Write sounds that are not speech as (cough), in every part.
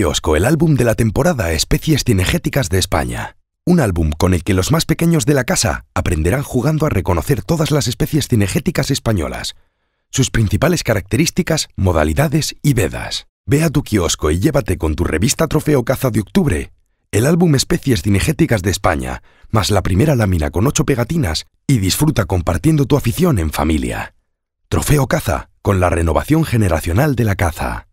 kiosco el álbum de la temporada Especies Cinegéticas de España. Un álbum con el que los más pequeños de la casa aprenderán jugando a reconocer todas las especies cinegéticas españolas, sus principales características, modalidades y vedas. Ve a tu kiosco y llévate con tu revista Trofeo Caza de octubre el álbum Especies Cinegéticas de España, más la primera lámina con ocho pegatinas y disfruta compartiendo tu afición en familia. Trofeo Caza, con la renovación generacional de la caza.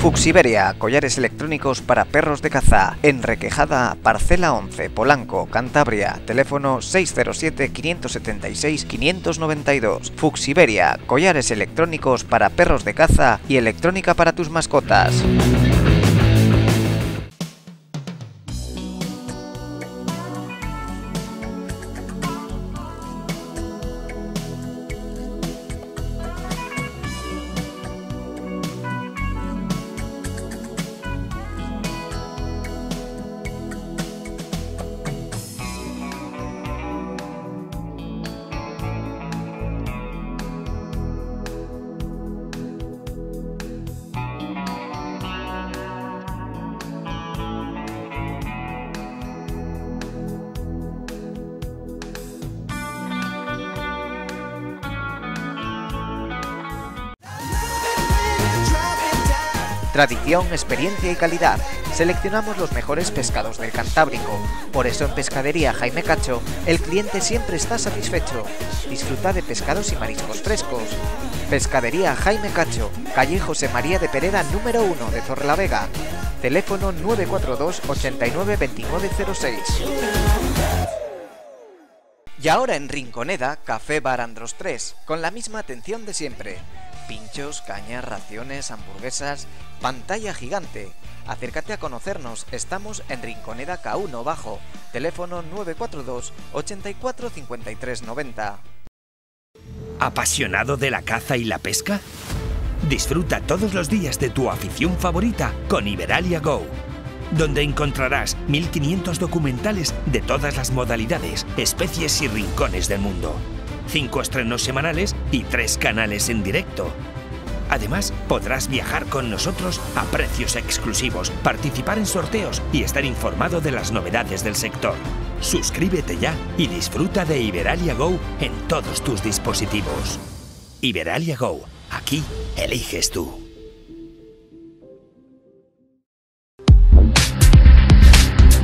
Fuxiberia, collares electrónicos para perros de caza. En Requejada, Parcela 11, Polanco, Cantabria. Teléfono 607-576-592. Fuxiberia, collares electrónicos para perros de caza y electrónica para tus mascotas. Experiencia y calidad. Seleccionamos los mejores pescados del Cantábrico. Por eso en Pescadería Jaime Cacho, el cliente siempre está satisfecho. Disfruta de pescados y mariscos frescos. Pescadería Jaime Cacho, calle José María de Pereda número 1 de Torrelavega. Teléfono 942 89 2906. Y ahora en Rinconeda, Café Bar Andros 3, con la misma atención de siempre. Pinchos, cañas, raciones, hamburguesas, pantalla gigante. Acércate a conocernos, estamos en Rinconeda K1 Bajo, teléfono 942 84 53 90. ¿Apasionado de la caza y la pesca? Disfruta todos los días de tu afición favorita con Iberalia Go donde encontrarás 1500 documentales de todas las modalidades, especies y rincones del mundo. Cinco estrenos semanales y tres canales en directo. Además, podrás viajar con nosotros a precios exclusivos, participar en sorteos y estar informado de las novedades del sector. Suscríbete ya y disfruta de Iberalia Go en todos tus dispositivos. Iberalia Go, aquí eliges tú.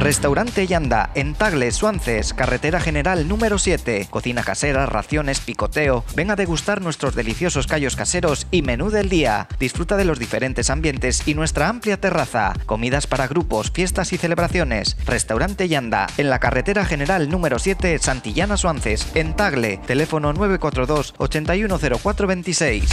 Restaurante Yanda, en Tagle, Suances, carretera general número 7. Cocina casera, raciones, picoteo. Ven a degustar nuestros deliciosos callos caseros y menú del día. Disfruta de los diferentes ambientes y nuestra amplia terraza. Comidas para grupos, fiestas y celebraciones. Restaurante Yanda, en la carretera general número 7, Santillana, Suances, en Tagle. Teléfono 942 810426.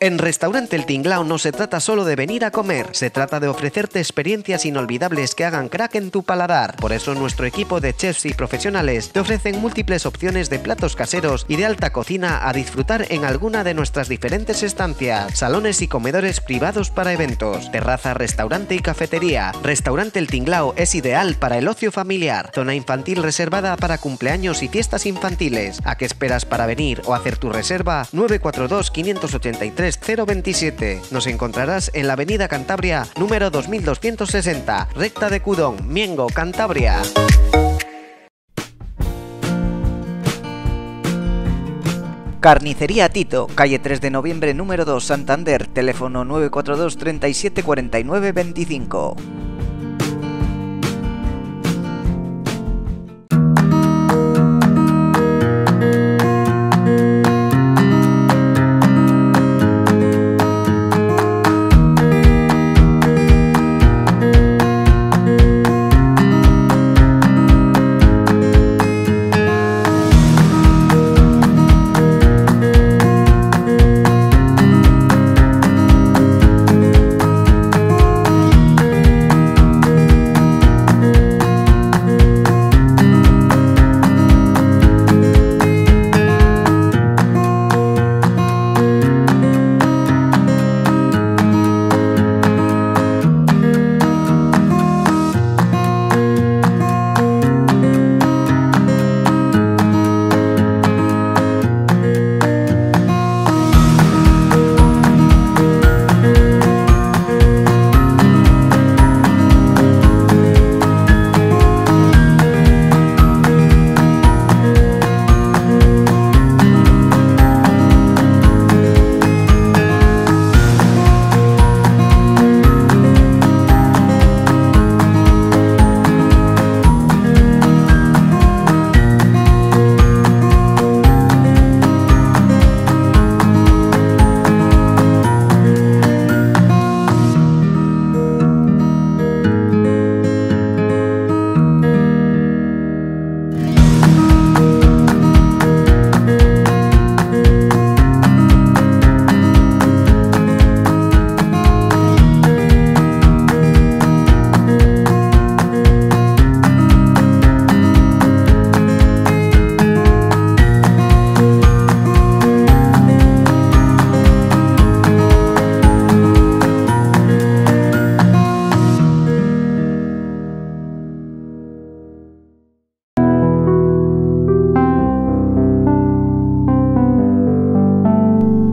En Restaurante El Tinglao no se trata solo de venir a comer, se trata de ofrecerte experiencias inolvidables que hagan crack en tu paladar. Por eso nuestro equipo de chefs y profesionales te ofrecen múltiples opciones de platos caseros y de alta cocina a disfrutar en alguna de nuestras diferentes estancias, salones y comedores privados para eventos, terraza, restaurante y cafetería. Restaurante El Tinglao es ideal para el ocio familiar, zona infantil reservada para cumpleaños y fiestas infantiles. ¿A qué esperas para venir o hacer tu reserva? 942 583 027. Nos encontrarás en la Avenida Cantabria número 2260, recta de Cudón, Miengo, Cantabria. Carnicería Tito, calle 3 de noviembre número 2, Santander, teléfono 942 37 49 25.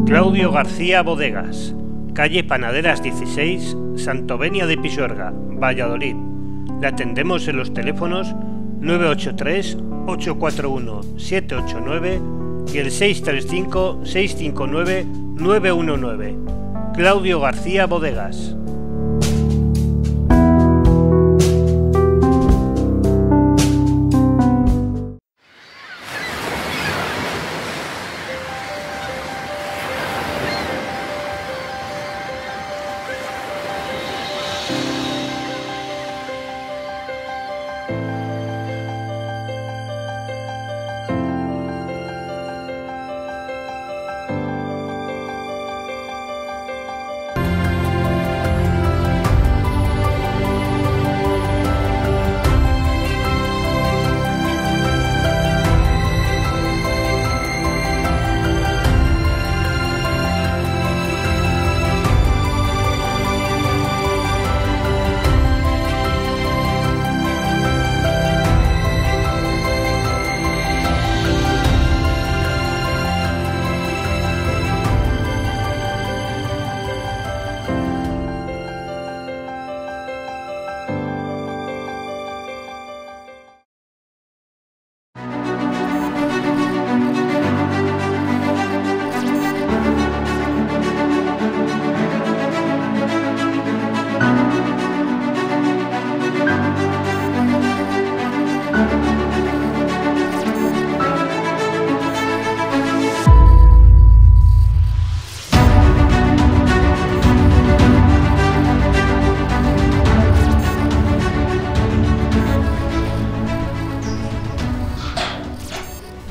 Claudio García Bodegas, calle Panaderas 16, Santovenia de Pisuerga, Valladolid. Le atendemos en los teléfonos 983-841-789 y el 635-659-919. Claudio García Bodegas.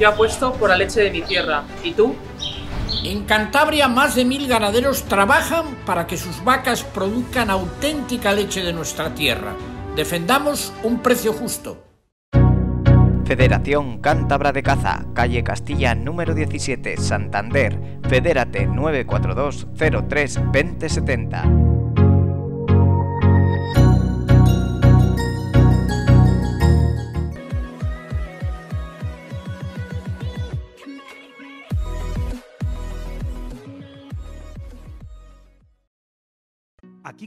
Yo apuesto por la leche de mi tierra. ¿Y tú? En Cantabria más de mil ganaderos trabajan para que sus vacas produzcan auténtica leche de nuestra tierra. Defendamos un precio justo. Federación Cántabra de Caza, calle Castilla número 17, Santander. Fedérate 942 03 2070.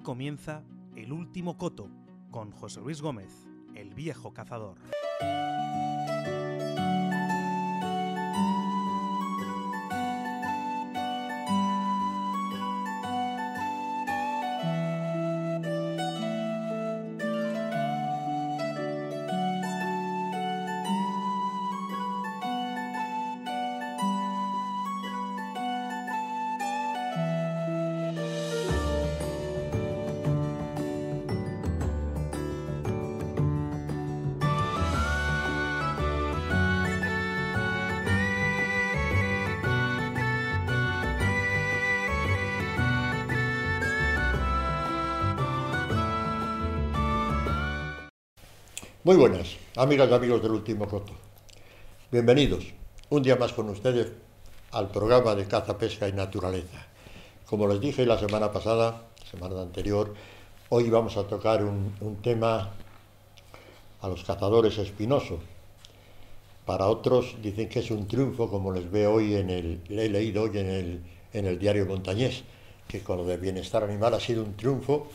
Comienza El último coto con José Luis Gómez, el viejo cazador. Muy buenas, amigas y amigos del Último Coto. Bienvenidos un día más con ustedes al programa de caza, pesca y naturaleza. Como les dije la semana pasada, semana anterior, hoy vamos a tocar un, tema a los cazadores espinoso. Para otros dicen que es un triunfo, como les veo hoy en el, he leído hoy en el, en el diario Montañés, que con lo de bienestar animal ha sido un triunfo,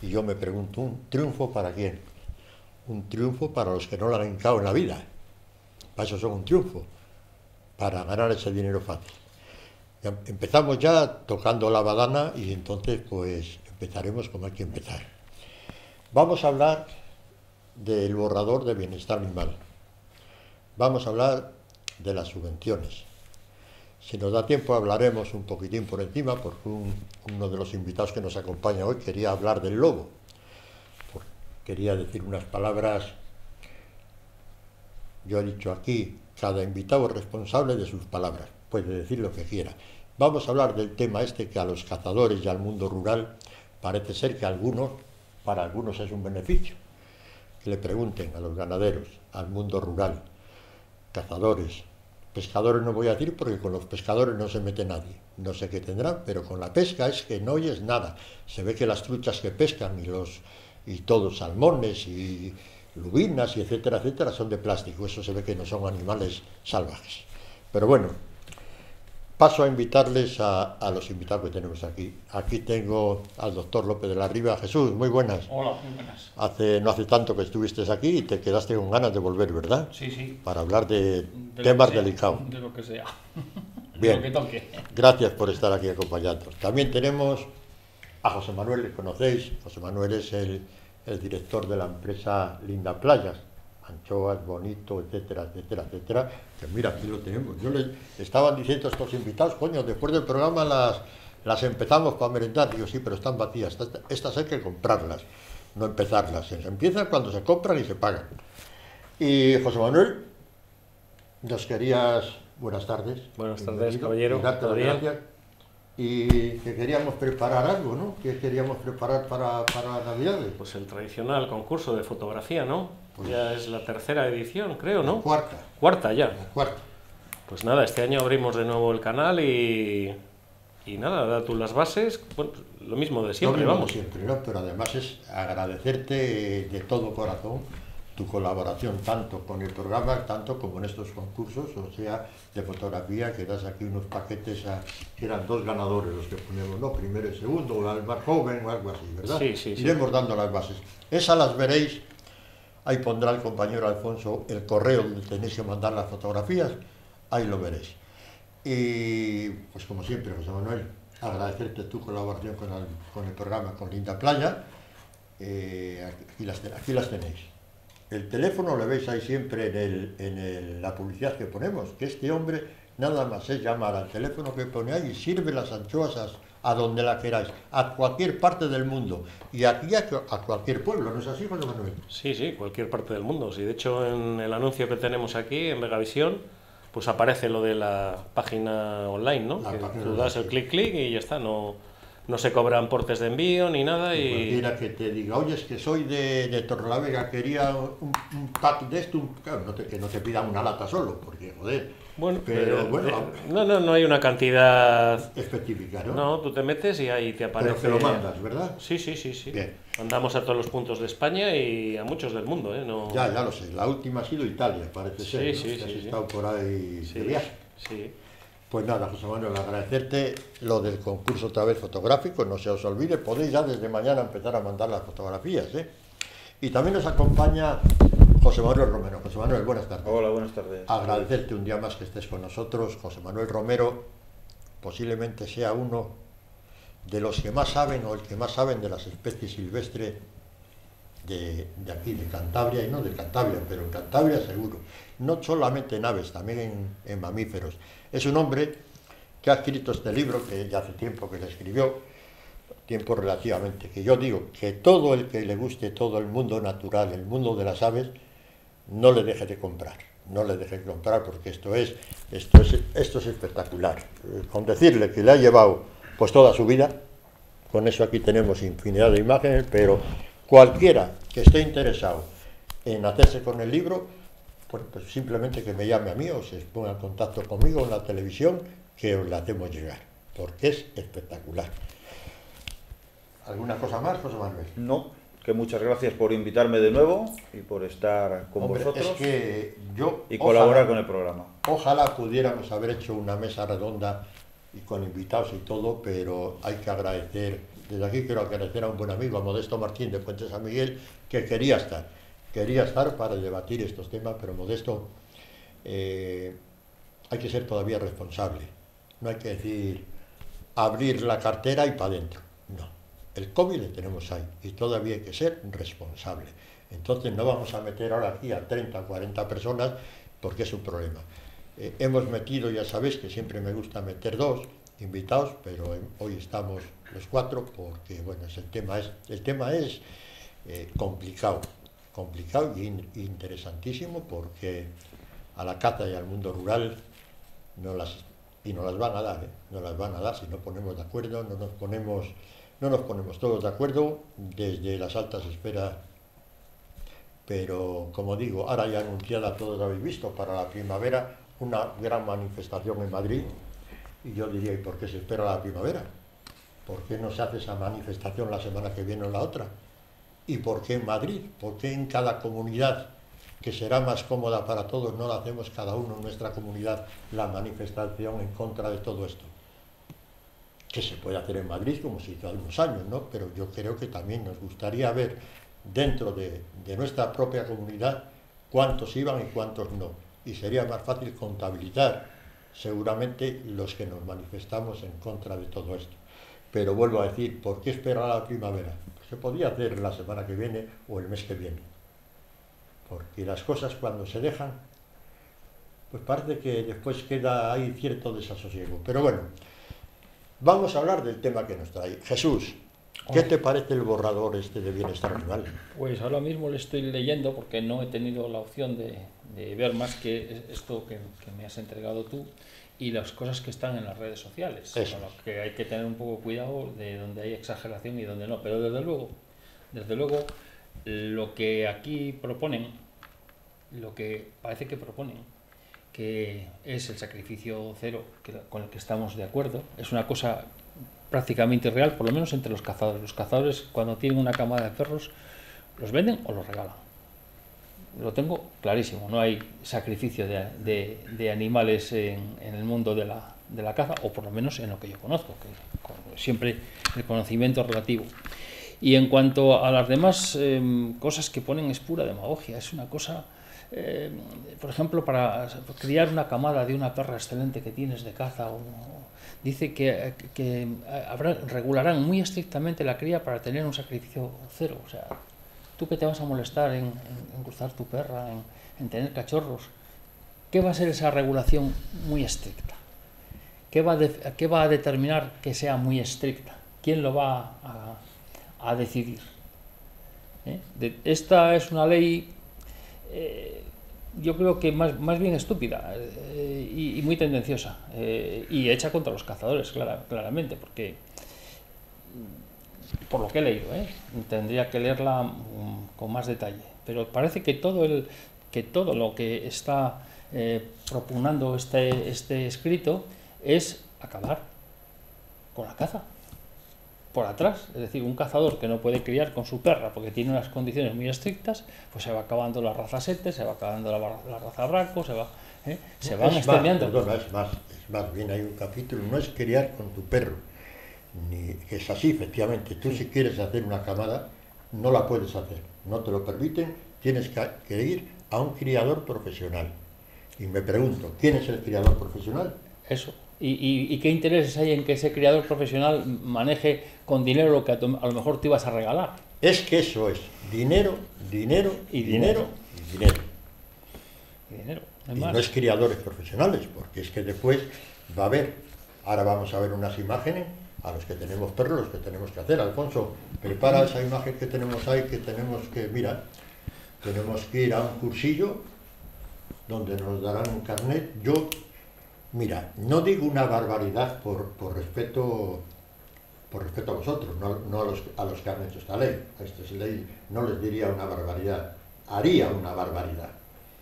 y yo me pregunto, ¿un triunfo para quién? Un triunfo para los que no lo han hincado en la vida. Para eso son un triunfo, para ganar ese dinero fácil. Empezamos ya tocando la badana y entonces pues empezaremos como hay que empezar. Vamos a hablar del borrador de bienestar animal. Vamos a hablar de las subvenciones. Si nos da tiempo hablaremos un poquitín por encima porque un- uno de los invitados que nos acompaña hoy quería hablar del lobo quería decir unas palabras. Yo he dicho aquí, cada invitado es responsable de sus palabras, puede decir lo que quiera. Vamos a hablar del tema este que a los cazadores y al mundo rural parece ser que algunos, para algunos es un beneficio. Que le pregunten a los ganaderos, al mundo rural, cazadores, pescadores no voy a decir porque con los pescadores no se mete nadie. No sé qué tendrán, pero con la pesca es que no oyes nada. Se ve que las truchas que pescan y los y todos salmones y lubinas y etcétera, etcétera, son de plástico. Eso se ve que no son animales salvajes. Pero bueno, paso a invitarles a, a los invitados que tenemos aquí. Aquí tengo al doctor López de la Riva. Jesús, muy buenas. Hola, muy buenas. Hace, no hace tanto que estuviste aquí y te quedaste con ganas de volver, ¿verdad? Sí, sí. Para hablar de, temas delicados. De lo que sea. Bien. (laughs) De lo que toque. Gracias por estar aquí acompañándonos. También tenemos a José Manuel, le conocéis. José Manuel es el, el director de la empresa Linda Playas. Anchoas, bonito, etcétera, etcétera, etcétera. Que mira, aquí lo tenemos. Yo les estaban diciendo a estos invitados, coño, después del programa las, las empezamos para merendar. Digo, sí, pero están vacías. Estas, estas hay que comprarlas, no empezarlas. Se empiezan cuando se compran y se pagan. Y José Manuel, nos querías. Buenas tardes. Buenas tardes, caballero. Gracias. Y que queríamos preparar algo, ¿no? ¿Qué queríamos preparar para, para Navidades? Pues el tradicional concurso de fotografía, ¿no? Pues- Ya es la tercera edición, creo, ¿no? Cuarta, Cuarta ya. la cuarta. Pues nada, este año abrimos de nuevo el canal y. Y nada, da tú las bases. Bueno, lo mismo de siempre, Lo mismo de vamos. siempre, ¿no? Pero además es agradecerte de todo corazón tu colaboración, tanto con el programa, tanto como en estos concursos, o sea, de fotografía, que das aquí unos paquetes a, que eran dos ganadores los que ponemos, ¿no? Primero y segundo, o al más joven o algo así, ¿verdad? Sí, sí, sí. Iremos dando las bases. Esas las veréis, ahí pondrá el compañero Alfonso el correo donde tenéis que mandar las fotografías, ahí lo veréis. Y pues como siempre, José Manuel, agradecerte tu colaboración con el, con el programa con Linda Playa. Eh, aquí, las, aquí las tenéis. El teléfono lo veis ahí siempre en, el- en el- la publicidad que ponemos, que este hombre nada más es llamar al teléfono que pone ahí y sirve las anchoas a, donde la queráis, a cualquier parte del mundo y aquí a, cu- a cualquier pueblo, ¿no es así, José Manuel? Sí, sí, cualquier parte del mundo. Sí, de hecho, en el anuncio que tenemos aquí, en Megavisión, pues aparece lo de la página online, ¿no? La Que página tú das el clic clic y ya está, no, no se cobran portes de envío ni nada y Cualquiera que te diga, oye, es que soy de, de Torrelavega, quería un, un pack de esto, un- claro, no te- que no te pidan una lata solo, porque joder, bueno, pero eh, bueno, eh, no, no, no hay una cantidad, específica, ¿no? no, tú te metes y ahí te aparece. pero que lo mandas, ¿verdad? Sí, sí, sí, sí. Bien. Mandamos a todos los puntos de España y a muchos del mundo, ¿eh? No... Ya, ya lo sé, la última ha sido Italia, parece Sí, ser, ¿no? sí, Que has sí, sí. estado por ahí Sí, de viaje. sí. Pues nada, José Manuel, agradecerte lo del concurso otra vez fotográfico, no se os olvide, podéis ya desde mañana empezar a mandar las fotografías, ¿eh? Y también nos acompaña José Manuel Romero. José Manuel, buenas tardes. Hola, buenas tardes. Agradecerte un día más que estés con nosotros. José Manuel Romero posiblemente sea uno de los que más saben o el que más saben de las especies silvestres de, de aquí, de Cantabria, y no de Cantabria, pero en Cantabria seguro. No solamente en aves, también en, en mamíferos. Es un hombre que ha escrito este libro, que ya hace tiempo que le escribió, tiempo relativamente, que yo digo que todo el que le guste todo el mundo natural, el mundo de las aves, no le deje de comprar, no le deje de comprar porque esto es, esto es, esto es espectacular. Eh, Con decirle que le ha llevado pues toda su vida, con eso aquí tenemos infinidad de imágenes, pero cualquiera que esté interesado en hacerse con el libro, pues, pues simplemente que me llame a mí o se ponga en contacto conmigo en la televisión, que os la hacemos llegar, porque es espectacular. ¿Alguna cosa más, José Manuel? No, que muchas gracias por invitarme de nuevo y por estar con Hombre, vosotros es que yo y colaborar ojalá- con el programa. Ojalá pudiéramos haber hecho una mesa redonda y con invitados y todo, pero hay que agradecer, desde aquí quiero agradecer a un buen amigo, a Modesto Martín de Puente San Miguel, que quería estar, quería estar para debatir estos temas, pero Modesto, eh, hay que ser todavía responsable, no hay que decir abrir la cartera y para adentro, no. El COVID le tenemos ahí y todavía hay que ser responsable. Entonces no vamos a meter ahora aquí a 30 o 40 personas porque es un problema. Eh, hemos metido, ya sabéis que siempre me gusta meter dos invitados, pero eh, hoy estamos los cuatro porque bueno, el tema es, complicado, complicado y in- interesantísimo porque a la caza y al mundo rural no las y no las van a dar, ¿eh? no las van a dar si no ponemos de acuerdo, no nos ponemos, no nos ponemos todos de acuerdo desde las altas esferas. Pero como digo, ahora ya anunciada, todos habéis visto, para la primavera una gran manifestación en Madrid. Y yo diría, ¿y por qué se espera la primavera? ¿Por qué no se hace esa manifestación la semana que viene o la otra? ¿Y por qué en Madrid? ¿Por qué en cada comunidad que será más cómoda para todos no la hacemos cada uno en nuestra comunidad la manifestación en contra de todo esto? Que se puede hacer en Madrid como se hizo hace unos años, ¿no? Pero yo creo que también nos gustaría ver dentro de, de nuestra propia comunidad cuántos iban y cuántos no. Y sería más fácil contabilizar seguramente los que nos manifestamos en contra de todo esto. Pero vuelvo a decir, ¿por qué esperar a la primavera? Se podía hacer la semana que viene o el mes que viene. Porque las cosas cuando se dejan, pues parece que después queda ahí cierto desasosiego. Pero bueno, vamos a hablar del tema que nos trae. Jesús, ¿qué te parece el borrador este de bienestar animal? Pues ahora mismo le estoy leyendo porque no he tenido la opción de, de ver más que esto que, que me has entregado tú y las cosas que están en las redes sociales. Eso Con lo que hay que tener un poco cuidado de donde hay exageración y donde no. Pero desde luego, desde luego, lo que aquí proponen, lo que parece que proponen, que es el sacrificio cero, que- con el que estamos de acuerdo, es una cosa prácticamente real, por lo menos entre los cazadores. Los cazadores, cuando tienen una camada de perros, los venden o los regalan. Lo tengo clarísimo, no hay sacrificio de, animales en, en el mundo de la, de la caza, o por lo menos en lo que yo conozco, que siempre el conocimiento relativo. Y en cuanto a las demás em, cosas que ponen es pura demagogia, es una cosa, eh, por ejemplo, para criar una camada de una perra excelente que tienes de caza, dice que, que habrá, regularán muy estrictamente la cría para tener un sacrificio cero. Tú que te vas a molestar en, cruzar tu perra, en, en tener cachorros, ¿qué va a ser esa regulación muy estricta? ¿Qué va a, qué determinar que sea muy estricta? ¿Quién lo va a, decidir? ¿Eh? Esta es una ley eh, yo creo que más, bien estúpida eh, y, muy tendenciosa y hecha contra los cazadores, claramente, porque por lo que he leído, ¿eh? tendría que leerla mm, con más detalle, pero parece que todo, el, que todo lo que está propugnando este, este escrito es acabar con la caza por atrás. Es decir, un cazador que no puede criar con su perra porque tiene unas condiciones muy estrictas, pues se va acabando la raza sete, se va acabando la, raza branco, se va, ¿eh? se van exterminando. es más, es más bien hay un capítulo, no es criar con tu perro, ni es así, efectivamente. Tú si quieres hacer una camada, no la puedes hacer, no te lo permiten, tienes que ir a un criador profesional. Y me pregunto, ¿quién es el criador profesional? Eso. ¿Y, qué intereses hay en que ese criador profesional maneje con dinero lo que a, lo mejor te ibas a regalar? Es que eso es dinero, dinero y dinero, y dinero. Y dinero. y no es criadores profesionales, porque es que después va a haber, ahora vamos a ver unas imágenes a los que tenemos perros, los que tenemos que hacer. Alfonso, prepara esa imagen que tenemos ahí, que tenemos que, mira, tenemos que ir a un cursillo donde nos darán un carnet. Yo Mira, no digo una barbaridad por, respeto por respeto a vosotros, no, a, los, a, los, que han hecho esta ley. A esta ley no les diría una barbaridad, haría una barbaridad,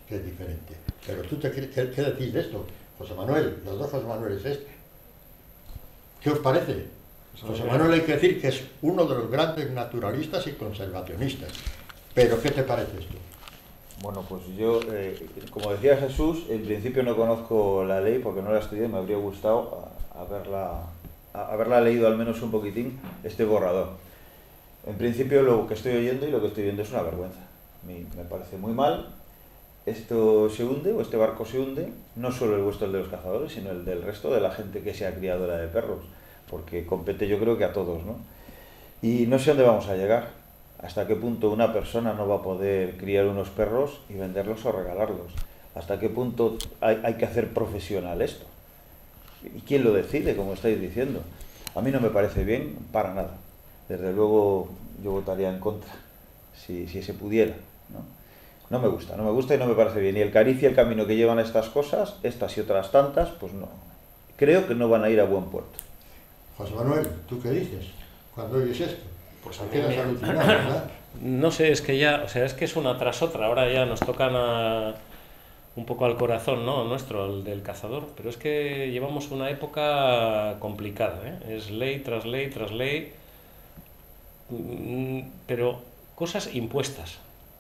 que es diferente. Pero tú, te, ¿qué, qué decís de esto? José Manuel, los dos José Manuel es. ¿Qué os parece? José Manuel hay que decir que es uno de los grandes naturalistas y conservacionistas. Pero ¿qué te parece esto? Bueno, pues yo, eh, como decía Jesús, en principio no conozco la ley porque no la estudié, me habría gustado haberla, haberla leído al menos un poquitín, este borrador. En principio lo que estoy oyendo y lo que estoy viendo es una vergüenza. me parece muy mal. Esto se hunde, o este barco se hunde, no solo el vuestro el de los cazadores, sino el del resto de la gente que sea criadora de perros, porque compete yo creo que a todos, ¿no? Y no sé dónde vamos a llegar hasta qué punto una persona no va a poder criar unos perros y venderlos o regalarlos. Hasta qué punto hay, que hacer profesional esto. ¿Y quién lo decide, como estáis diciendo? A mí no me parece bien para nada. Desde luego yo votaría en contra, si, si se pudiera. ¿no? No me gusta, no me gusta y no me parece bien. Y el caricia, el camino que llevan estas cosas, estas y otras tantas, pues no. Creo que no van a ir a buen puerto. José Manuel, ¿tú qué dices cuando oyes esto? Pues (clears throat) No sé, es que ya, o sea, es que es una tras otra. Ahora ya nos tocan un poco al corazón, ¿no? Nuestro, el del cazador. Pero es que llevamos una época complicada, ¿eh? Es ley tras ley tras ley. Mm, pero cosas impuestas.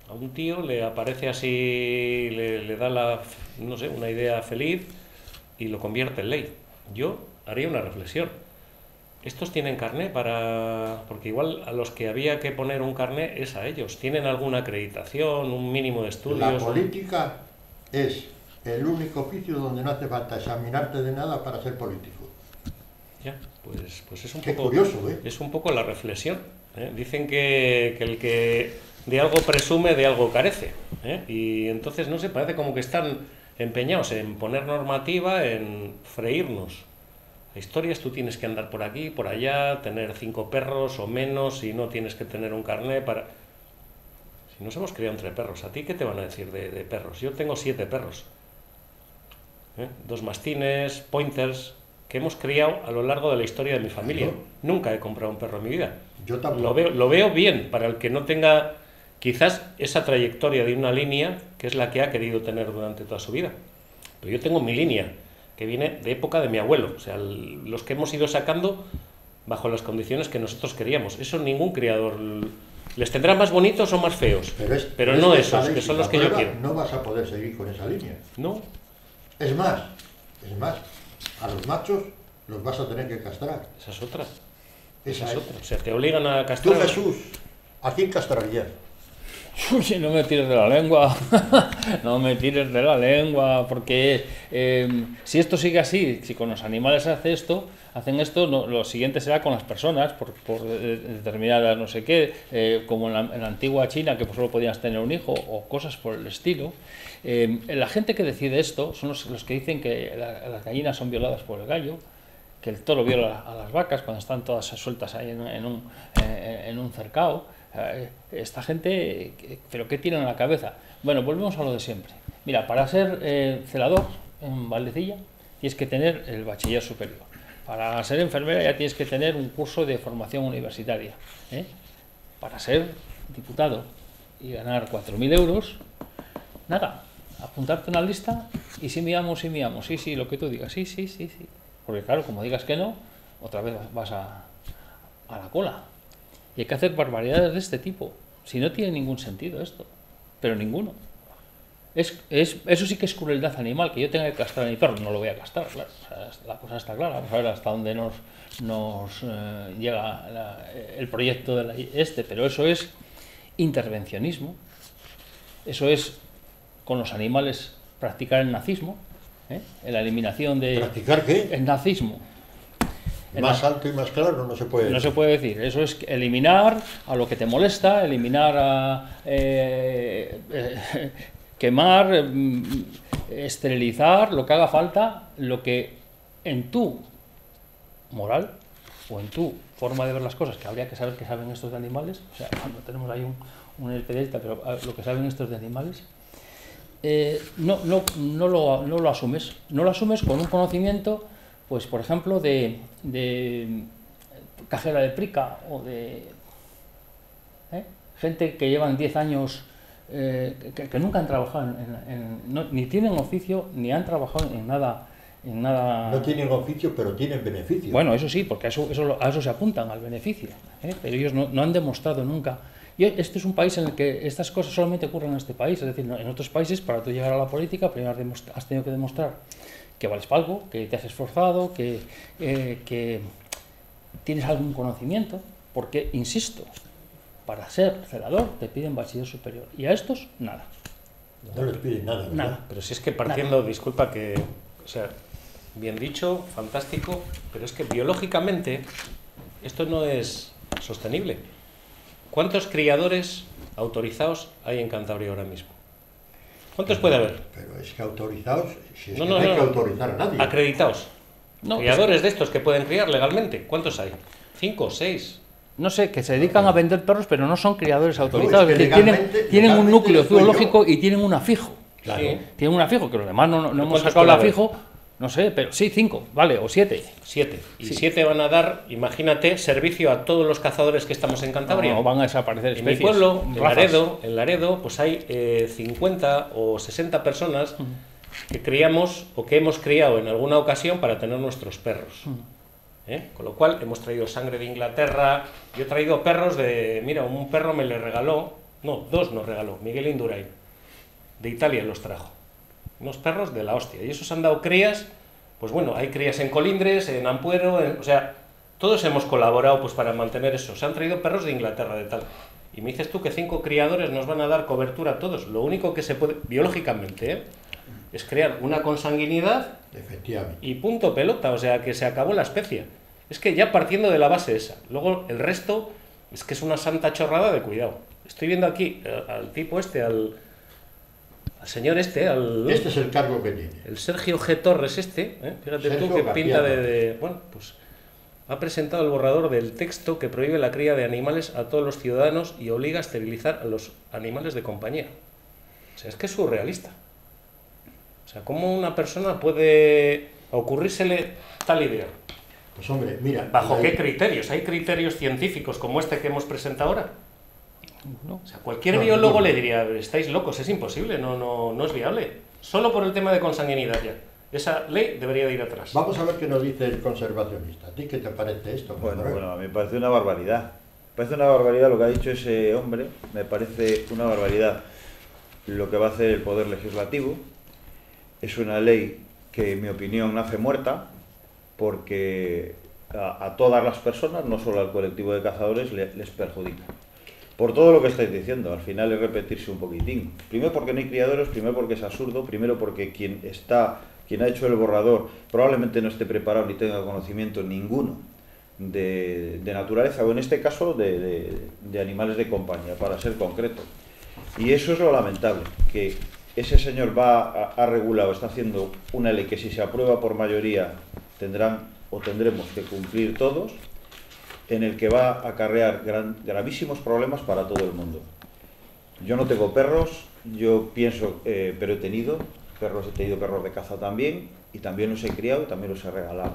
A un tío le aparece así, le, le da la, no sé, una idea feliz y lo convierte en ley. Yo haría una reflexión estos tienen carné para. Porque igual a los que había que poner un carné es a ellos. ¿Tienen alguna acreditación, un mínimo de estudios? La política es el único oficio donde no hace falta examinarte de nada para ser político. Ya, pues, pues es un Qué poco. curioso, ¿eh? Es un poco la reflexión. ¿eh? Dicen que, que, el que de algo presume, de algo carece. ¿eh? Y entonces, no sé, parece como que están empeñados en poner normativa, en freírnos historias, tú tienes que andar por aquí, por allá, tener cinco perros o menos, y no tienes que tener un carnet para... Si nos hemos criado entre perros, ¿a ti qué te van a decir de, perros? Yo tengo siete perros. ¿eh? Dos mastines, pointers, que hemos criado a lo largo de la historia de mi familia. Nunca he comprado un perro en mi vida. Yo tampoco. Lo veo, lo veo bien, para el que no tenga quizás esa trayectoria de una línea que es la que ha querido tener durante toda su vida. Pero yo tengo mi línea que viene de época de mi abuelo, o sea, los que hemos ido sacando bajo las condiciones que nosotros queríamos. Eso ningún criador les tendrá más bonitos o más feos, pero, no esos, que son los que yo quiero. No vas a poder seguir con esa línea. No. Es más, es más, a los machos los vas a tener que castrar. Esa es otra. Esa, es otra. O sea, te obligan a castrar. Tú, Jesús, ¿a quién castrarías? (laughs) No me tires de la lengua, (laughs) no me tires de la lengua, porque em, si esto sigue así, si con los animales hace esto, hacen esto, lo siguiente será con las personas, por, por eh, determinadas no sé qué, eh, como en la, antigua China, que solo podías tener un hijo, o cosas por el estilo. Em, la gente que decide esto son los, que dicen que las gallinas son violadas por el gallo, que el toro viola a las vacas cuando están todas sueltas ahí en, un, en un cercado. Esta gente, ¿pero qué tienen en la cabeza? Bueno, volvemos a lo de siempre. Mira, para ser eh, celador en Valdecilla tienes que tener el bachiller superior. Para ser enfermera ya tienes que tener un curso de formación universitaria. ¿eh? Para ser diputado y ganar 4.000 euros, nada, apuntarte en una lista y si miramos, si miramos, sí, sí, lo que tú digas, sí, sí, sí, sí. Porque claro, como digas que no, otra vez vas a, a la cola. Y hay que hacer barbaridades de este tipo. Si no tiene ningún sentido esto, pero ninguno. Es, es, eso sí que es crueldad animal, que yo tenga que castrar a mi perro, no lo voy a castrar, claro. O sea, la cosa está clara, vamos a ver hasta dónde nos, nos eh, llega la- el proyecto de la- este, pero eso es intervencionismo, eso es con los animales practicar el nazismo, ¿eh? la eliminación de... ¿Practicar qué? El nazismo. Más alto y más claro no se puede no se puede decir. Eso es eliminar a lo que te molesta, eliminar a eh, eh, (laughs) quemar, mm, esterilizar, lo que haga falta, lo que en tu moral o en tu forma de ver las cosas, que habría que saber qué saben estos de animales, o sea, cuando tenemos ahí un, un especialista, pero ah, lo que saben estos de animales, eh, no, no, no, lo, no lo asumes. No lo asumes con un conocimiento, pues por ejemplo, de, de cajera de prica o de ¿eh? gente que llevan 10 años, eh, que, que nunca han trabajado, en, en- no- ni tienen oficio, ni han trabajado en nada. En nada No tienen oficio, pero tienen beneficio. bueno, eso sí, porque a eso, a eso se apuntan, al beneficio. ¿eh? Pero ellos no, no han demostrado nunca. Y este es un país en el que estas cosas solamente ocurren en este país. Es decir, en otros países, para tú llegar a la política, primero has tenido que demostrar que vales para algo, que te has esforzado, que, eh, que tienes algún conocimiento. Porque, insisto, para ser celador te piden bachiller superior. Y a estos, nada. No les piden nada, ¿verdad? Nada. Pero si es que partiendo, disculpa que, o sea, bien dicho, fantástico, pero es que biológicamente esto no es sostenible. ¿Cuántos criadores autorizados hay en Cantabria ahora mismo? ¿Cuántos puede haber? Pero es que autorizados, si es No, que no, no, hay no, que autorizar a nadie. Acreditados. No, Criadores de estos que pueden criar legalmente. ¿Cuántos hay? ¿Cinco? ¿Seis? No sé, que se dedican a vender perros, pero no son criadores autorizados. es es que decir, tienen, legalmente- tienen un núcleo yo. zoológico y tienen una fijo. Claro. Sí. Tienen una fijo, que los demás no, no- no ¿Pero hemos sacado puede la haber? fijo. No sé, pero sí, cinco, vale, o siete. Siete. Y Sí. siete van a dar, imagínate, servicio a todos los cazadores que estamos en Cantabria. No, van a desaparecer En mi especies. pueblo, en. Laredo, en Laredo, pues hay eh, 50 o 60 personas que criamos o que hemos criado en alguna ocasión para tener nuestros perros. ¿eh? Con lo cual hemos traído sangre de Inglaterra, yo he traído perros de, mira, un perro me le regaló, no, dos nos regaló, Miguel Indurain, de Italia los trajo. Unos perros de la hostia. Y esos han dado crías, pues bueno, hay crías en Colindres, en Ampuero, en- o sea, todos hemos colaborado pues para mantener eso. Se han traído perros de Inglaterra, de tal. Y me dices tú que cinco criadores nos van a dar cobertura a todos. Lo único que se puede, biológicamente, ¿eh? es crear una consanguinidad Efectivamente. y punto pelota, o sea que se acabó la especie. Es que ya partiendo de la base esa, luego el resto es que es una santa chorrada de cuidado. Estoy viendo aquí eh, al tipo este, al, al señor este, al Este es el cargo que tiene. el Sergio G. Torres este, ¿eh? fíjate Sergio tú que pinta de, de- bueno, pues ha presentado el borrador del texto que prohíbe la cría de animales a todos los ciudadanos y obliga a esterilizar a los animales de compañía. O sea, es que es surrealista. O sea, ¿cómo una persona puede ocurrírsele tal idea? Pues hombre, mira. ¿Bajo qué criterios? ¿Hay criterios científicos como este que hemos presentado ahora? No. O sea, cualquier No, biólogo le diría, estáis locos, es imposible, no, no, no es viable. Solo por el tema de consanguinidad ya. Esa ley debería de ir atrás. Vamos a ver qué nos dice el conservacionista. ¿A ti qué te parece esto? Bueno, bueno, a mí me parece una barbaridad. Me parece una barbaridad lo que ha dicho ese hombre, me parece una barbaridad lo que va a hacer el Poder Legislativo. Es una ley que, en mi opinión, nace muerta porque a, a todas las personas, no solo al colectivo de cazadores, le- les perjudica. Por todo lo que estáis diciendo, al final es repetirse un poquitín. Primero porque no hay criadores, primero porque es absurdo, primero porque quien está, quien ha hecho el borrador probablemente no esté preparado ni tenga conocimiento ninguno de, naturaleza, o en este caso de animales de compañía, para ser concreto. Y eso es lo lamentable, que ese señor va a, a regular o está haciendo una ley que si se aprueba por mayoría tendrán o tendremos que cumplir todos, en el que va a acarrear gravísimos problemas para todo el mundo. Yo no tengo perros, Yo pienso, eh, pero he tenido perros, he tenido perros de caza también, y también los he criado y también los he regalado.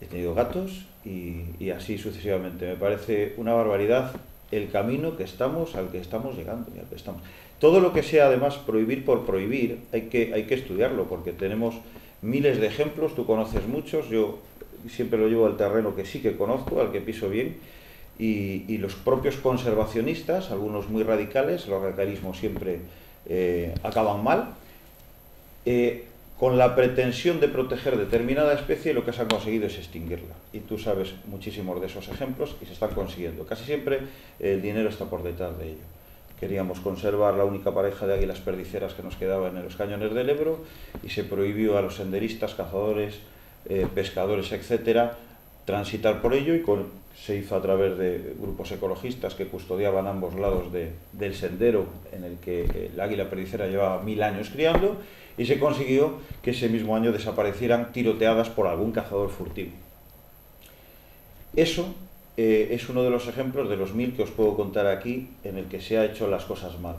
He tenido gatos y, y así sucesivamente. Me parece una barbaridad el camino que estamos, al que estamos llegando. y al que estamos. Todo lo que sea además prohibir por prohibir, hay que, hay que estudiarlo, porque tenemos miles de ejemplos, tú conoces muchos, yo siempre lo llevo al terreno que sí que conozco, al que piso bien, y, los propios conservacionistas, algunos muy radicales, los radicalismos siempre eh, acaban mal, eh, con la pretensión de proteger determinada especie, lo que se ha conseguido es extinguirla. Y tú sabes muchísimos de esos ejemplos y se están consiguiendo. Casi siempre el dinero está por detrás de ello. Queríamos conservar la única pareja de águilas perdiceras que nos quedaban en los cañones del Ebro y se prohibió a los senderistas, cazadores, eh, pescadores, etcétera, transitar por ello y se hizo a través de grupos ecologistas que custodiaban ambos lados de, del sendero en el que el águila perdicera llevaba mil años criando y se consiguió que ese mismo año desaparecieran tiroteadas por algún cazador furtivo. Eso eh, es uno de los ejemplos de los mil que os puedo contar aquí en el que se ha hecho las cosas mal.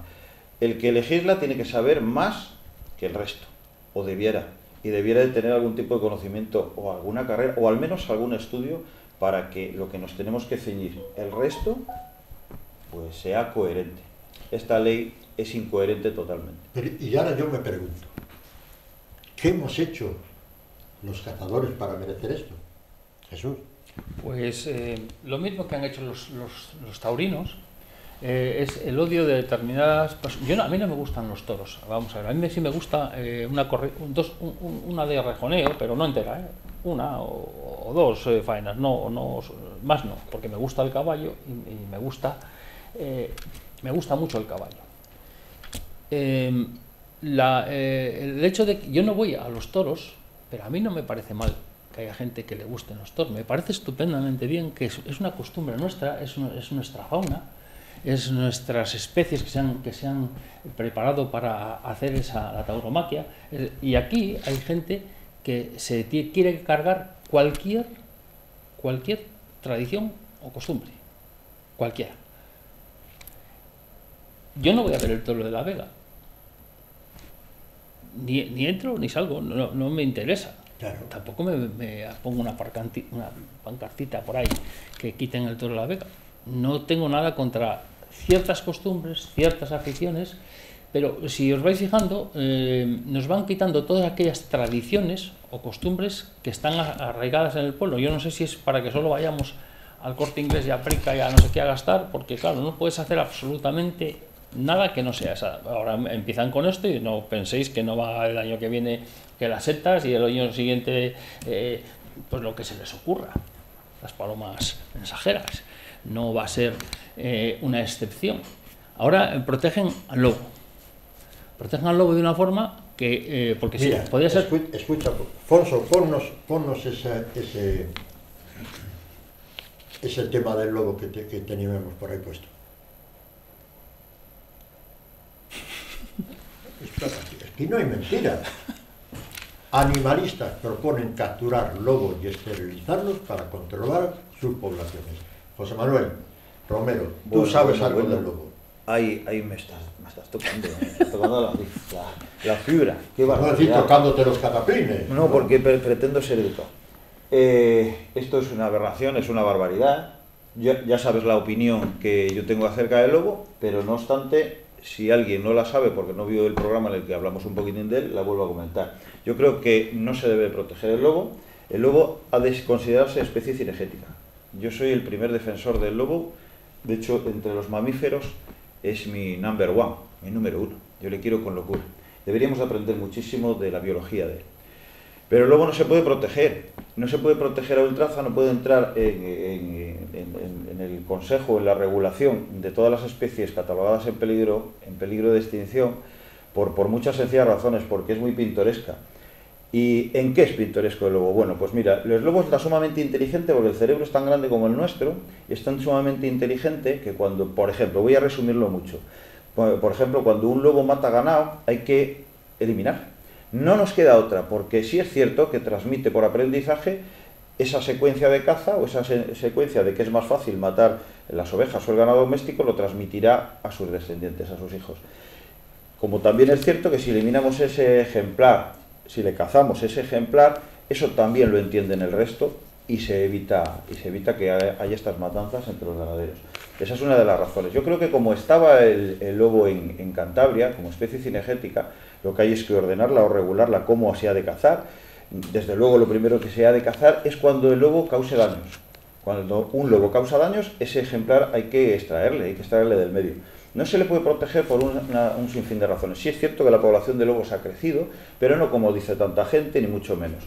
El que legisla tiene que saber más que el resto, o debiera, y debiera de tener algún tipo de conocimiento o alguna carrera, o al menos algún estudio para que lo que nos tenemos que ceñir, el resto, pues sea coherente. Esta ley es incoherente totalmente. Pero, y ahora yo me pregunto, ¿qué hemos hecho los cazadores para merecer esto? Jesús. Pues eh, lo mismo que han hecho los, los, los taurinos, eh, es el odio de determinadas. Yo no, a mí no me gustan los toros, vamos a ver, a mí sí me gusta eh, una, corre, dos, un, una de rejoneo, pero no entera, ¿eh? una o, dos eh, faenas, no, no, más no, porque me gusta el caballo y, me gusta me gusta mucho el caballo. La, el hecho de que yo no voy a los toros, pero a mí no me parece mal que haya gente que le gusten los toros. Me parece estupendamente bien que es, es una costumbre nuestra, es, es, nuestra fauna, es nuestras especies que se han, que se han preparado para hacer esa, la tauromaquia. Y aquí hay gente que se quiere cargar cualquier, cualquier tradición o costumbre. Cualquiera. Yo no voy a ver el toro de la Vega. Ni, ni entro ni salgo, no, no me interesa Claro. Tampoco me, me pongo una, parcanti, una pancartita por ahí que quiten el toro de la Vega. No tengo nada contra ciertas costumbres, ciertas aficiones, pero si os vais fijando, eh, nos van quitando todas aquellas tradiciones o costumbres que están arraigadas en el pueblo. Yo no sé si es para que solo vayamos al corte inglés y a Prica y a no sé qué a gastar, porque claro, no puedes hacer absolutamente nada que no sea esa. Ahora empiezan con esto y no penséis que no va el año que viene que las setas y el año siguiente eh, pues lo que se les ocurra, las palomas mensajeras. No va a ser eh, una excepción. Ahora eh, protegen al lobo. Protegen al lobo de una forma que, eh, porque Mira, sí, podría ser... escu- Escucha, Fonso, ponnos, ponnos ese, ese, ese tema del lobo que, te- que teníamos por ahí puesto. Esto- Aquí no hay mentira. Animalistas proponen capturar lobos y esterilizarlos para controlar sus poblaciones. José Manuel Romero, tú Bueno, sabes bueno, algo bueno. del lobo. Ahí, ahí me estás, me estás tocando, me estás tocando la, la- la fibra. Qué No decir tocándote los cataplines. No, porque pre- pretendo ser educado. Eh, esto es una aberración, es una barbaridad. Ya, ya sabes la opinión que yo tengo acerca del lobo, pero no obstante, si alguien no la sabe porque no vio el programa en el que hablamos un poquitín de él, la vuelvo a comentar. Yo creo que no se debe proteger el lobo. El lobo ha de considerarse especie cinegética. Yo soy el primer defensor del lobo. De hecho, entre los mamíferos es mi number one, mi número uno. Yo le quiero con locura. Deberíamos aprender muchísimo de la biología de él. Pero lobo no se puede proteger, no se puede proteger a ultraza, no puede entrar en, en- en- en el consejo, en la regulación de todas las especies catalogadas en peligro, en peligro de extinción, por, por muchas sencillas razones, porque es muy pintoresca. ¿Y en qué es pintoresco el lobo? Bueno, pues mira, el lobo está sumamente inteligente porque el cerebro es tan grande como el nuestro y es tan sumamente inteligente que cuando, por ejemplo, voy a resumirlo mucho, por, ejemplo, cuando un lobo mata ganado hay que eliminar. No nos queda otra, porque sí es cierto que transmite por aprendizaje esa secuencia de caza o esa se- secuencia de que es más fácil matar las ovejas o el ganado doméstico, lo transmitirá a sus descendientes, a sus hijos. Como también es cierto que si eliminamos ese ejemplar, si le cazamos ese ejemplar, eso también lo entienden el resto y se evita, y se evita que haya estas matanzas entre los ganaderos. Esa es una de las razones. Yo creo que como estaba el, lobo en, en, Cantabria, como especie cinegética, lo que hay es que ordenarla o regularla cómo se ha de cazar. Desde luego lo primero que se ha de cazar es cuando el lobo cause daños. Cuando un lobo causa daños, ese ejemplar hay que extraerle, hay que extraerle del medio. No se le puede proteger por un sinfín de razones. Sí es cierto que la población de lobos ha crecido, pero no como dice tanta gente, ni mucho menos.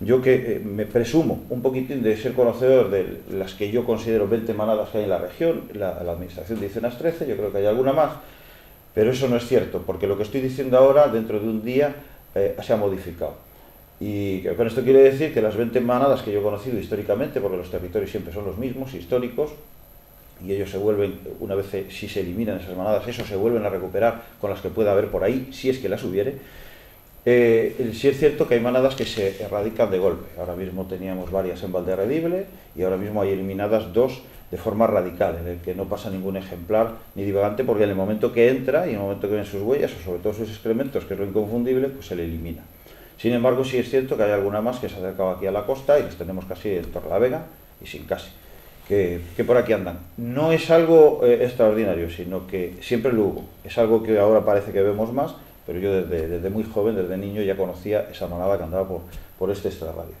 Yo que eh, me presumo un poquitín de ser conocedor de las que yo considero 20 manadas que hay en la región, la, administración dice unas 13, yo creo que hay alguna más, pero eso no es cierto, porque lo que estoy diciendo ahora, dentro de un día, eh, se ha modificado. Y con esto quiere decir que las 20 manadas que yo he conocido históricamente, porque los territorios siempre son los mismos, históricos, y ellos se vuelven, una vez si se eliminan esas manadas, eso se vuelven a recuperar con las que pueda haber por ahí, si es que las hubiere. Eh, sí es cierto que hay manadas que se erradican de golpe. Ahora mismo teníamos varias en Valderredible y ahora mismo hay eliminadas dos de forma radical, en el que no pasa ningún ejemplar ni divagante, porque en el momento que entra y en el momento que ven sus huellas, o sobre todo sus excrementos, que es lo inconfundible, pues se le elimina. Sin embargo, sí es cierto que hay alguna más que se ha acercado aquí a la costa y las tenemos casi en Torrelavega y sin casi, que, por aquí andan. No es algo eh, extraordinario, sino que siempre lo hubo. Es algo que ahora parece que vemos más, pero yo desde, muy joven, desde niño, ya conocía esa manada que andaba por, por este extrarradio.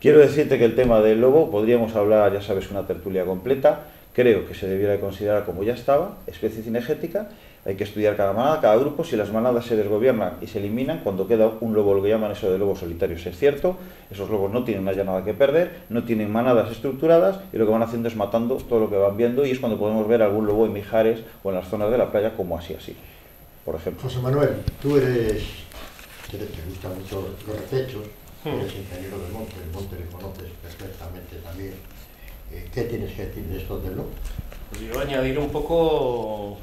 Quiero decirte que el tema del lobo, podríamos hablar, ya sabes, una tertulia completa, creo que se debiera considerar como ya estaba, especie cinegética, hay que estudiar cada manada, cada grupo, si las manadas se desgobiernan y se eliminan, cuando queda un lobo, lo que llaman eso de lobos solitarios, es cierto, esos lobos no tienen ya nada que perder, no tienen manadas estructuradas y lo que van haciendo es matando todo lo que van viendo y es cuando podemos ver algún lobo en Mijares o en las zonas de la playa como así así, por ejemplo. José Manuel, tú eres, te, gustan mucho los recechos, hmm. eres ingeniero del monte, el monte le conoces perfectamente también. Eh, ¿Qué tienes que decir de esto del lobo? Pues yo añadir un poco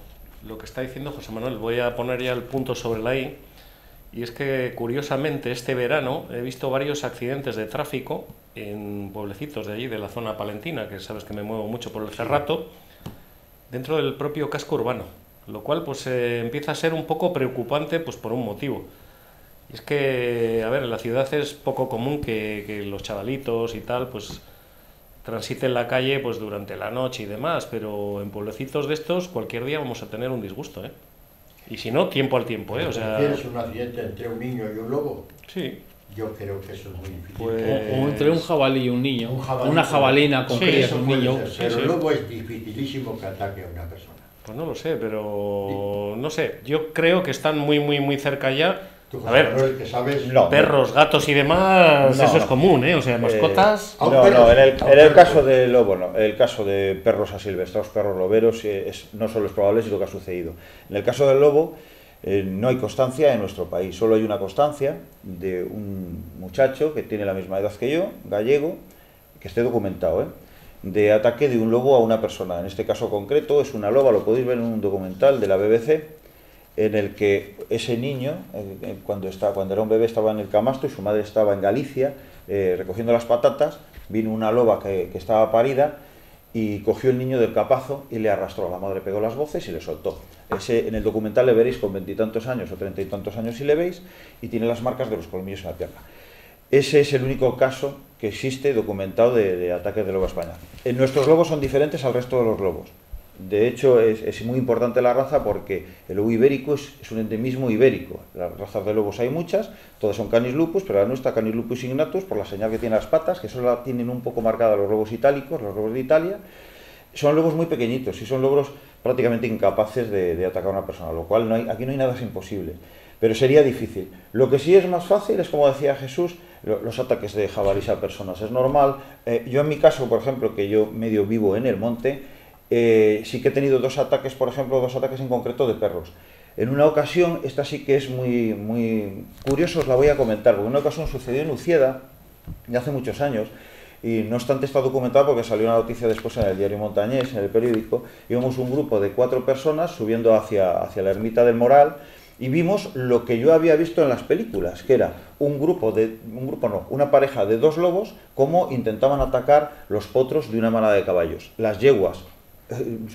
lo que está diciendo José Manuel. Voy a poner ya el punto sobre la I. Y es que curiosamente este verano he visto varios accidentes de tráfico en pueblecitos de allí, de la zona palentina, que sabes que me muevo mucho por el cerrato, dentro del propio casco urbano. Lo cual pues eh, empieza a ser un poco preocupante pues por un motivo. Y es que, a ver, en la ciudad es poco común que, que los chavalitos y tal pues transite en la calle pues durante la noche y demás, pero en pueblecitos de estos cualquier día vamos a tener un disgusto, ¿eh? Y si no, tiempo al tiempo, ¿eh? O sea... ¿Tienes un accidente entre un niño y un lobo? Sí. Yo creo que eso es muy difícil. Pues... O entre un jabalí y un niño. una jabalina con crías, un niño. pero el lobo es dificilísimo que ataque a una persona. Pues no lo sé, pero no sé. Yo creo que están muy, muy, muy cerca ya a ver, perros, gatos y demás, eso es común, ¿eh? O sea, mascotas. no, no, en el, caso de lobo, no. En el caso de perros asilvestrados, perros loberos, es, no solo es probable, sino que ha sucedido. En el caso del lobo, eh, no hay constancia en nuestro país, solo hay una constancia de un muchacho que tiene la misma edad que yo, gallego, que esté documentado, ¿eh? de ataque de un lobo a una persona. En este caso concreto es una loba, lo podéis ver en un documental de la BBC, en el que ese niño, cuando, estaba, cuando era un bebé, estaba en el camasto y su madre estaba en Galicia eh, recogiendo las patatas, vino una loba que, estaba parida y cogió el niño del capazo y le arrastró. La madre pegó las voces y le soltó. Ese, en el documental le veréis con veintitantos años o treinta y tantos años si le veis y tiene las marcas de los colmillos en la pierna. Ese es el único caso que existe documentado de, de ataques de lobo a España. En nuestros lobos son diferentes al resto de los lobos. De hecho, es, muy importante la raza porque el lobo ibérico es, un endemismo ibérico. Las razas de lobos hay muchas, todas son canis lupus, pero la nuestra canis lupus ignatus, por la señal que tiene las patas, que solo la tienen un poco marcada los lobos itálicos, los lobos de Italia, son lobos muy pequeñitos y son lobos prácticamente incapaces de, atacar a una persona, lo cual no hay, aquí no hay nada imposible, pero sería difícil. Lo que sí es más fácil es, como decía Jesús, los ataques de jabalís a personas. Es normal. Eh, yo en mi caso, por ejemplo, que yo medio vivo en el monte, eh, sí que he tenido dos ataques, por ejemplo, dos ataques en concreto de perros. En una ocasión, esta sí que es muy, muy curiosa, os la voy a comentar, porque en una ocasión sucedió en Ucieda, ya hace muchos años, y no obstante está documentado porque salió una noticia después en el diario Montañés, en el periódico, íbamos un grupo de cuatro personas subiendo hacia, hacia la ermita del Moral, y vimos lo que yo había visto en las películas, que era un grupo de un grupo no, una pareja de dos lobos cómo intentaban atacar los potros de una manada de caballos. Las yeguas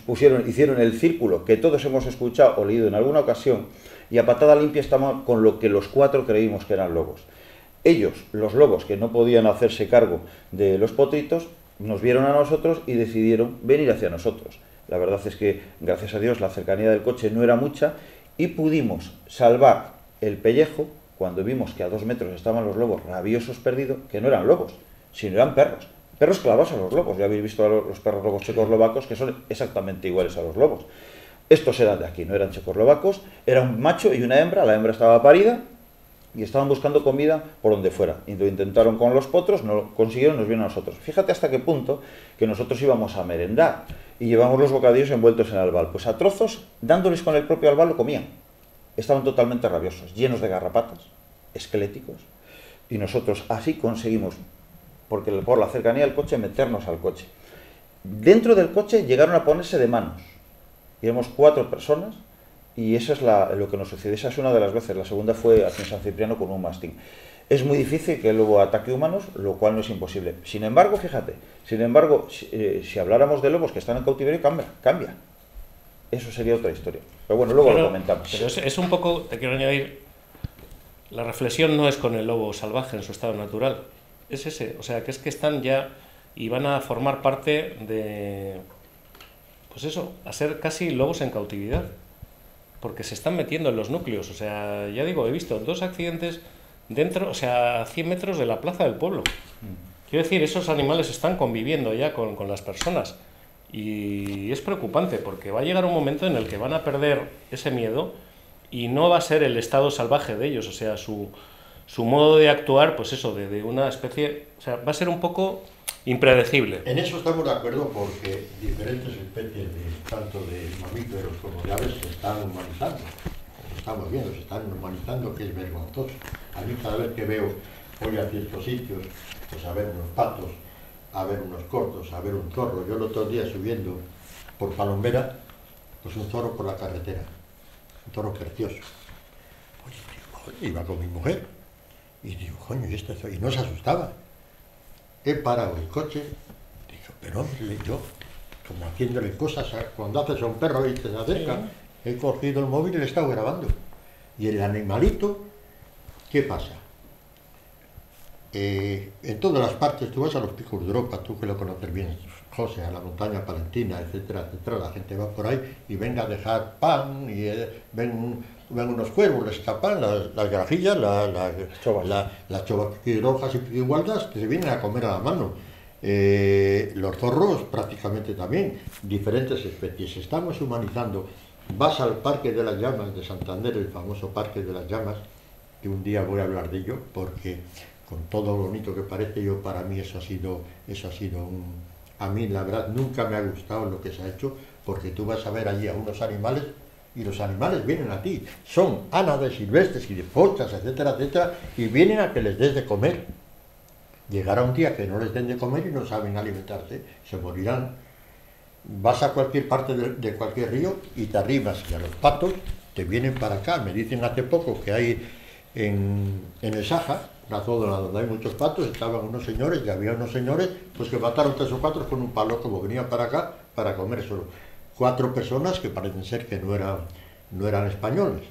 pusieron, hicieron el círculo que todos hemos escuchado o leído en alguna ocasión y a patada limpia estaban con lo que los cuatro creímos que eran lobos. Ellos, los lobos que no podían hacerse cargo de los potritos, nos vieron a nosotros y decidieron venir hacia nosotros. La verdad es que, gracias a Dios, la cercanía del coche no era mucha y pudimos salvar el pellejo cuando vimos que a dos metros estaban los lobos rabiosos perdidos, que no eran lobos, sino eran perros. Perros clavados a los lobos. Ya habéis visto a los perros lobos checoslovacos que son exactamente iguales a los lobos. Estos eran de aquí, no eran checoslovacos, era un macho y una hembra, la hembra estaba parida y estaban buscando comida por donde fuera. Y lo intentaron con los potros, no lo consiguieron, nos vieron a nosotros. Fíjate hasta qué punto que nosotros íbamos a merendar y llevamos los bocadillos envueltos en albal. Pues a trozos, dándoles con el propio albal, lo comían. Estaban totalmente rabiosos, llenos de garrapatas, esqueléticos. Y nosotros así conseguimos, porque por la cercanía del coche, meternos al coche. Dentro del coche llegaron a ponerse de manos Íbamos cuatro personas y eso es lo que nos sucedió. Esa es una de las veces. La segunda fue aquí en San Cipriano con un mastín. Es muy difícil que el lobo ataque humanos, lo cual no es imposible. Sin embargo, fíjate, sin embargo, si, eh, habláramos de lobos que están en cautiverio, cambia, cambia. Eso sería otra historia. Pero bueno, luego lo comentamos. Pero es, es, un poco, te quiero añadir, la reflexión no es con el lobo salvaje en su estado natural. Es ese. O sea, que es que están ya y van a formar parte de pues eso, a ser casi lobos en cautividad, porque se están metiendo en los núcleos. O sea, ya digo, he visto dos accidentes dentro, o sea, a 100 metros de la plaza del pueblo. Quiero decir, esos animales están conviviendo ya con, con las personas. Y es preocupante porque va a llegar un momento en el que van a perder ese miedo y no va a ser el estado salvaje de ellos, o sea, su, su modo de actuar, pues eso, de, de, una especie, o sea, va a ser un poco impredecible. En eso estamos de acuerdo porque diferentes especies, de, tanto de mamíferos como de aves, se están humanizando. estamos viendo, se están humanizando, que es vergonzoso. A mí cada vez que veo, voy a ciertos sitios, pues a ver unos patos, a ver unos cortos, a ver un zorro. Yo el otro día subiendo por Palombera, pues un zorro por la carretera, un zorro precioso. Iba con mi mujer y digo, coño, y, esto, y no se asustaba he parado el coche, digo, pero hombre, yo, como haciéndole cosas, cuando haces a un perro y te acerca, he cogido el móvil y le he estado grabando. Y el animalito, ¿qué pasa? Eh, en todas las partes, tú vas a los picos de Europa, tú que lo conoces bien, José, a la montaña palentina, etcétera, etcétera, la gente va por ahí y venga a dejar pan y eh, ven, ven, unos cuervos, les tapan las, las grajillas, la, la, la, las rojas y igualdas que se vienen a comer a la mano. Eh, los zorros prácticamente también, diferentes especies. Estamos humanizando. Vas al Parque de las Llamas de Santander, el famoso Parque de las Llamas, que un día voy a hablar de ello, porque con todo lo bonito que parece, yo para mí eso ha sido, eso ha sido un, a mí la verdad nunca me ha gustado lo que se ha hecho, porque tú vas a ver allí a unos animales y los animales vienen a ti. Son ánades silvestres y de pochas, etcétera, etcétera, y vienen a que les des de comer. Llegará un día que no les den de comer y no saben alimentarse, se morirán. Vas a cualquier parte de, cualquier río y te arribas y a los patos te vienen para acá. Me dicen hace poco que hay en, en el Saja, la zona donde hay muchos patos, estaban unos señores, y había unos señores, pues que mataron tres o cuatro con un palo, como venían para acá, para comer solo. Cuatro personas que parecen ser que no eran, no eran españoles.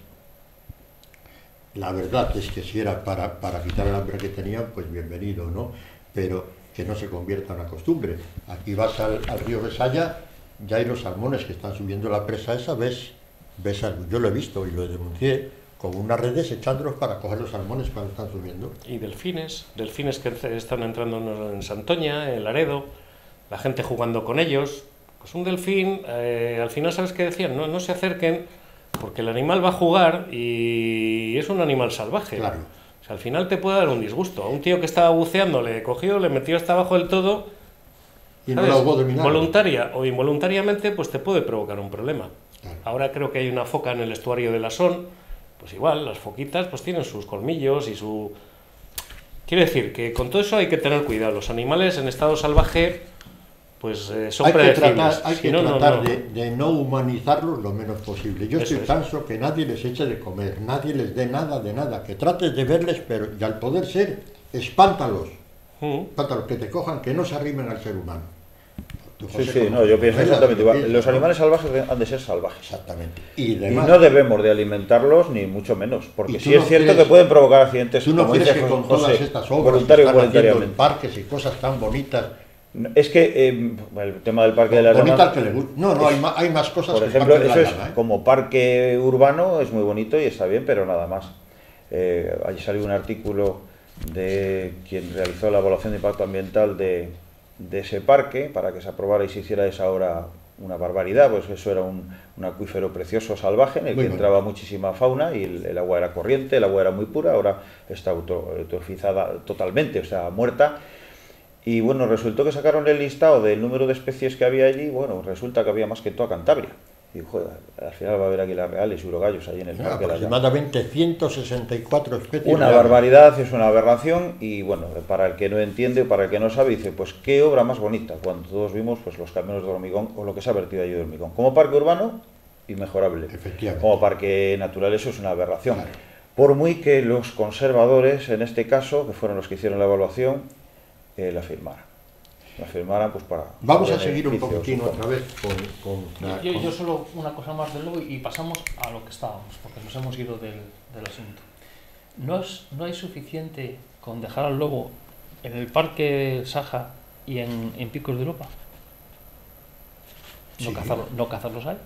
La verdad es que si era para, para quitar el hambre que tenían, pues bienvenido, ¿no? Pero que no se convierta en una costumbre. Aquí vas al, río Besaya, ya hay los salmones que están subiendo la presa esa, ves, ves yo lo he visto y lo denuncié, con unas redes echándolos para coger los salmones cuando están subiendo. Y delfines, delfines que están entrando en Santoña, en Laredo, la gente jugando con ellos. Pues un delfín, eh, al final, ¿sabes qué decían? No, no se acerquen porque el animal va a jugar y es un animal salvaje. Claro. O sea, al final te puede dar un disgusto. A un tío que estaba buceando le cogió, le metió hasta abajo del todo. Y no lo Voluntaria o involuntariamente, pues te puede provocar un problema. Ahora creo que hay una foca en el estuario de la Son pues igual, las foquitas pues tienen sus colmillos y su... Quiero decir que con todo eso hay que tener cuidado. Los animales en estado salvaje pues eh, son hay predecibles. Que tratar, hay que tratar De, no humanizarlos lo menos posible. Yo estoy canso que nadie les eche de comer, nadie les dé nada de nada, que trates de verles, pero y al poder ser, espántalos. Mm. Espántalos, que te cojan, que no se arrimen al ser humano. Sí, sí, no, yo pienso exactamente igual. Los animales salvajes han de ser salvajes. Exactamente. Y, no debemos de alimentarlos ni mucho menos, porque sí es cierto que pueden provocar accidentes. Tú no crees que con todas estas obras voluntariamente. parques y cosas tan bonitas es que eh, el tema del parque de la Bonita que le No, no, hay, hay, más cosas. Por ejemplo, eso es ¿eh? como parque urbano, es muy bonito y está bien, pero nada más. Eh, allí salió un artículo de quien realizó la evaluación de impacto ambiental de, de ese parque para que se aprobara y se hiciera esa obra una barbaridad, pues eso era un, acuífero precioso salvaje en el que entraba muchísima fauna y el, agua era corriente, el agua era muy pura, ahora está eutrofizada totalmente, o sea, muerta y bueno, resultó que sacaron el listado del número de especies que había allí, bueno, resulta que había más que toda Cantabria. Y joder, al final va a haber águilas reales y urogallos ahí en el parque. Aproximadamente 164 especies. Una barbaridad, es una aberración y bueno, para el que no entiende, para el que no sabe, dice, pues qué obra más bonita, cuando todos vimos pues los caminos de hormigón o lo que se ha vertido allí de hormigón. Como parque urbano, inmejorable. Efectivamente. Como parque natural, eso es una aberración. Por muy que los conservadores, en este caso, que fueron los que hicieron la evaluación, eh, la firmara. La firmara pues para... Vamos a seguir un poquitín otra vez con... yo, solo una cosa más del lobo y pasamos a lo que estábamos, porque nos hemos ido del, asunto. ¿No, es, ¿No hay suficiente con dejar al lobo en el Parque Saja y en, Picos de Europa? ¿No, ¿No cazarlos ahí?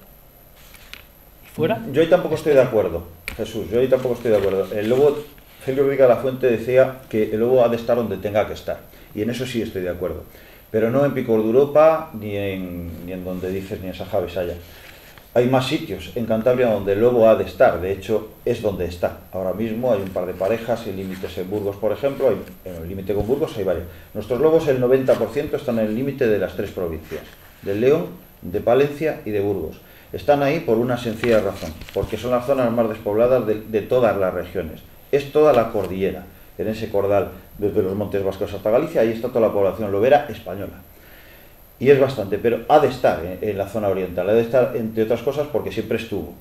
¿Y fuera? Yo ahí tampoco estoy de acuerdo, Jesús, yo ahí tampoco estoy de acuerdo. El lobo, Félix Rodríguez de la Fuente decía que el lobo ha de estar donde tenga que estar y en eso sí estoy de acuerdo. Pero no en Picor de Europa, ni en, ni en donde dices, ni en Saja Besaya. Hay más sitios en Cantabria donde el lobo ha de estar, de hecho es donde está. Ahora mismo hay un par de parejas y límites en Burgos, por ejemplo, hay, en el límite con Burgos hay varios. Nuestros lobos, el 90% están en el límite de las tres provincias, de León, de Palencia y de Burgos. Están ahí por una sencilla razón, porque son las zonas más despobladas de, de todas las regiones. Es toda la cordillera en ese cordal desde los Montes Vascos hasta Galicia, ahí está toda la población lobera española. Y es bastante, pero ha de estar en, la zona oriental, ha de estar, entre otras cosas, porque siempre estuvo.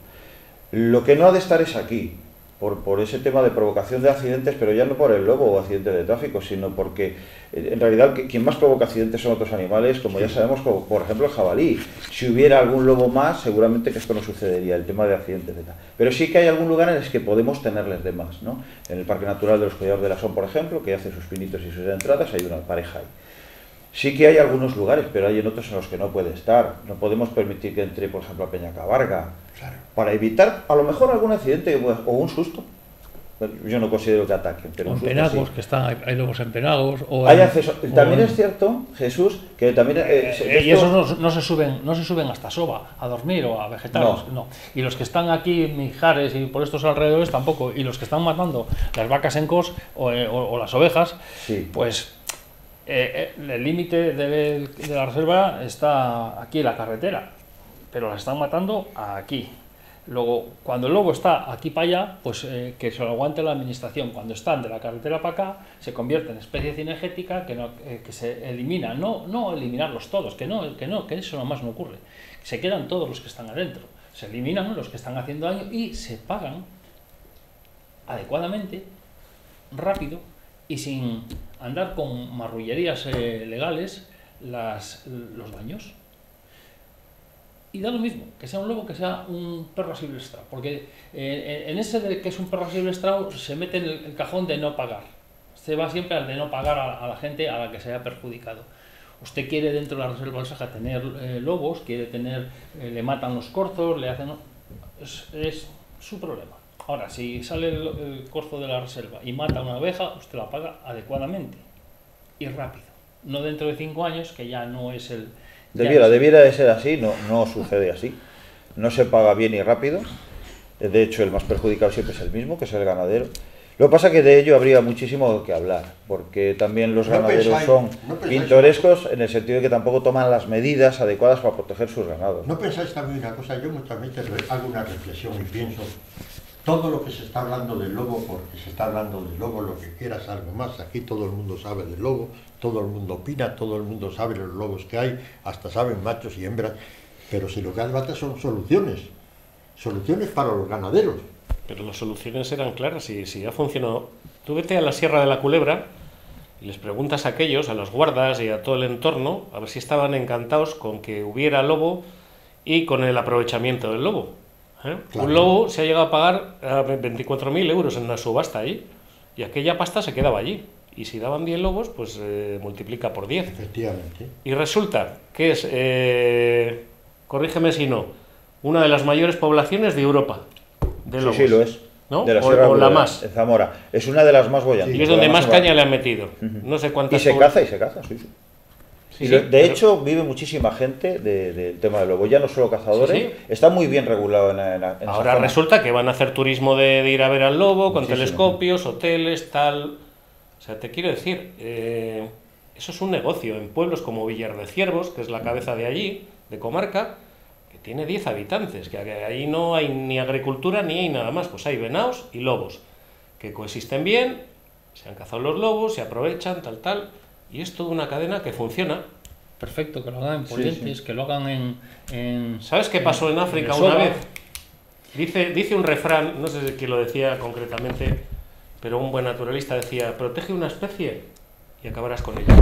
Lo que no ha de estar es aquí, por, ese tema de provocación de accidentes, pero ya no por el lobo o accidente de tráfico, sino porque eh, en realidad quien más provoca accidentes son otros animales, como ya sabemos, como por ejemplo el jabalí. Si hubiera algún lobo más, seguramente que esto no sucedería, el tema de accidentes de tal. Pero sí que hay algún lugar en el que podemos tenerles de más, ¿no? En el Parque Natural de los Collados de la Son, por ejemplo, que hace sus pinitos y sus entradas, hay una pareja ahí. Sí que hay algunos lugares, pero hay en otros en los que no puede estar. No podemos permitir que entre, por ejemplo, a Peñacabarga, para evitar a lo mejor algún accidente o un susto. Yo no considero que ataquen, pero en penagos, que están, hay lobos en penagos. O hay acceso. También es cierto, Jesús, que también. Eh, eh, y esos no, se suben, no se suben hasta Soba a dormir o a vegetar. No. Y los que están aquí en Mijares y por estos alrededores tampoco. Y los que están matando las vacas en cos o, eh, las ovejas, pues el límite de, la reserva está aquí en la carretera pero las están matando aquí. Luego, cuando el lobo está aquí para allá, pues eh, que se lo aguante la administración. Cuando están de la carretera para acá, se convierte en especie cinegética eh, que se elimina. No, no eliminarlos todos, que no, que no, que eso nomás no ocurre. Se quedan todos los que están adentro. Se eliminan los que están haciendo daño y se pagan adecuadamente, rápido y sin andar con marrullerías eh, legales los daños. Y da lo mismo, que sea un lobo, que sea un perro asilvestrado, porque eh, en ese de que es un perro asilvestrado se mete en el, cajón de no pagar. Se va siempre al de no pagar a, la gente a la que se haya perjudicado. Usted quiere dentro de la reserva Saja tener eh, lobos, quiere tener, le matan los corzos, le hacen... Es, su problema. Ahora, si sale el, el, corzo de la reserva y mata a una oveja, usted la paga adecuadamente y rápido. No dentro de cinco años, que ya no es el, Debiera, debiera de ser así, no, no sucede así. No se paga bien y rápido. De hecho, el más perjudicado siempre es el mismo, que es el ganadero. Lo que pasa es que de ello habría muchísimo que hablar, porque también los ganaderos son pintorescos en el sentido de que tampoco toman las medidas adecuadas para proteger sus ganados. ¿No pensáis también una cosa? Yo muchas veces hago una reflexión y pienso, todo lo que se está hablando del lobo, porque se está hablando del lobo, lo que quieras, algo más, aquí todo el mundo sabe del lobo, todo el mundo opina, todo el mundo sabe los lobos que hay, hasta saben machos y hembras, pero si lo que hace son soluciones, soluciones para los ganaderos. Pero las soluciones eran claras y si ha funcionado. Tú vete a la Sierra de la Culebra y les preguntas a aquellos, a los guardas y a todo el entorno, a ver si estaban encantados con que hubiera lobo y con el aprovechamiento del lobo. ¿Eh? Claro. Un lobo se ha llegado a pagar eh, 24.000 euros en una subasta allí y aquella pasta se quedaba allí. Y si daban 10 lobos, pues eh, multiplica por 10. Efectivamente. Y resulta que es, eh, corrígeme si no, una de las mayores poblaciones de Europa. De Sí, lobos. sí, lo es. ¿No? De la o, la más. En Zamora. Es una de las más bollantes. Y es donde más caña le han metido. No sé Y cuántas. se pobl- caza y se caza, sí, sí. Sí, de pero- hecho, vive muchísima gente de- del tema del lobo, ya no solo cazadores, Sí, sí. está muy bien regulado en, en- esa Ahora resulta que van a hacer turismo de, de ir a ver al lobo, con Muchísimo. telescopios, hoteles, tal. O sea, te quiero decir, eh, eso es un negocio. En pueblos como Villar de Ciervos, que es la cabeza de allí, de comarca, que tiene 10 habitantes, que ahí no hay ni agricultura ni hay nada más. Pues hay venados y lobos, que coexisten bien, se han cazado los lobos, se aprovechan, tal, tal. Y es toda una cadena que funciona. Perfecto, que lo hagan en Polientes, sí. que lo hagan en, en- ¿Sabes qué pasó en África una vez? Dice, dice un refrán, no sé quién lo decía concretamente, pero un buen naturalista decía, protege una especie y acabarás con ella.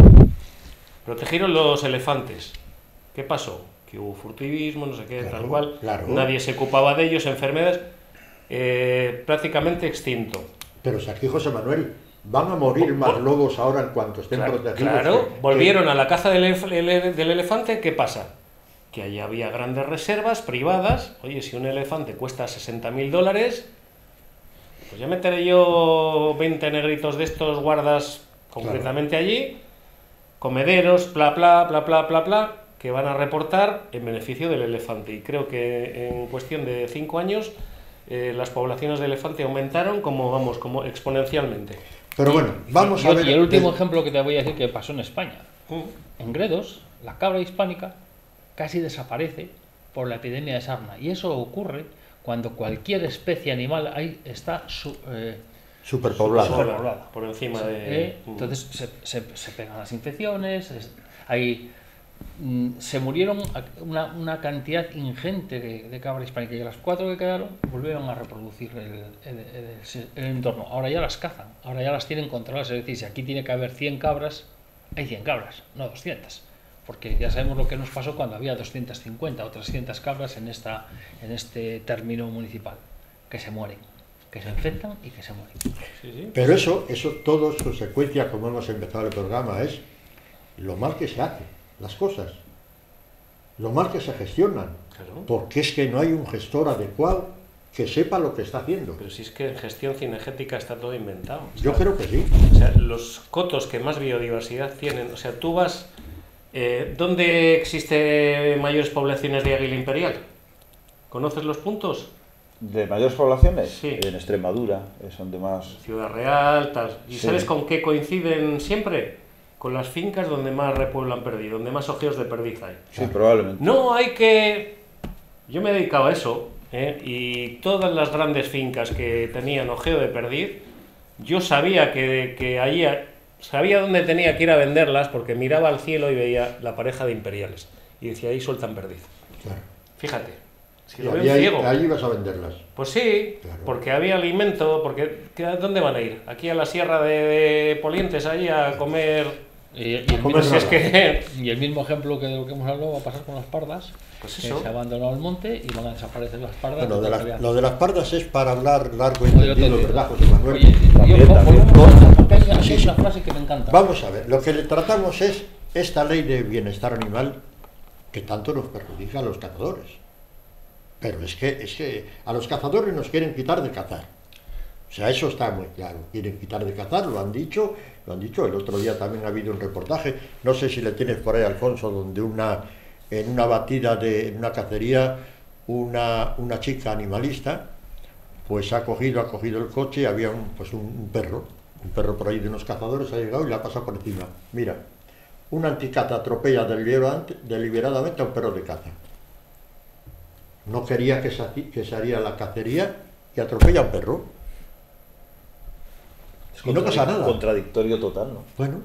Protegieron los elefantes. ¿Qué pasó? Que hubo furtivismo, no sé qué, tal cual. claro. Nadie se ocupaba de ellos, enfermedades eh, prácticamente extinto. Pero si aquí, José Manuel, van a morir más lobos ahora en cuanto estén Claro, protegidos. claro, que- volvieron a la caza del, elef- ele- del elefante, ¿qué pasa? Que allí había grandes reservas privadas. Oye, si un elefante cuesta 60.000 dólares, pues ya meteré yo 20 negritos de estos guardas concretamente allí, comederos, bla, bla, bla, bla, bla, bla, que van a reportar en beneficio del elefante. Y creo que en cuestión de 5 años eh, las poblaciones de elefante aumentaron como, vamos, como exponencialmente. Pero bueno, vamos y, a ver. y el último el- ejemplo que te voy a decir que pasó en España. En Gredos, la cabra hispánica casi desaparece por la epidemia de sarna. Y eso ocurre cuando cualquier especie animal ahí está su, eh, Superpoblada. superpoblada. Por encima de... Eh, Entonces se, se- se pegan las infecciones, es- hay, mm, se murieron una, una cantidad ingente de, de cabras hispánicas y las cuatro que quedaron volvieron a reproducir el, el- el- el entorno. Ahora ya las cazan, ahora ya las tienen controladas. Es decir, si aquí tiene que haber 100 cabras, hay 100 cabras, no 200. Porque ya sabemos lo que nos pasó cuando había 250 o 300 cabras en, esta, en este término municipal, que se mueren, que se infectan y que se mueren. Pero eso, eso todo es consecuencia, como hemos empezado el programa, es lo mal que se hace, las cosas, lo mal que se gestionan, porque es que no hay un gestor adecuado que sepa lo que está haciendo. Pero si es que en gestión cinegética está todo inventado. Yo creo que sí. O sea, los cotos que más biodiversidad tienen, o sea, tú vas... eh, ¿Dónde existe mayores poblaciones de águila imperial? ¿Conoces los puntos? ¿De mayores poblaciones? Sí. En Extremadura, es donde más... Ciudad Real, tal. ¿Y Sí. sabes con qué coinciden siempre? Con las fincas donde más repueblo han perdido, donde más ojeos de perdiz hay. Sí, probablemente. No, hay que... Yo me he dedicado a eso, ¿eh? y todas las grandes fincas que tenían ojeo de perdiz, yo sabía que, que ahí... Sabía dónde tenía que ir a venderlas porque miraba al cielo y veía la pareja de imperiales. Y decía, ahí sueltan perdiz. Claro. Fíjate. Si lo ahí- ciego. ahí vas a venderlas. Pues sí, porque había alimento, porque ¿qué- ¿dónde van a ir? Aquí a la sierra de, de Polientes, ahí a comer... Y, y el mismo, si es que... (laughs) y el mismo ejemplo que de lo que hemos hablado va a pasar con las pardas. Pues que se ha abandonado el monte y van a desaparecer las pardas. Bueno, de lo de las pardas es para hablar largo y Oye, yo te entendido, digo. ¿verdad, José Manuel? Oye, yo- yo- porque hay- hay una frase que me encanta. Vamos a ver, lo que le tratamos es esta ley de bienestar animal que tanto nos perjudica a los cazadores. Pero es que, es que a los cazadores nos quieren quitar de cazar. O sea, eso está muy claro. Quieren quitar de cazar, lo han dicho, lo han dicho. El otro día también ha habido un reportaje, no sé si le tienes por ahí, Alfonso, donde una, en una batida de una cacería, una, una chica animalista, pues ha cogido, ha cogido el coche y había un, pues un, perro, un perro por ahí de unos cazadores, ha llegado y le ha pasado por encima. Mira, un anticata atropella deliberadamente, a un perro de caza. No quería que se, que se haría la cacería y atropella a un perro. Es Y no pasa nada. Contradictorio total, ¿no? Bueno,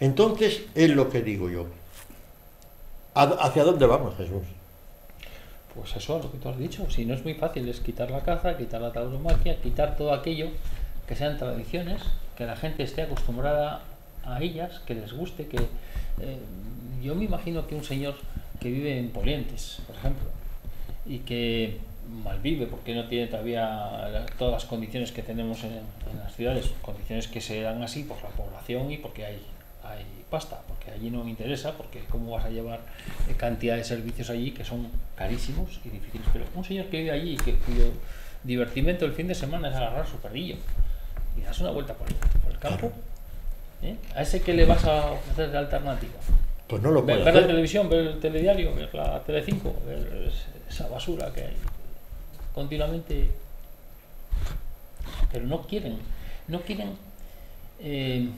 entonces es lo que digo yo. ¿Ha- ¿Hacia dónde vamos, Jesús? Pues eso, lo que tú has dicho. Si no es muy fácil, es quitar la caza, quitar la tauromaquia, quitar todo aquello que sean tradiciones, que la gente esté acostumbrada a ellas, que les guste, que eh, yo me imagino que un señor que vive en Polientes, por ejemplo, y que malvive porque no tiene todavía todas las condiciones que tenemos en, en, las ciudades, condiciones que se dan así por la población y porque hay, hay pasta, porque allí no me interesa, porque cómo vas a llevar cantidad de servicios allí que son carísimos y difíciles. Pero un señor que vive allí, que, cuyo divertimento el fin de semana es agarrar su perrillo y das una vuelta por el, por el campo, ¿eh? a ese que le vas a ofrecer de alternativa. Pues no lo ver, puede ver la hacer. televisión, ver el telediario, ver la Telecinco, ver esa basura que hay continuamente. Pero no quieren, no quieren, eh,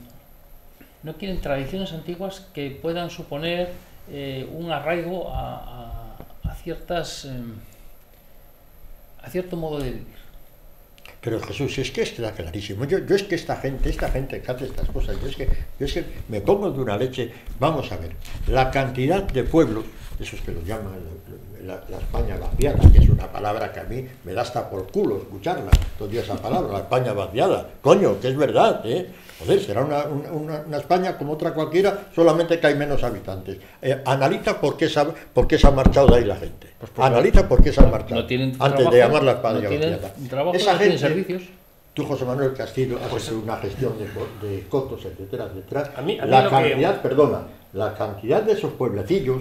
no quieren tradiciones antiguas que puedan suponer eh, un arraigo a, ciertas, eh, a cierto modo de vivir. Pero Jesús, es que está clarísimo. Yo, yo es que esta gente, esta gente que hace estas cosas, yo es, que, yo es que me pongo de una leche. Vamos a ver, la cantidad de pueblos, esos que lo llaman la, la España vaciada, que es una palabra que a mí me da hasta por culo escucharla, toda esa palabra, la España vaciada. Coño, que es verdad, ¿eh? Joder, será una, una, una, España como otra cualquiera, solamente que hay menos habitantes. Eh, analiza por qué, se ha, por qué se ha marchado de ahí la gente. Pues analiza por qué se han marchado. No tienen antes trabajo, de llamar la España no tienen vaciada. Trabajo, Esa no gente, tienen servicios. Tú, José Manuel Castillo, has hecho una gestión de, de cotos, etcétera, etcétera. A mí, a mí la cantidad, que... perdona, la cantidad de esos pueblecillos,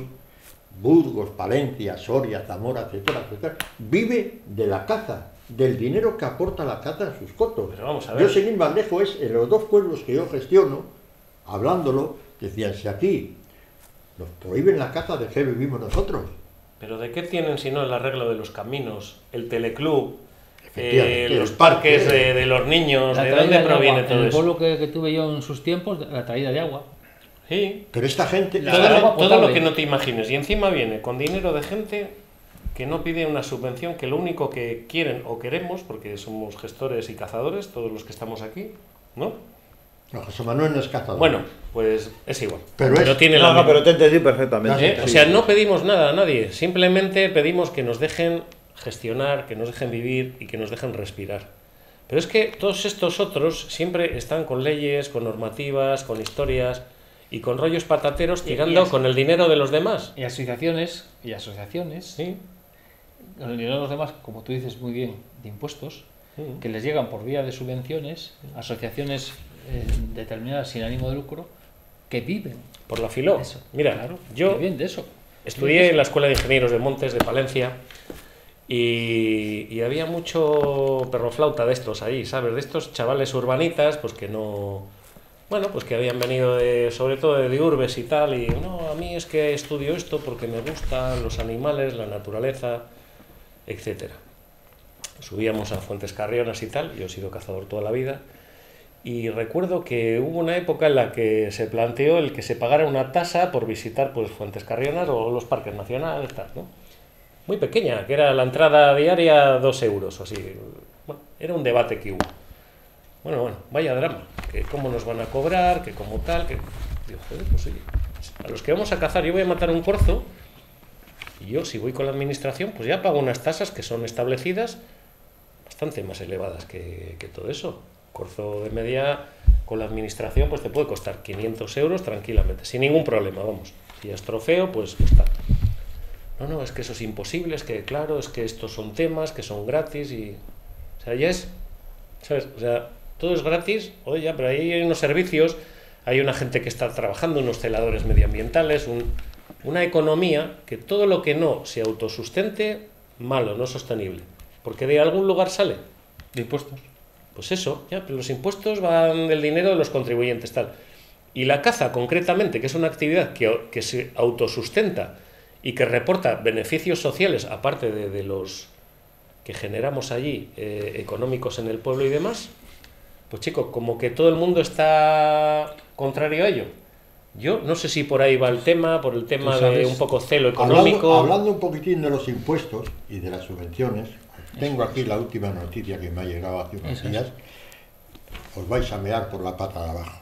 Burgos, Palencia, Soria, Zamora, etcétera, etcétera, vive de la caza, del dinero que aporta la caza en sus cotos. Pero vamos a ver. Yo, sin ir más lejos, en los dos pueblos que yo gestiono, hablándolo, decían, si aquí nos prohíben la caza, ¿de qué vivimos nosotros? Pero ¿de qué tienen si no el arreglo de los caminos, el teleclub, Eh, los parques de, de, los niños, ¿de dónde de proviene agua. todo el eso? pueblo que, que, tuve yo en sus tiempos, la traída de agua. Sí. Pero esta gente... Todo, lo, todo lo que no te imagines. Y encima viene con dinero de gente que no pide una subvención, que lo único que quieren o queremos, porque somos gestores y cazadores, todos los que estamos aquí, ¿no? No, José Manuel no es cazador. Bueno, pues es igual. Pero, es, tiene no, la no, pero te entendí perfectamente. ¿Eh? O sea, no pedimos nada a nadie, simplemente pedimos que nos dejen gestionar, que nos dejen vivir y que nos dejen respirar. Pero es que todos estos otros siempre están con leyes, con normativas, con historias y con rollos patateros tirando con el dinero de los demás. Y asociaciones, y asociaciones, sí. con el dinero de los demás, como tú dices muy bien, de impuestos, sí. que les llegan por vía de subvenciones, asociaciones eh, determinadas sin ánimo de lucro, que viven. Por la filó. Eso. Mira, claro, yo viven de eso. estudié en la Escuela de Ingenieros de Montes de Palencia y, y, había mucho perroflauta de estos ahí, ¿sabes? De estos chavales urbanitas, pues que no... Bueno, pues que habían venido sobre todo de urbes y tal, y no, a mí es que estudio esto porque me gustan los animales, la naturaleza, etcétera. Subíamos a Fuentes Carrionas y tal, yo he sido cazador toda la vida, y recuerdo que hubo una época en la que se planteó el que se pagara una tasa por visitar pues Fuentes Carrionas o los parques nacionales, tal, ¿no? muy pequeña, que era la entrada diaria dos euros o así. Bueno, era un debate que hubo. Bueno, bueno, vaya drama, que cómo nos van a cobrar, que como tal, que... Digo, joder, pues oye, a los que vamos a cazar, yo voy a matar un corzo, y yo si voy con la administración, pues ya pago unas tasas que son establecidas bastante más elevadas que, que todo eso. Corzo de media con la administración, pues te puede costar 500 euros tranquilamente, sin ningún problema, vamos. Si es trofeo, pues está. No, no, es que eso es imposible, es que claro, es que estos son temas que son gratis y... O sea, ya es... ¿Sabes? O sea, todo es gratis, oye, ya, pero ahí hay unos servicios, hay una gente que está trabajando, unos celadores medioambientales, un, una economía que todo lo que no se autosustente, malo, no sostenible. Porque de algún lugar sale. De impuestos. Pues eso, ya, pero los impuestos van del dinero de los contribuyentes, tal. Y la caza, concretamente, que es una actividad que, que se autosustenta, y que reporta beneficios sociales, aparte de, de los que generamos allí, eh, económicos en el pueblo y demás, pues chico, como que todo el mundo está contrario a ello. Yo no sé si por ahí va el tema, por el tema de un poco celo económico. Hablando, hablando, un poquitín de los impuestos y de las subvenciones, tengo aquí la última noticia que me ha llegado hace unos días. Os vais a mear por la pata de abajo.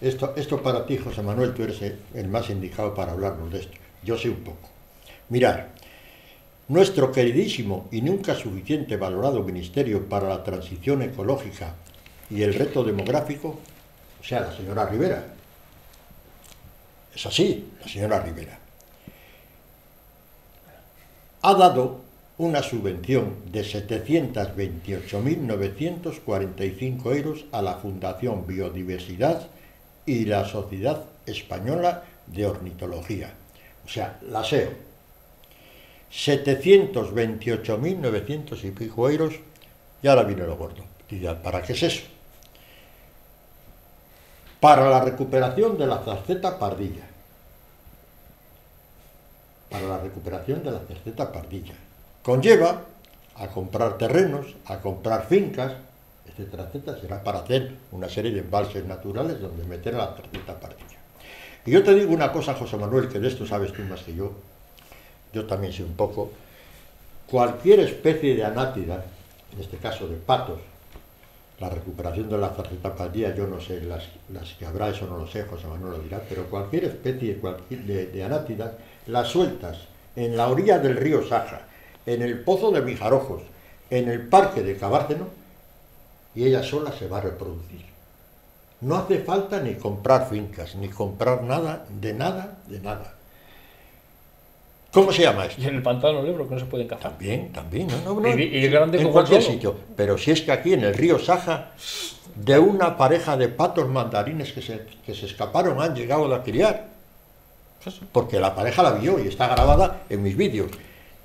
Esto, esto para ti, José Manuel, tú eres el más indicado para hablarnos de esto. Yo sé un poco. Mirad, nuestro queridísimo y nunca suficiente valorado Ministerio para la Transición Ecológica y el Reto Demográfico, o sea, la señora Rivera, Es así, la señora Rivera. Ha dado una subvención de 728.945 euros a la Fundación Biodiversidad y la Sociedad Española de Ornitología. O sea, la SEO. 728.900 y pico euros y ahora viene lo gordo. ¿Para qué es eso? Para la recuperación de la zarceta pardilla. Para la recuperación de la zarceta pardilla. Conlleva a comprar terrenos, a comprar fincas, etcétera, etcétera. Será para hacer una serie de embalses naturales donde meter la zarceta pardilla. Y yo te digo una cosa, José Manuel, que de esto sabes tú más que yo. Yo también sé un poco. Cualquier especie de anátida, en este caso de patos, la recuperación de la pardilla, yo no sé las, que habrá, eso no lo sé, José Manuel lo dirá, pero cualquier especie de, de anátidas, las sueltas en la orilla del río Saja, en el pozo de Mijarojos, en el parque de Cabárceno, y ella sola se va a reproducir. No hace falta ni comprar fincas, ni comprar nada, de nada, de nada. ¿Cómo se llama esto? Y en el pantano libro que no se pueden cazar. También, también, no, no, Y, grande en cualquier sitio. Pero si es que aquí en el río Saja, de una pareja de patos mandarines que se, que se escaparon han llegado a criar. Porque la pareja la vio y está grabada en mis vídeos.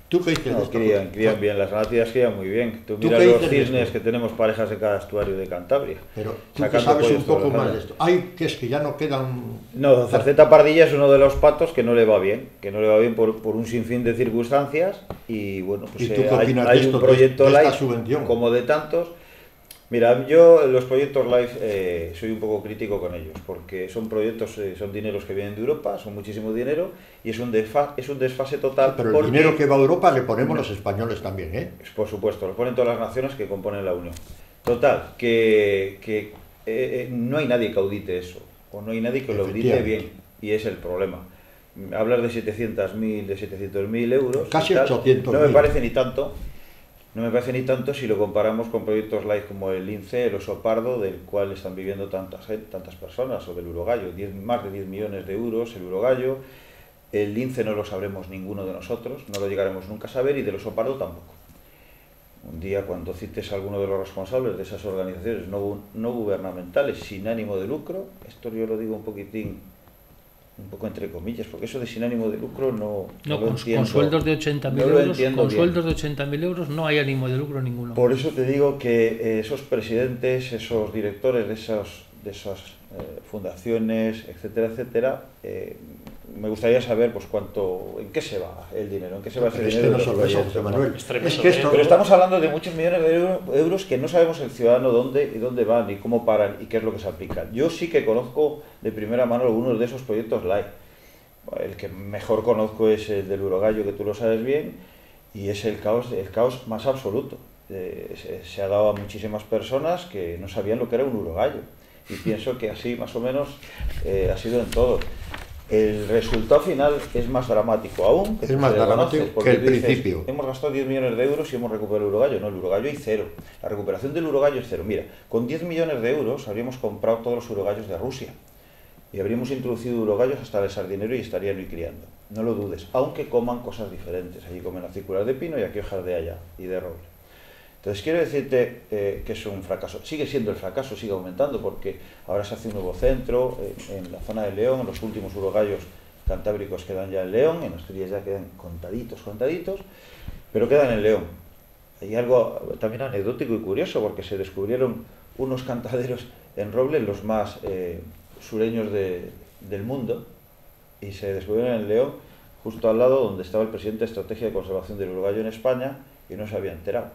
¿Tú qué dices no, crían, crían bien, las nativas crían muy bien. Tú, mira los cisnes que tenemos parejas en cada estuario de Cantabria. Pero tú sabes un poco más de esto. Hay que es que ya no quedan... No, Zarceta Pardilla es uno de los patos que no le va bien, que no le va bien por, por un sinfín de circunstancias y bueno, pues eh, hay, hay un proyecto live como de tantos Mira, yo los proyectos live eh, soy un poco crítico con ellos, porque son proyectos, eh, son dineros que vienen de Europa, son muchísimo dinero y es un, es un desfase total. pero el dinero que va a Europa le ponemos los españoles también, ¿eh? Por supuesto, lo ponen todas las naciones que componen la Unión. Total, que, que eh, no hay nadie que audite eso, o no hay nadie que lo audite bien, y es el problema. Hablar de 700.000, de 700.000 euros... Casi 800.000. No me parece ni tanto, no me parece ni tanto si lo comparamos con proyectos live como el INCE, el oso pardo, del cual están viviendo tantas, tantas personas, o del urogallo, más de 10 millones de euros el urogallo. El lince no lo sabremos ninguno de nosotros, no lo llegaremos nunca a saber, y del oso pardo tampoco. Un día cuando cites a alguno de los responsables de esas organizaciones no, no gubernamentales sin ánimo de lucro, esto yo lo digo un poquitín un poco entre comillas, porque eso de sin ánimo de lucro no, no, con, sueldos de 80.000 euros, con sueldos de 80.000 euros no hay ánimo de lucro ninguno. Por eso te digo que eh, esos presidentes, esos directores de esas de esas eh, fundaciones, etcétera, etcétera, eh, me gustaría saber pues cuánto, en qué se va el dinero, en qué se va ese dinero. Pero estamos hablando de muchos millones de euros que no sabemos el ciudadano dónde y dónde van y cómo paran y qué es lo que se aplica. Yo sí que conozco de primera mano algunos de esos proyectos live. El que mejor conozco es el del Urogallo, que tú lo sabes bien, y es el caos, el caos más absoluto. Eh, se, se, ha dado a muchísimas personas que no sabían lo que era un urogallo. Y pienso que así más o menos eh, ha sido en todo el resultado final es más dramático aún. es más dramático que el principio. Hemos gastado 10 millones de euros y hemos recuperado el urogallo. No, el urogallo hay cero. La recuperación del urogallo es cero. Mira, con 10 millones de euros habríamos comprado todos los urogallos de Rusia. Y habríamos introducido urogallos hasta el sardinero y estarían hoy criando. No lo dudes. Aunque coman cosas diferentes. Allí comen acículas de pino y aquí hojas de haya y de roble. Entonces quiero decirte eh, que es un fracaso. Sigue siendo el fracaso, sigue aumentando porque ahora se hace un nuevo centro en, la zona de León, los últimos urogallos cantábricos quedan ya en León, en Asturias ya quedan contaditos, contaditos, pero quedan en León. Hay algo también anecdótico y curioso porque se descubrieron unos cantaderos en roble, los más eh, sureños del mundo, y se descubrieron en León, justo al lado donde estaba el presidente de Estrategia de Conservación del Urogallo en España, y no se había enterado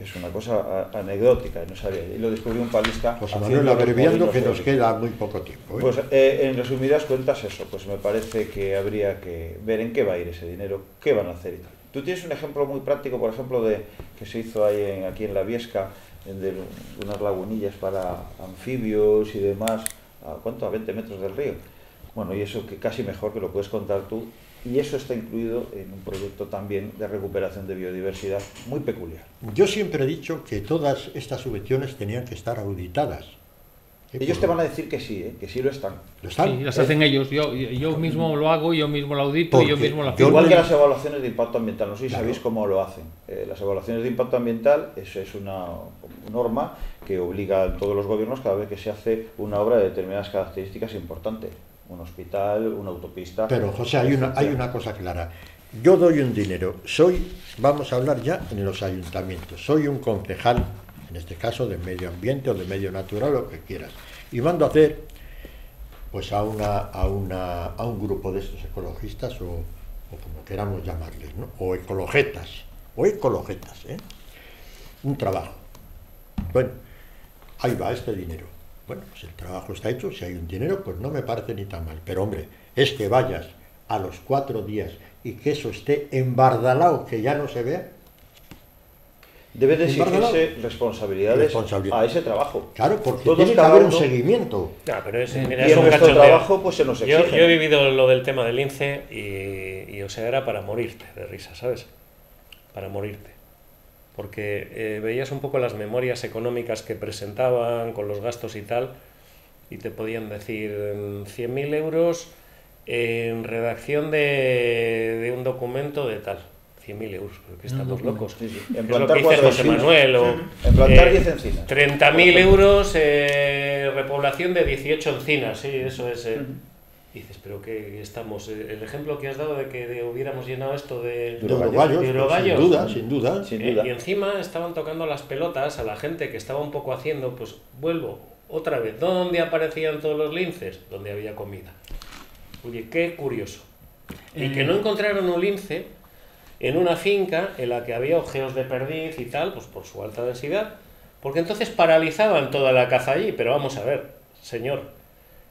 es una cosa anecdótica, no sabía, y lo descubrió un palista. José Manuel, abreviando que nos queda muy poco tiempo. ¿eh? Pues eh, en resumidas cuentas eso, pues me parece que habría que ver en qué va a ir ese dinero, qué van a hacer y tal. Tú tienes un ejemplo muy práctico, por ejemplo, de que se hizo ahí en, aquí en la Viesca, de unas lagunillas para anfibios y demás, ¿a cuánto? A 20 metros del río. Bueno, y eso que casi mejor que lo puedes contar tú y eso está incluido en un proyecto también de recuperación de biodiversidad muy peculiar. Yo siempre he dicho que todas estas subvenciones tenían que estar auditadas. Ellos te van a decir que sí, ¿eh? que sí lo están. Sí, las hacen ellos. Yo, yo mismo lo hago, yo mismo lo audito y yo mismo lo. Igual que las evaluaciones de impacto ambiental, no sé si sabéis cómo lo hacen. Eh, las evaluaciones de impacto ambiental es, es una norma que obliga a todos los gobiernos cada vez que se hace una obra de determinadas características importantes. Un hospital, una autopista. Pero José, hay una, hay una cosa clara. Yo doy un dinero, soy, vamos a hablar ya en los ayuntamientos, soy un concejal en este caso de medio ambiente o de medio natural, lo que quieras. Y mando a hacer pues a, una, a, una, a un grupo de estos ecologistas o, como queramos llamarles, ¿no? o ecologetas, o ecologetas, ¿eh? un trabajo. Bueno, ahí va este dinero. Bueno, pues el trabajo está hecho, si hay un dinero, pues no me parece ni tan mal. Pero hombre, es que vayas a los cuatro días y que eso esté embardalado, que ya no se vea, debe de exigirse responsabilidades a ese trabajo. Claro, porque tiene que haber un seguimiento. pero es, y en nuestro trabajo pues se nos exige. Yo, he vivido lo del tema del lince y, o sea, era para morirte de risa, ¿sabes? Para morirte. Porque eh, veías un poco las memorias económicas que presentaban con los gastos y tal, y te podían decir 100.000 euros en redacción de, de un documento de tal 100.000 euros, porque estamos locos. En plantar es lo que dice José Manuel. O, en plantar 10 eh, encinas. 30.000 euros eh, repoblación de 18 encinas, sí, eso es. Eh. Dices, pero que estamos. Eh, el ejemplo que has dado de que hubiéramos llenado esto de, de sin duda, sin duda. Sin duda. y encima estaban tocando las pelotas a la gente que estaba un poco haciendo, pues vuelvo otra vez. ¿Dónde aparecían todos los linces? Donde había comida. Oye, qué curioso. Y que no encontraron un lince en una finca en la que había ojeos de perdiz y tal, pues por su alta densidad, porque entonces paralizaban toda la caza allí. Pero vamos a ver, señor,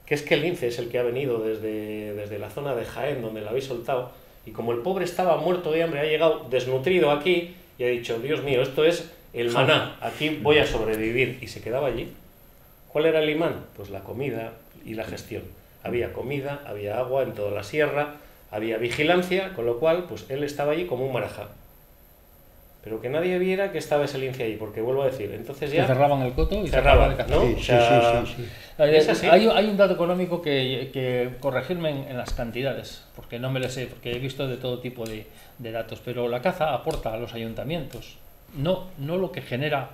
que es que el lince es el que ha venido desde, desde la zona de Jaén, donde lo habéis soltado, y como el pobre estaba muerto de hambre, ha llegado desnutrido aquí y ha dicho, Dios mío, esto es el maná, aquí voy a sobrevivir, y se quedaba allí. ¿Cuál era el imán? Pues la comida y la gestión. Había comida, había agua en toda la sierra, había vigilancia, con lo cual, pues él estaba allí como un marajá. Pero que nadie viera que estaba ese lince ahí, porque vuelvo a decir, entonces ya... cerraban el coto y cerraban, ¿no? Sí, sí, sí, Hay, hay, un dato económico que, que corregirme en, las cantidades, porque no me lo sé, porque he visto de todo tipo de, de, datos, pero la caza aporta a los ayuntamientos, no, no lo que genera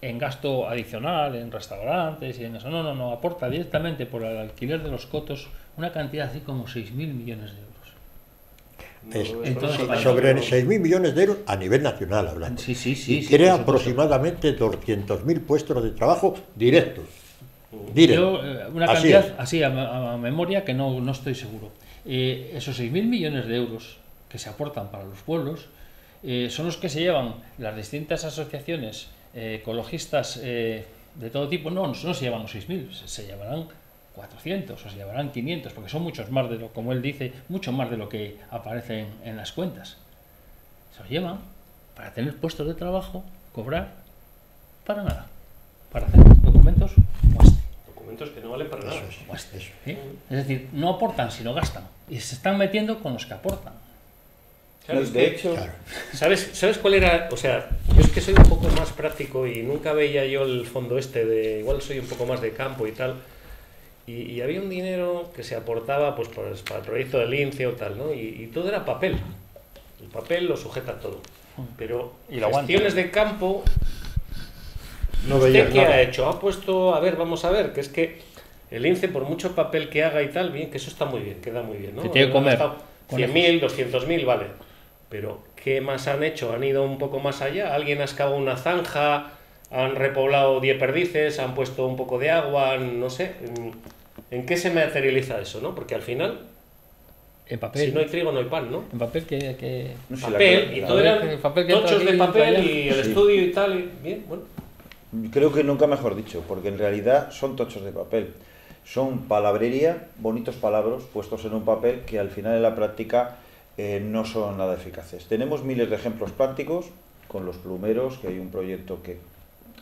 en gasto adicional, en restaurantes y en eso, no, no, no, aporta directamente por el alquiler de los cotos una cantidad así como 6.000 millones de euros sobre 6.000 millones de euros a nivel nacional hablando. Sí, sí, sí. Y crea aproximadamente 200.000 puestos de trabajo directos. Yo, eh, una cantidad así, a, memoria que no, no estoy seguro. Eh, esos 6.000 millones de euros que se aportan para los pueblos eh, son los que se llevan las distintas asociaciones ecologistas de todo tipo. No, no se llevan los 6.000, se llevarán 400 o se llevarán 500, porque son muchos más de lo, como él dice, mucho más de lo que aparece en, las cuentas. Se los llevan para tener puestos de trabajo, cobrar, para nada, para hacer documentos muestre. Documentos que no valen para nada. Es decir, no aportan, sino gastan. Y se están metiendo con los que aportan. de hecho, ¿sabes, ¿sabes cuál era? O sea, yo es que soy un poco más práctico y nunca veía yo el fondo este de, igual soy un poco más de campo y tal, y, había un dinero que se aportaba pues, para el proyecto del INCE o tal, ¿no? Y, todo era papel. El papel lo sujeta todo. Pero ¿Y gestiones de campo, no ¿usted qué ha hecho? Ha puesto, a ver, vamos a ver, que es que el INCE, por mucho papel que haga y tal, bien, que eso está muy bien, queda muy bien, ¿no? tiene que comer. 100.000, 200.000, vale. Pero, ¿qué más han hecho? ¿Han ido un poco más allá? ¿Alguien ha excavado una zanja? ¿Han repoblado 10 perdices? ¿Han puesto un poco de agua? No sé. ¿En qué se materializa eso, no? Porque al final, en papel. si no hay trigo no hay pan, ¿no? En papel que... que... papel, y todo eran tochos de papel y el estudio y tal, y bien, bueno. Creo que nunca mejor dicho, porque en realidad son tochos de papel. Son palabrería, bonitos palabras puestos en un papel que al final en la práctica eh, no son nada eficaces. Tenemos miles de ejemplos prácticos con los plumeros, que hay un proyecto que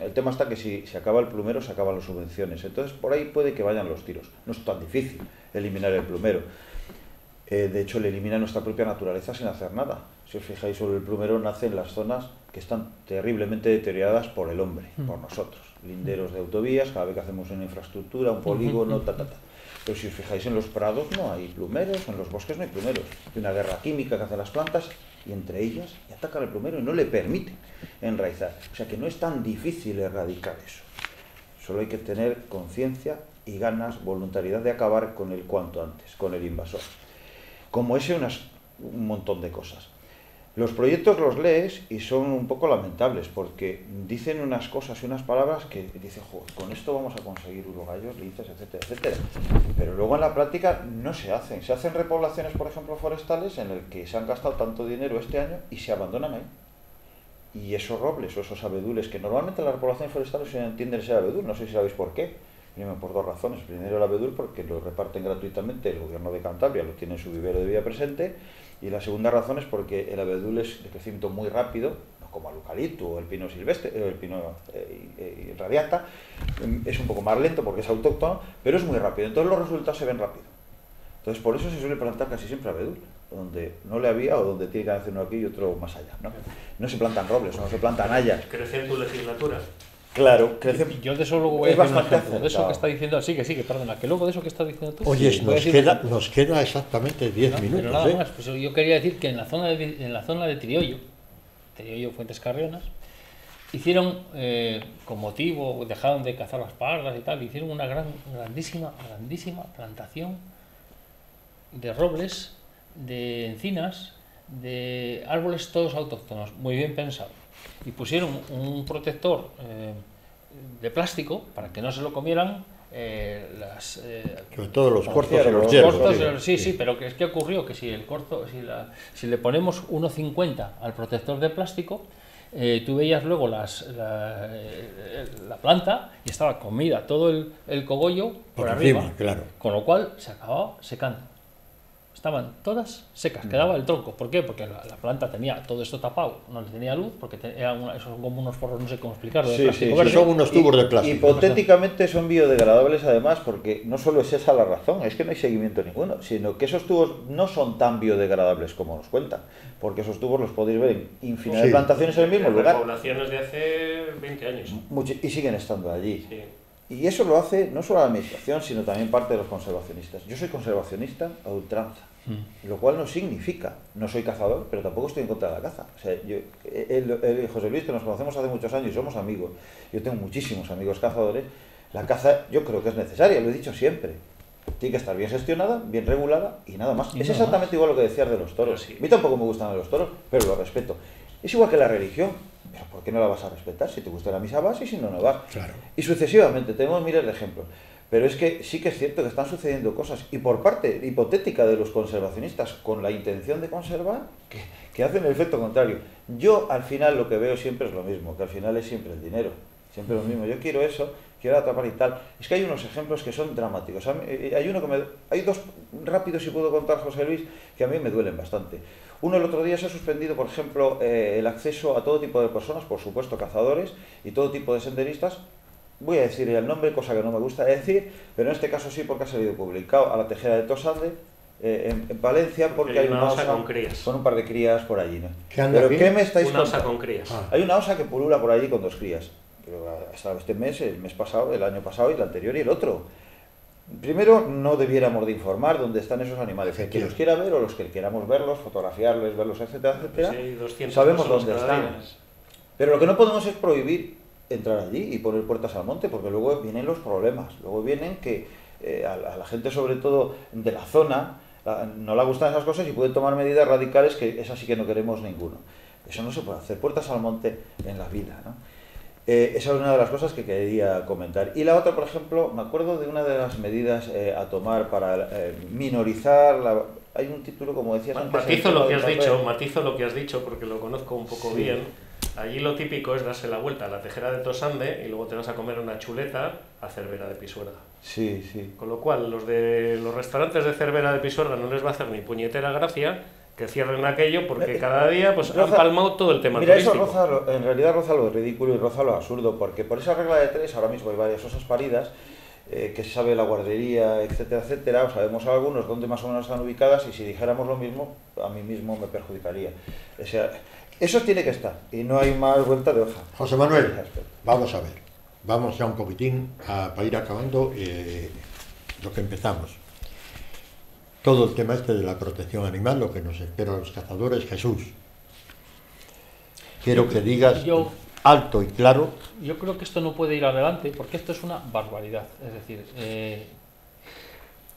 el tema está que si se acaba el plumero, se acaban las subvenciones. Entonces, por ahí puede que vayan los tiros. No es tan difícil eliminar el plumero. eh, de hecho le elimina nuestra propia naturaleza sin hacer nada. Si os fijáis, sobre el plumero nace en las zonas que están terriblemente deterioradas por el hombre, por nosotros. Linderos de autovías, cada vez que hacemos una infraestructura, un polígono, ta, ta, ta. Pero si os fijáis en los prados no hay plumeros, en los bosques no hay plumeros. Hay una guerra química que hacen las plantas y entre ellas y atacan al plumero y no le permite enraizar. O sea que no es tan difícil erradicar eso. Solo hay que tener conciencia y ganas, voluntariedad de acabar con él cuanto antes, con el invasor. Como ese unas, un montón de cosas. Los proyectos los lees y son un poco lamentables porque dicen unas cosas y unas palabras que dices, con esto vamos a conseguir urogallos, linces, etcétera, etcétera. Pero luego en la práctica no se hacen. Se hacen repoblaciones, por ejemplo, forestales en el que se han gastado tanto dinero este año y se abandonan ahí. Y esos robles o esos abedules, que normalmente las repoblaciones forestales se entienden ser abedul, no sé si sabéis por qué. Primero, por dos razones. Primero, el abedul porque lo reparten gratuitamente, el gobierno de Cantabria lo tiene en su vivero de vida presente y la segunda razón es porque el abedul es de crecimiento muy rápido, no como el eucalipto o el pino silvestre, el pino eh, eh, radiata, mm, es un poco más lento porque es autóctono, pero es muy rápido. Entonces los resultados se ven rápido. Entonces por eso se suele plantar casi siempre abedul, donde no le había o donde tiene que hacer uno aquí y otro más allá. No, no se plantan robles, no se plantan hayas. Crece en tu legislatura. Claro, crece. Yo de eso luego voy a decir un ejemplo. De eso que está diciendo, sí, que sí, que perdona, que luego de eso que está diciendo tú. Oye, sí, nos, queda, nos queda exactamente 10 minutos. Pero nada ¿eh? más, pues yo quería decir que en la zona de, en la zona de Triollo, Triollo Fuentes Carrionas, hicieron, eh, con motivo, dejaron de cazar las pardas y tal, hicieron una gran, grandísima, grandísima plantación de robles, de encinas, de árboles todos autóctonos, muy bien pensado. Y pusieron un protector eh, de plástico para que no se lo comieran eh, las eh, sobre todo los los cortos y los cortos, hierbas, sí, sí. sí, pero que es que ocurrió que si el corto si, la- si le ponemos 1,50 al protector de plástico eh, tú veías luego las, la, eh, la planta y estaba comida todo el, el cogollo por, Por arriba encima, claro. con lo cual se acababa secando estaban todas secas, quedaba el tronco. ¿Por qué? Porque la, la planta tenía todo esto tapado, no le tenía luz, porque te- eran una- esos son como unos forros, no sé cómo explicarlo, de Sí, plástico sí, verde. sí. Y- Hipotéticamente son biodegradables además, porque no solo es esa la razón, es que no hay seguimiento ninguno, sino que esos tubos no son tan biodegradables como nos cuentan, porque esos tubos los podéis ver en infinidad de plantaciones en el mismo lugar Poblaciones de hace 20 años. muchi- y siguen estando allí. Sí. Y eso lo hace no solo la administración, sino también parte de los conservacionistas. Yo soy conservacionista a ultranza. Lo cual no significa, no soy cazador, pero tampoco estoy en contra de la caza. O sea, yo, él, él José Luis, que nos conocemos hace muchos años y somos amigos, yo tengo muchísimos amigos cazadores, la caza yo creo que es necesaria, lo he dicho siempre. Tiene que estar bien gestionada, bien regulada y nada más. Y es nada exactamente igual lo que decías de los toros. A mí tampoco me gustan los toros, pero lo respeto. Es igual que la religión. Pero ¿por qué no la vas a respetar? Si te gusta la misa vas y si no, no vas. Y sucesivamente, tenemos miles de ejemplos. Pero es que sí que es cierto que están sucediendo cosas, y por parte hipotética de los conservacionistas, con la intención de conservar, que, que hacen el efecto contrario. Yo al final lo que veo siempre es lo mismo, que al final es siempre el dinero, siempre lo mismo. Yo quiero eso, quiero atrapar y tal. Es que hay unos ejemplos que son dramáticos. Mí- eh, hay uno que me, hay dos rápidos, si puedo contar, José Luis, que a mí me duelen bastante. Uno el otro día se ha suspendido, por ejemplo, eh, el acceso a todo tipo de personas, por supuesto cazadores y todo tipo de senderistas, voy a decir el nombre, cosa que no me gusta decir, pero en este caso sí porque ha salido publicado, a la tejera de Tosande, eh, en, en Palencia, porque Hay hay una osa osa con crías. con un par de crías por allí. ¿no? ¿Qué anda ¿Pero aquí? qué me estáis Una osa contando? con crías. Ah. Hay una osa que pulula por allí con dos crías. Pero hasta este mes, el mes pasado, el año pasado y el anterior y el otro. Primero, no debiéramos de informar dónde están esos animales. El que los quiera ver o los que queramos verlos, fotografiarlos, verlos, etcétera, etcétera, Sí, hay 200 sabemos dónde están. Pero lo que no podemos es prohibir entrar allí y poner puertas al monte, porque luego vienen los problemas. Luego vienen que eh, a, la, a la gente, sobre todo de la zona, la- no le gustan esas cosas y pueden tomar medidas radicales que esas sí que no queremos ninguno. Eso no se puede hacer, puertas al monte en la vida. ¿no? Eh, esa es una de las cosas que quería comentar. Y la otra, por ejemplo, me acuerdo de una de las medidas eh, a tomar para eh, minorizar la... Hay un título, como decías antes... Matizo tema lo que has dicho, matizo lo que has dicho porque lo conozco un poco Sí. bien. Allí lo típico es darse la vuelta a la tejera de Tosande y luego te vas a comer una chuleta a Cervera de Pisuerga. Sí, sí. Con lo cual, los de los restaurantes de Cervera de Pisuerga no les va a hacer ni puñetera gracia que cierren aquello porque Eh, cada día pues han Roza- palmado todo el tema Mira, turístico. eso roza en realidad roza lo ridículo y roza lo absurdo, porque por esa regla de tres, ahora mismo hay varias osas paridas, eh, que se sabe la guardería, etcétera, etcétera, o sabemos algunos dónde más o menos están ubicadas y si dijéramos lo mismo, a mí mismo me perjudicaría. O sea, eso tiene que estar y no hay más vuelta de hoja. José Manuel, vamos a ver, vamos ya un poquitín a, para ir acabando eh, lo que empezamos. Todo el tema este de la protección animal, lo que nos espera a los cazadores, Jesús. Quiero que digas Yo- alto y claro Yo creo que esto no puede ir adelante porque esto es una barbaridad. Es decir, eh,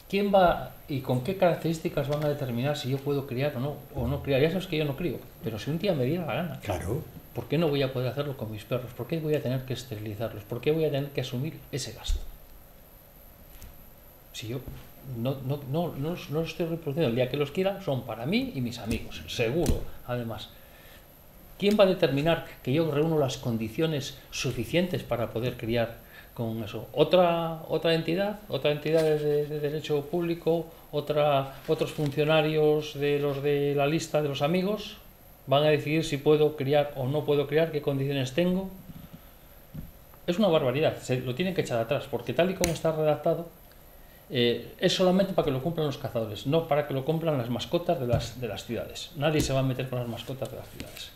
¿quién va y con qué características van a determinar si yo puedo criar o no, o no criar? Ya sabes que yo no crío, pero si un día me diera la gana, Claro. ¿por qué no voy a poder hacerlo con mis perros? ¿Por qué voy a tener que esterilizarlos? ¿Por qué voy a tener que asumir ese gasto? Si yo no, no, no, no, los- no los estoy reproduciendo el día que los quiera, son para mí y mis amigos, seguro, además. ¿Quién va a determinar que yo reúno las condiciones suficientes para poder criar con eso? ¿Otra, otra entidad? ¿Otra entidad de, de derecho público? Otra, ¿Otros funcionarios de los de la lista de los amigos? ¿Van a decidir si puedo criar o no puedo criar? ¿Qué condiciones tengo? Es una barbaridad, se lo tienen que echar atrás, porque tal y como está redactado, eh, es solamente para que lo cumplan los cazadores, no para que lo cumplan las mascotas de las, de las ciudades. Nadie se va a meter con las mascotas de las ciudades.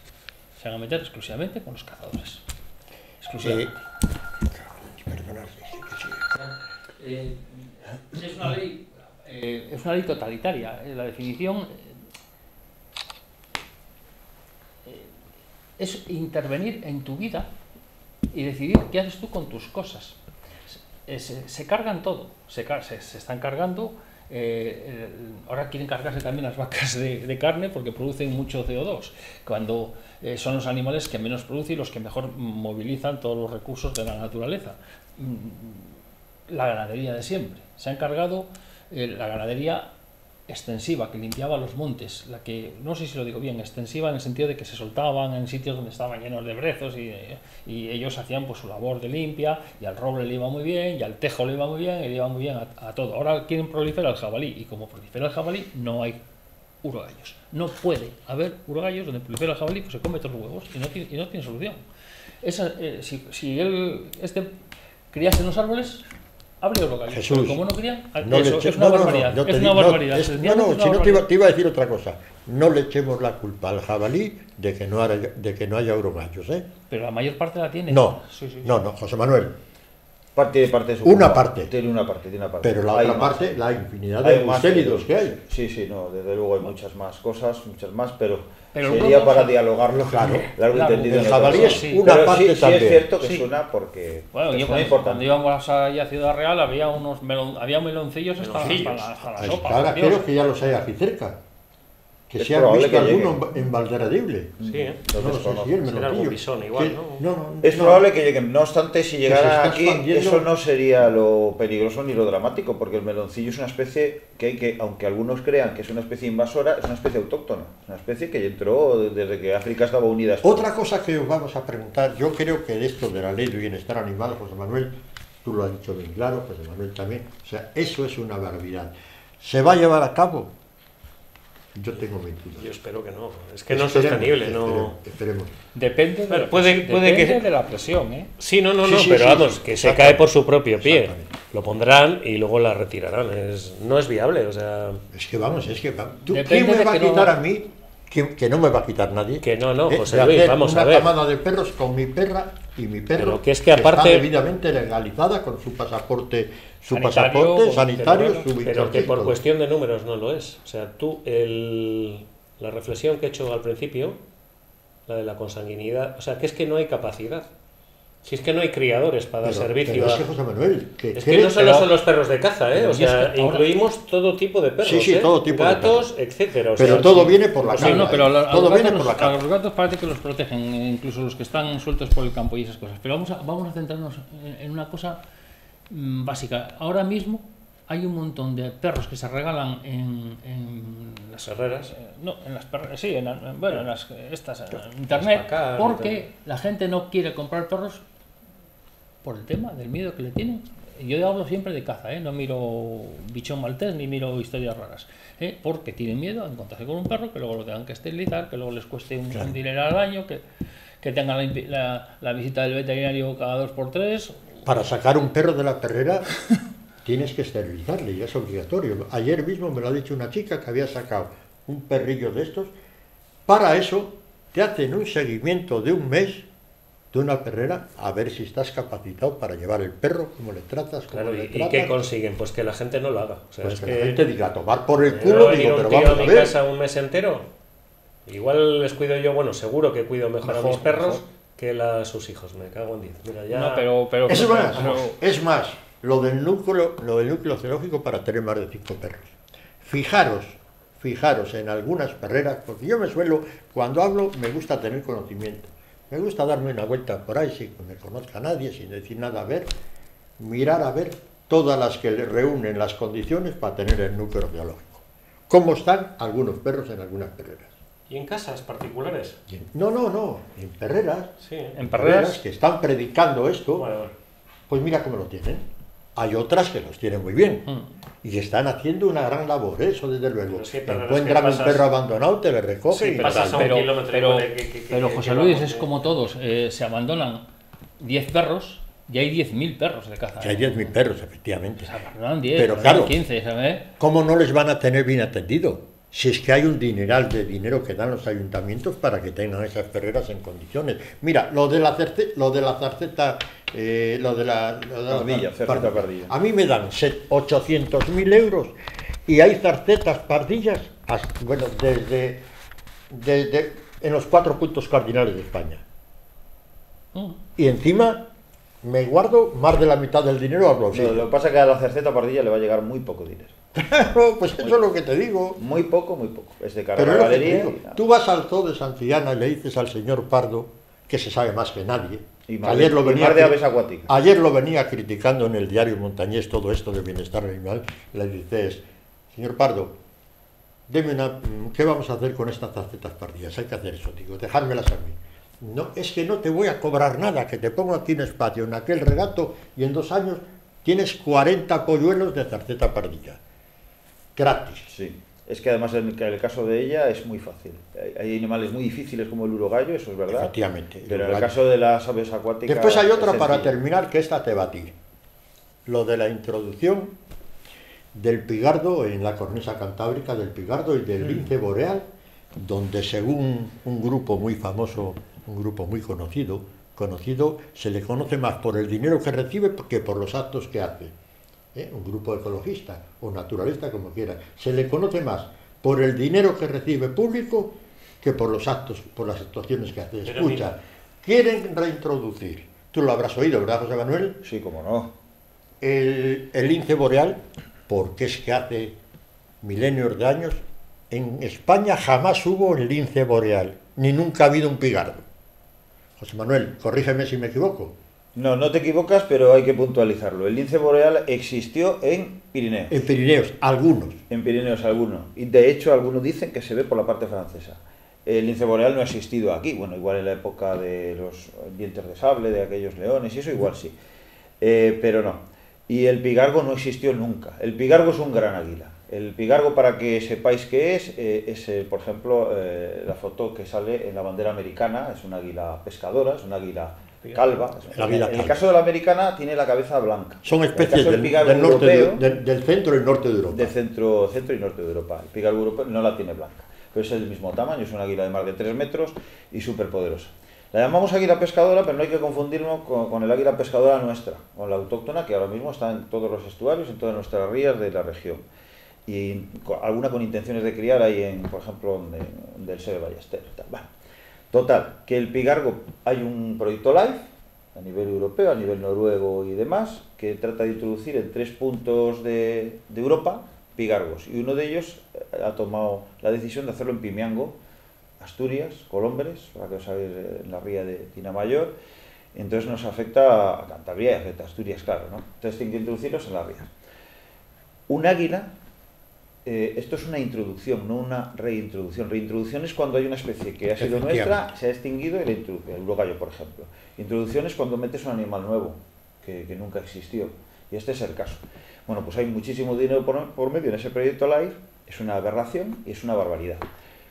Se van a meter exclusivamente con los cazadores. Exclusivamente. Eh, es una ley eh, es una ley totalitaria. Eh, La definición eh, es intervenir en tu vida y decidir qué haces tú con tus cosas. Se, cargan todo, se, están cargando. ahora quieren cargarse también las vacas de, de carne porque producen mucho CO2, cuando son los animales que menos producen y los que mejor movilizan todos los recursos de la naturaleza. Mm, La ganadería de siempre. Se han cargado eh, la ganadería extensiva que limpiaba los montes, la que, no sé si lo digo bien, extensiva en el sentido de que se soltaban en sitios donde estaban llenos de brezos y, y ellos hacían pues su labor de limpia y al roble le iba muy bien y al tejo le iba muy bien y le iba muy bien a, a todo. Ahora quieren proliferar el jabalí y como prolifera el jabalí no hay urogallos. No puede haber urogallos donde prolifera el jabalí, pues se come todos los huevos y no tiene, y no tiene solución. Esa, eh, si, si él este criase en los árboles, habría urogallos. Jesús, Pero como no crían, no le eso eche- es una no, no, no, barbaridad. es una no, barbaridad. es- Se no, si no te iba, barbaridad. te iba a decir otra cosa. No le echemos la culpa al jabalí de que no haya, de que no haya ¿eh? Pero la mayor parte la tiene. No, Sí, sí, sí. no, no, José Manuel. Parte, parte de su Una culpa. parte. Tiene una parte, tiene una parte. Pero la Hay otra más. parte, la infinidad Hay de más que hay. Sí, sí, no, desde luego hay muchas más cosas, muchas más, pero, Pero sería para dialogarlo Claro, largo y claro. tendido. El en otra jabalí cosa. es Sí. una Pero parte sí, sí también. es cierto que Sí. suena porque Bueno, yo cuando, importante. cuando íbamos allá a Ciudad Real había unos melon- había meloncillos hasta, hasta la, hasta la sopa. ahora creo que ya los hay aquí cerca. Que Es se han visto que alguno en Valderradible. Sí, ¿eh? No, no sé desconozco. si el Será meloncillo. algún bisón igual, Que- ¿no? no, no, Es no. probable que lleguen. No obstante, si está aquí, expandiendo. eso no sería lo peligroso ni lo dramático, porque el meloncillo es una especie que hay que, aunque algunos crean que es una especie invasora, es una especie autóctona. Es una especie que entró desde que África estaba unida. a España. Otra cosa que os vamos a preguntar, yo creo que de esto de la ley de bienestar animal, José Manuel, tú lo has dicho bien claro, José Manuel también, o sea, eso es una barbaridad. ¿Se va a llevar a cabo? Yo tengo mis dudas. Yo espero que no. Es que no es Esperemos, sostenible, no. esperemos. Depende, de, Bueno, la, puede- presión- puede que- de la presión, ¿eh? Sí, no, no, Sí, no, sí, pero sí, vamos, sí, que se cae por su propio pie. Lo pondrán y luego la retirarán. Es, no es viable, o sea. Es que vamos, es que va- ¿tú, ¿quién me va a no- quitar a mí? Que, que no me va a quitar nadie. Que no, no, eh, José de Luis, vamos una a ver. camada de perros con mi perra y mi perro. Pero que es que aparte- está debidamente legalizada con su pasaporte, su Sanitario, pasaporte sanitario, pero su Pero que por cuestión de números no lo es. O sea, tú, el, la reflexión que he hecho al principio, la de la consanguinidad, o sea, que es que no hay capacidad. Si es que no hay criadores para dar Pero- servicio pero es a- que, José Manuel, que Es que no solo son los perros de caza, ¿eh? Pero O sea, que ahora- incluimos todo tipo de perros. Sí, sí, ¿eh? todo tipo de Gatos, perros. etcétera. o Pero sea, todo sí. viene por la Sí, calle. no, pero a, los- a todo viene gatos, por la a calle. los gatos parece que los protegen, eh, incluso los que están sueltos por el campo y esas cosas. Pero vamos a, vamos a centrarnos en, en una cosa básica. Ahora mismo hay un montón de perros que se regalan en, en Las herreras. eh, no, en las perre- sí, en, la- bueno, en las estas en internet, porque la gente no quiere comprar perros por el tema del miedo que le tienen. Yo hablo siempre de caza, ¿eh? no miro bichón maltés ni miro historias raras, ¿eh? porque tienen miedo a encontrarse con un perro que luego lo tengan que esterilizar, que luego les cueste un, un dinero al año, que, que tengan la, impi- la- la visita del veterinario cada dos por tres. Para sacar un perro de la perrera (laughs) tienes que esterilizarle, ya es obligatorio. Ayer mismo me lo ha dicho una chica que había sacado un perrillo de estos. Para eso te hacen un seguimiento de un mes de una perrera a ver si estás capacitado para llevar el perro, cómo le tratas, cómo Claro, le ¿y, y tratas. qué consiguen? Pues que la gente no lo haga. O sea, Pues es que que la gente diga, a tomar por el ¿Me culo, venir digo, pero vamos a a mi ver. casa un mes entero? Igual les cuido yo, bueno, seguro que cuido mejor, a mis perros mejor. Que la- sus hijos. Me cago en 10. Mira, ya... No, pero, pero, Es más, pero- es más, lo del núcleo, lo del núcleo zoológico para tener más de cinco perros. Fijaros, fijaros en algunas perreras, porque yo me suelo, cuando hablo, me gusta tener conocimiento. Me gusta darme una vuelta por ahí sin que me conozca nadie, sin decir nada, a ver, mirar a ver todas las que le reúnen las condiciones para tener el núcleo zoológico. ¿Cómo están algunos perros en algunas perreras? ¿Y en casas particulares? No, no, no, en perreras, Sí. en perreras, que están predicando esto, Bueno, bueno. pues mira cómo lo tienen. Hay otras que los tienen muy bien. Mm. Y están haciendo una gran labor, ¿eh? eso desde luego. Pero sí, pero encuentran que un pasas- perro abandonado, te le recogen Sí, y pasas tal. a un pero, kilómetro y pero, que- que- pero que- José Luis vamos, es eh. como todos, eh, se abandonan 10 perros y hay 10.000 perros de caza. Que hay 10.000 perros, efectivamente. Se abandonan 10, Pero claro. 15, ¿sabes? ¿Cómo no les van a tener bien atendido? Si es que hay un dineral de dinero que dan los ayuntamientos para que tengan esas perreras en condiciones. Mira, lo de la, cerce- lo de la zarceta, eh, lo de la... lo de la Pardilla, zarceta pardilla. A mí me dan set- 800.000 euros y hay zarcetas pardillas, hasta- bueno, desde, desde en los cuatro puntos cardinales de España. Mm. Y encima me guardo más de la mitad del dinero al bolsillo. No, lo que pasa es que a la cerceta pardilla le va a llegar muy poco dinero. Claro, pues eso es lo que te digo. Muy poco, muy poco. Es de cara Pero galería. Tú vas al zoo de Santillana y le dices al señor Pardo, que se sabe más que nadie, Y más ayer de- lo y venía de aves acuáticas. Ayer lo venía criticando en el diario Montañés todo esto del bienestar animal. Le dices, señor Pardo, deme una, mm, ¿qué vamos a hacer con estas tarjetas pardillas? Hay que hacer eso, digo, dejármelas a mí. No, es que no te voy a cobrar nada, que te pongo aquí un espacio en aquel regato y en dos años tienes 40 polluelos de tarjeta pardilla. Gratis. Sí. Es que además en el caso de ella es muy fácil. Hay- animales muy difíciles como el urogallo, eso es verdad. Efectivamente, Pero en el caso de las aves acuáticas. Después hay otra para terminar, que esta te va a ti. Lo de la introducción del pigardo en la cornisa cantábrica, del pigardo y del lince boreal, donde según un grupo muy famoso, un grupo muy conocido, conocido, se le conoce más por el dinero que recibe que por los actos que hace. ¿Eh? Un grupo ecologista o naturalista, como quiera. Se le conoce más por el dinero que recibe público que por los actos, por las actuaciones que hace. Pero Escucha, mira. quieren reintroducir, tú lo habrás oído, ¿verdad, José Manuel? Sí, como no. El, el lince boreal, porque es que hace milenios de años, en España jamás hubo el lince boreal, ni nunca ha habido un pigardo. José Manuel, corrígeme si me equivoco. No, no te equivocas, pero hay que puntualizarlo. El lince boreal existió en Pirineos. En Pirineos, algunos. En Pirineos alguno. Y de hecho algunos dicen que se ve por la parte francesa. El lince boreal no ha existido aquí. Bueno, igual en la época de los dientes de sable, de aquellos leones y eso, igual sí. Eh, pero no. Y el pigargo no existió nunca. El pigargo es un gran águila. El pigargo, para que sepáis qué es, eh, es, eh, por ejemplo, la foto que sale en la bandera americana. Es un águila pescadora, es un águila calva. En el caso de la americana tiene la cabeza blanca. Son especies del, del norte de- del- del centro y norte de Europa. de centro, centro y norte de Europa. El pigargo europeo no la tiene blanca, pero es el mismo tamaño, es una águila de más de 3 metros y súper poderosa. La llamamos águila pescadora, pero no hay que confundirlo con, con el águila pescadora nuestra, con la autóctona que ahora mismo está en todos los estuarios, en todas nuestras rías de la región. Y alguna con intenciones de criar ahí, en, por ejemplo, en- del Seve Ballester. Bueno, total, que el pigargo, hay un proyecto LIFE a nivel europeo, a nivel noruego y demás, que trata de introducir en tres puntos de, Europa pigargos. Y uno de ellos eh, ha tomado la decisión de hacerlo en Pimiango, Asturias, Colombres, para que os hagáis eh, en la ría de Tinamayor. Entonces nos afecta a Cantabria y afecta a Asturias, claro, ¿no? Entonces tienen que introducirlos en las rías. Un águila, eh, esto es una introducción, no una reintroducción. Reintroducción es cuando hay una especie que ha sido nuestra, se ha extinguido y la introduce, el urogallo, por ejemplo. Introducción es cuando metes un animal nuevo, que, que nunca existió. Y este es el caso. Bueno, pues hay muchísimo dinero por, por medio en ese proyecto LIFE, es una aberración y es una barbaridad.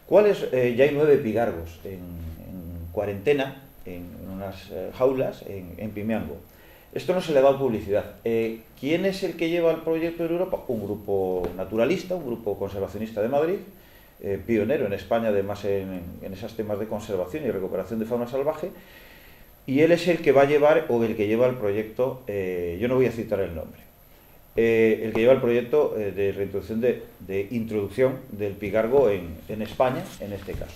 ¿Cuáles? Eh, ya hay nueve pigargos en, en cuarentena, en, en unas eh, jaulas, en, en Pimiango. Esto no se le ha dado publicidad. Eh, ¿Quién es el que lleva el proyecto en Europa? Un grupo naturalista, un grupo conservacionista de Madrid, eh, pionero en España además en, en esos temas de conservación y recuperación de fauna salvaje, y él es el que va a llevar o el que lleva el proyecto, eh, yo no voy a citar el nombre, el que lleva el proyecto de reintroducción de, introducción del pigargo en, en España, en este caso.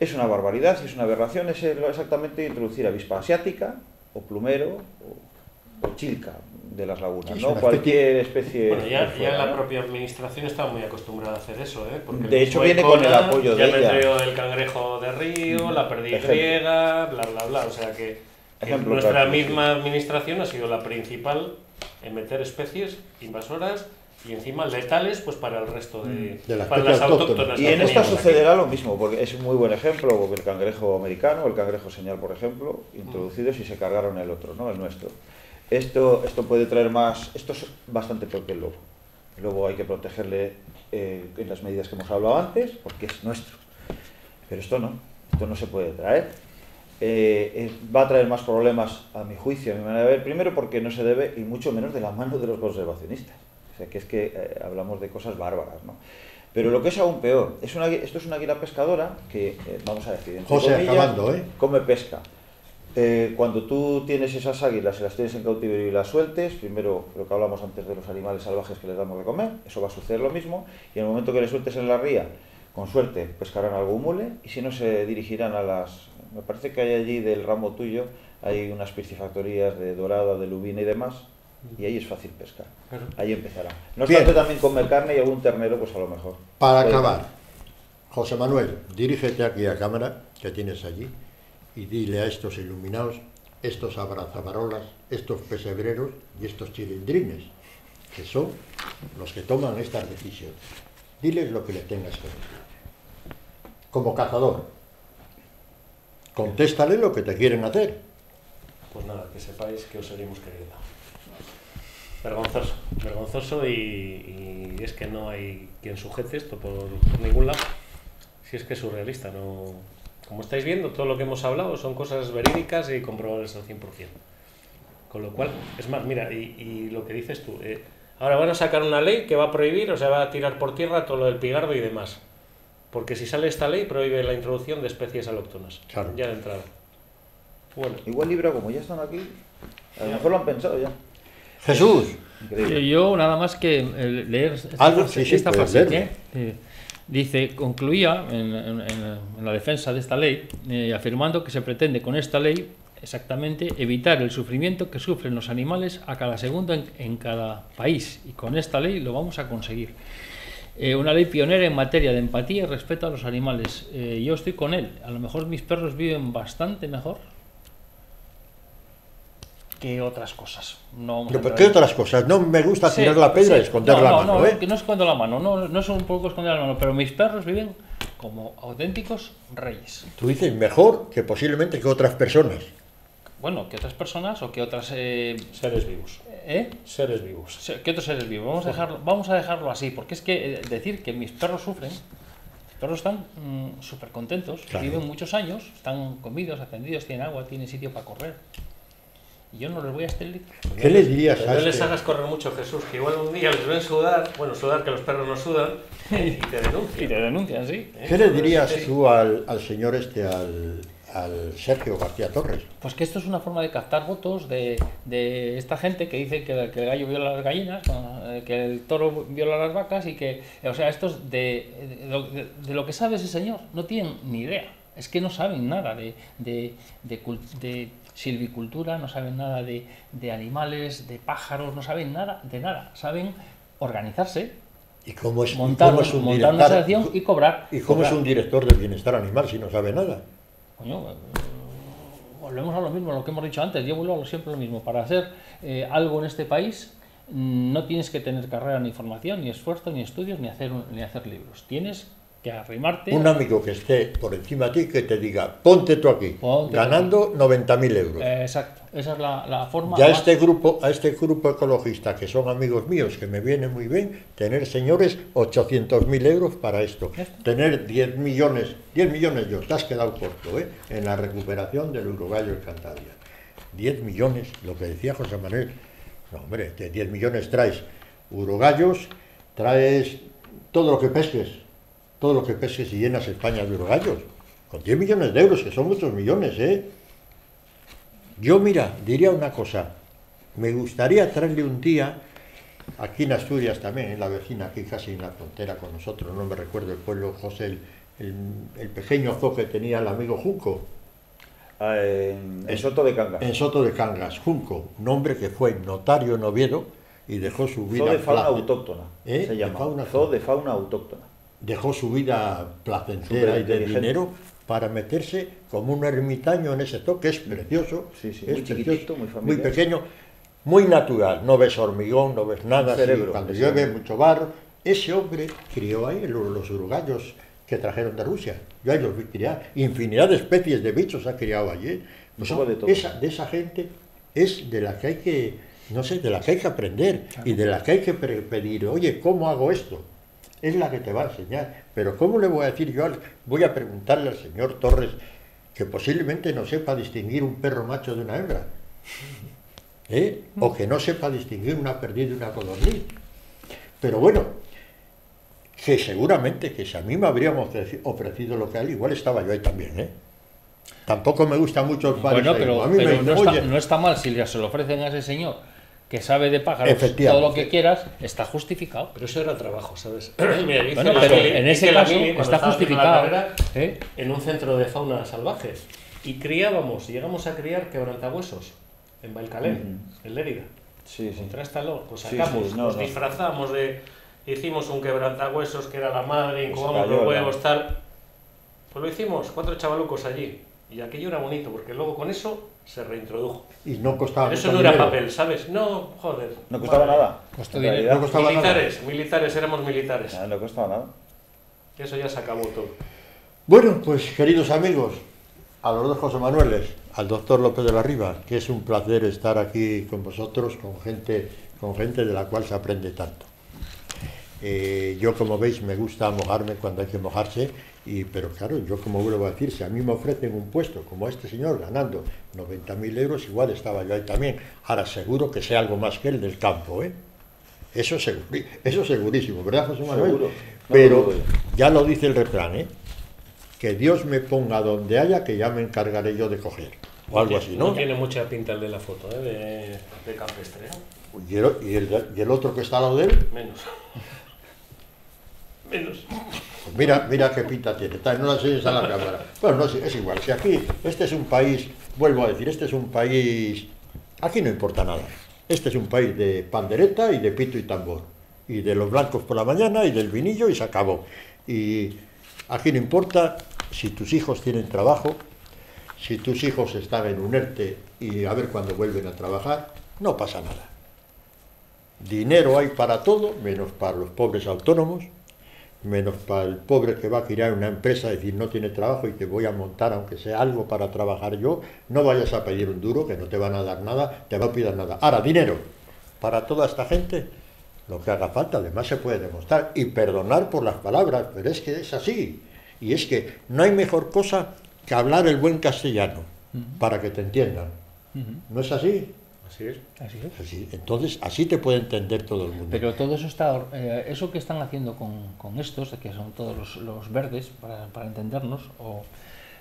Es una barbaridad, es una aberración, es exactamente introducir avispa asiática, o plumero, o, o chilca de las lagunas, ¿no? Cualquier especie... Bueno, ya, de ya fuera, la ¿no? propia administración está muy acostumbrada a hacer eso, ¿eh? Porque De hecho, viene con el apoyo ya de me ella. el cangrejo de río, la perdiz griega, bla, bla, bla. O sea que, que Ejemplo nuestra misma administración ha sido la principal en meter especies invasoras y encima letales pues para el resto de, De las para las autóctonas. Y en esta teníamos aquí. sucederá lo mismo, porque es un muy buen ejemplo, porque el cangrejo americano, el cangrejo señal, por ejemplo, introducidos y se cargaron el otro, ¿no? El nuestro. Esto, esto puede traer más, esto es bastante peor que el lobo. El lobo hay que protegerle eh, en las medidas que hemos hablado antes, porque es nuestro. Pero esto no, esto no se puede traer. Eh, eh, va a traer más problemas, a mi juicio, a mi manera de ver, primero porque no se debe, y mucho menos de la mano de los conservacionistas. O sea, que es que eh, hablamos de cosas bárbaras, ¿no? Pero lo que es aún peor, es una, esto es una águila pescadora que, eh, vamos a decir, José, comillas, acabando, ¿eh? come pesca. Eh, cuando tú tienes esas águilas y las tienes en cautiverio y las sueltes, primero lo que hablamos antes de los animales salvajes que les damos de comer, eso va a suceder lo mismo, y en el momento que les sueltes en la ría, con suerte pescarán algún mule, y si no se dirigirán a las... Me parece que hay allí del ramo tuyo, hay unas piscifactorías de dorada, de lubina y demás, y ahí es fácil pescar. Claro. Ahí empezará. No obstante, también come carne y algún ternero, pues a lo mejor. Para Puede- acabar, José Manuel, dirígete aquí a cámara que tienes allí y dile a estos iluminados, estos abrazabarolas, estos pesebreros y estos chilindrines, que son los que toman estas decisiones. Diles lo que le tengas que decir. Como cazador, contéstale lo que te quieren hacer. Pues nada, que sepáis que os seguimos queriendo. Vergonzoso, vergonzoso y, y es que no hay quien sujete esto por, por ningún lado. Si es que es surrealista, no... Como estáis viendo, todo lo que hemos hablado son cosas verídicas y comprobables al 100%. Con lo cual, es más, mira, y, y lo que dices tú, eh, ahora van a sacar una ley que va a prohibir, o sea, va a tirar por tierra todo lo del pigardo y demás. Porque si sale esta ley, prohíbe la introducción de especies alóctonas. Claro. Ya de entrada. Bueno, Igual Libra, como ya están aquí, a lo mejor lo han pensado ya. Jesús, Increíble. Yo nada más que eh, leer esta Algo, frase, sí, sí, esta frase. ¿eh? Eh, dice, concluía en, en- en- en la defensa de esta ley, eh, afirmando que se pretende con esta ley exactamente evitar el sufrimiento que sufren los animales a cada segundo en, en cada país. Y con esta ley lo vamos a conseguir. Eh, una ley pionera en materia de empatía y respeto a los animales. Eh, yo estoy con él. A lo mejor mis perros viven bastante mejor que otras cosas. No ¿pero por qué otras cosas? No me gusta Sí, tirar la pedra y sí. esconder No, la no, mano, no, ¿eh? que no escondo la mano, no, no es un poco esconder la mano, pero mis perros viven como auténticos reyes. Tú dices mejor que posiblemente que otras personas. Bueno, que otras personas o que otras... Eh, seres vivos. ¿eh? Seres vivos. ¿Qué otros seres vivos? Vamos a, dejarlo, vamos a dejarlo así, porque es que eh, decir que mis perros sufren, mis perros están súper contentos, Claro. viven muchos años, están comidos, atendidos, tienen agua, tienen sitio para correr. Y yo no les voy a esterilizar. ¿Qué le dirías a no les este? hagas correr mucho, Jesús, que igual un día les ven sudar, bueno, sudar que los perros no sudan, (laughs) y te denuncian. Y te denuncian, sí. ¿eh? ¿Qué le dirías tú al, al señor este, al, al Sergio García Torres? Pues que esto es una forma de captar votos de, de esta gente que dice que, que el gallo viola las gallinas, eh, que el toro viola las vacas y que, o sea, estos de, de, lo- de- de lo que sabe ese señor no tienen ni idea. Es que no saben nada de, de silvicultura, no saben nada de, de animales, de pájaros, no saben nada de nada. Saben organizarse, ¿Y cómo es, montar, cómo es un montar una asociación y cobrar. ¿Y cómo es un director de bienestar animal si no sabe nada? Coño, eh, volvemos a lo mismo, lo que hemos dicho antes. Yo vuelvo a lo siempre lo mismo. Para hacer eh, algo en este país mm, no tienes que tener carrera ni formación, ni esfuerzo, ni estudios, ni hacer, ni hacer libros. Tienes que arrimarte. Un amigo que esté por encima de ti que te diga, ponte tú aquí, Ponte ganando 90.000 euros. Eh, exacto, esa es la, la forma. Ya más- este grupo, a este grupo ecologista, que son amigos míos, que me viene muy bien, tener, señores, 800.000 euros para esto. Tener 10 millones, 10 millones yo, te has quedado corto, ¿eh? En la recuperación del urogallo en Cantabria. 10 millones, lo que decía José Manuel. No, hombre, de 10 millones traes urogallos, traes todo lo que pesques, todo lo que pesques y llenas España de urogallos. Con 10 millones de euros, que son muchos millones, ¿eh? Yo, mira, diría una cosa. Me gustaría traerle un día, aquí en Asturias también, en la vecina, aquí casi en la frontera con nosotros, no me recuerdo el pueblo, José, el, el, el pequeño zoo que tenía el amigo Junco. Ah, en, en Soto de Cangas. En Soto de Cangas, Junco, un hombre que fue notario en Oviedo y dejó su vida... Zoo de fauna autóctona, ¿Eh? se De llama. fauna- Zoo de fauna autóctona. Dejó su vida placentera y de dinero para meterse como un ermitaño en ese zoo, que es precioso, Sí, sí, es muy precioso, chiquitito, muy pequeño, muy natural, no ves hormigón, no ves nada, cerebro, cuando llueve mucho barro. Ese hombre crió ahí los, los uruguayos que trajeron de Rusia, yo ahí los vi criar, infinidad de especies de bichos ha criado allí. Pues poco son- de esa, de esa gente es de la que hay que, no sé, de la que hay que aprender y de la que hay que pedir, oye, ¿cómo hago esto? Es la que te va a enseñar. Pero ¿cómo le voy a decir yo? al- voy a preguntarle al señor Torres que posiblemente no sepa distinguir un perro macho de una hembra. ¿eh? O que no sepa distinguir una perdiz de una codorniz. Pero bueno, que seguramente que si a mí me habríamos ofreci- ofrecido lo que a él, igual estaba yo ahí también, ¿eh? Tampoco me gusta mucho el Bueno, pero, a mí me dicen, no, está, "Oye, no está mal si se lo ofrecen a ese señor que sabe de pájaros todo lo que quieras, está justificado. Pero eso era trabajo, ¿sabes? (clears throat) Mira, yo hice Bueno, la pero en ese caso está justificado. carrera ¿eh? En un centro de fauna salvaje. Y criábamos, llegamos a criar quebrantahuesos en Bailcalén, en Lérida. Sí, sí. Contrástalo, pues Sí, sacamos, sí, no, nos no. disfrazamos de. Hicimos un quebrantahuesos que era la madre, incubamos los ¿no? huevos, tal. Pues lo hicimos, cuatro chavalucos allí. Y aquello era bonito, porque luego con eso se reintrodujo. y no costaba Pero eso no era dinero". papel, ¿sabes? No, joder. No costaba Vale. nada. Costó dinero. No costaba nada. Militares, militares, éramos militares. nada, no costaba nada. Eso ya se acabó todo. Bueno, pues queridos amigos, a los dos José Manueles, al doctor López de la Riva, que es un placer estar aquí con vosotros, con gente, con gente de la cual se aprende tanto. Eh, yo, como veis, me gusta mojarme cuando hay que mojarse, y, pero claro, yo como vuelvo a decir, si a mí me ofrecen un puesto como este señor ganando 90.000 euros, igual estaba yo ahí también. Ahora, seguro que sé algo más que el del campo, ¿eh? Eso, seguri- eso segurísimo, ¿verdad, José Manuel? Seguro, no Pero ya lo dice el refrán, ¿eh? Que Dios me ponga donde haya, que ya me encargaré yo de coger. O algo así, ¿no? No tiene mucha pinta el de la foto, ¿eh? de, de campestre. Y el, y el- y el otro que está al lado de él, Menos. Menos. mira, mira qué pinta tiene. No la enseñes a la (laughs) cámara. Bueno, no, es igual. Si aquí, este es un país, vuelvo a decir, este es un país, aquí no importa nada. Este es un país de pandereta y de pito y tambor. Y de los blancos por la mañana y del vinillo y se acabó. Y aquí no importa si tus hijos tienen trabajo, si tus hijos están en un ERTE y a ver cuándo vuelven a trabajar, no pasa nada. Dinero hay para todo, menos para los pobres autónomos, menos para el pobre que va a crear una empresa, es decir, no tiene trabajo y te voy a montar, aunque sea algo para trabajar yo, no vayas a pedir un duro, que no te van a dar nada, te no pidas nada. Ahora, dinero, para toda esta gente, lo que haga falta, además se puede demostrar, y perdonar por las palabras, pero es que es así. Y es que no hay mejor cosa que hablar el buen castellano, para que te entiendan. ¿No es así? Así es. Así es. Así. Entonces, así te puede entender todo el mundo. Pero todo eso está, eh, eso que están haciendo con, con estos, que son todos los, los verdes, para, para entendernos, o,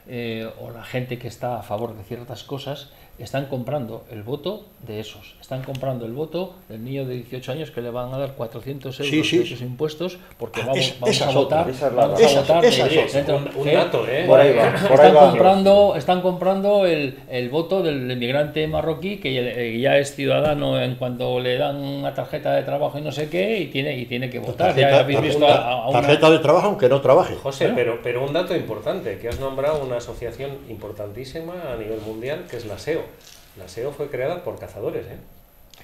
eh, o la gente que está a favor de ciertas cosas, están comprando el voto de esos. Están comprando el voto del niño de 18 años que le van a dar 400 euros Sí, sí. de esos impuestos porque Ah, vamos, esa- vamos esa a otra, votar. esa es la vamos otra. a votar Esa- esa dentro- Un- un dato, ¿eh? Por ahí va, por ahí están va. comprando, están comprando el, el voto del inmigrante marroquí que eh, ya es ciudadano en cuanto le dan una tarjeta de trabajo y no sé qué y tiene y tiene que votar. ya Tarjeta, habéis visto tarjeta- a, a una- tarjeta de trabajo aunque no trabaje. José, pero, pero un dato importante, que has nombrado una asociación importantísima a nivel mundial, que es la SEO. La SEO fue creada por cazadores, ¿eh?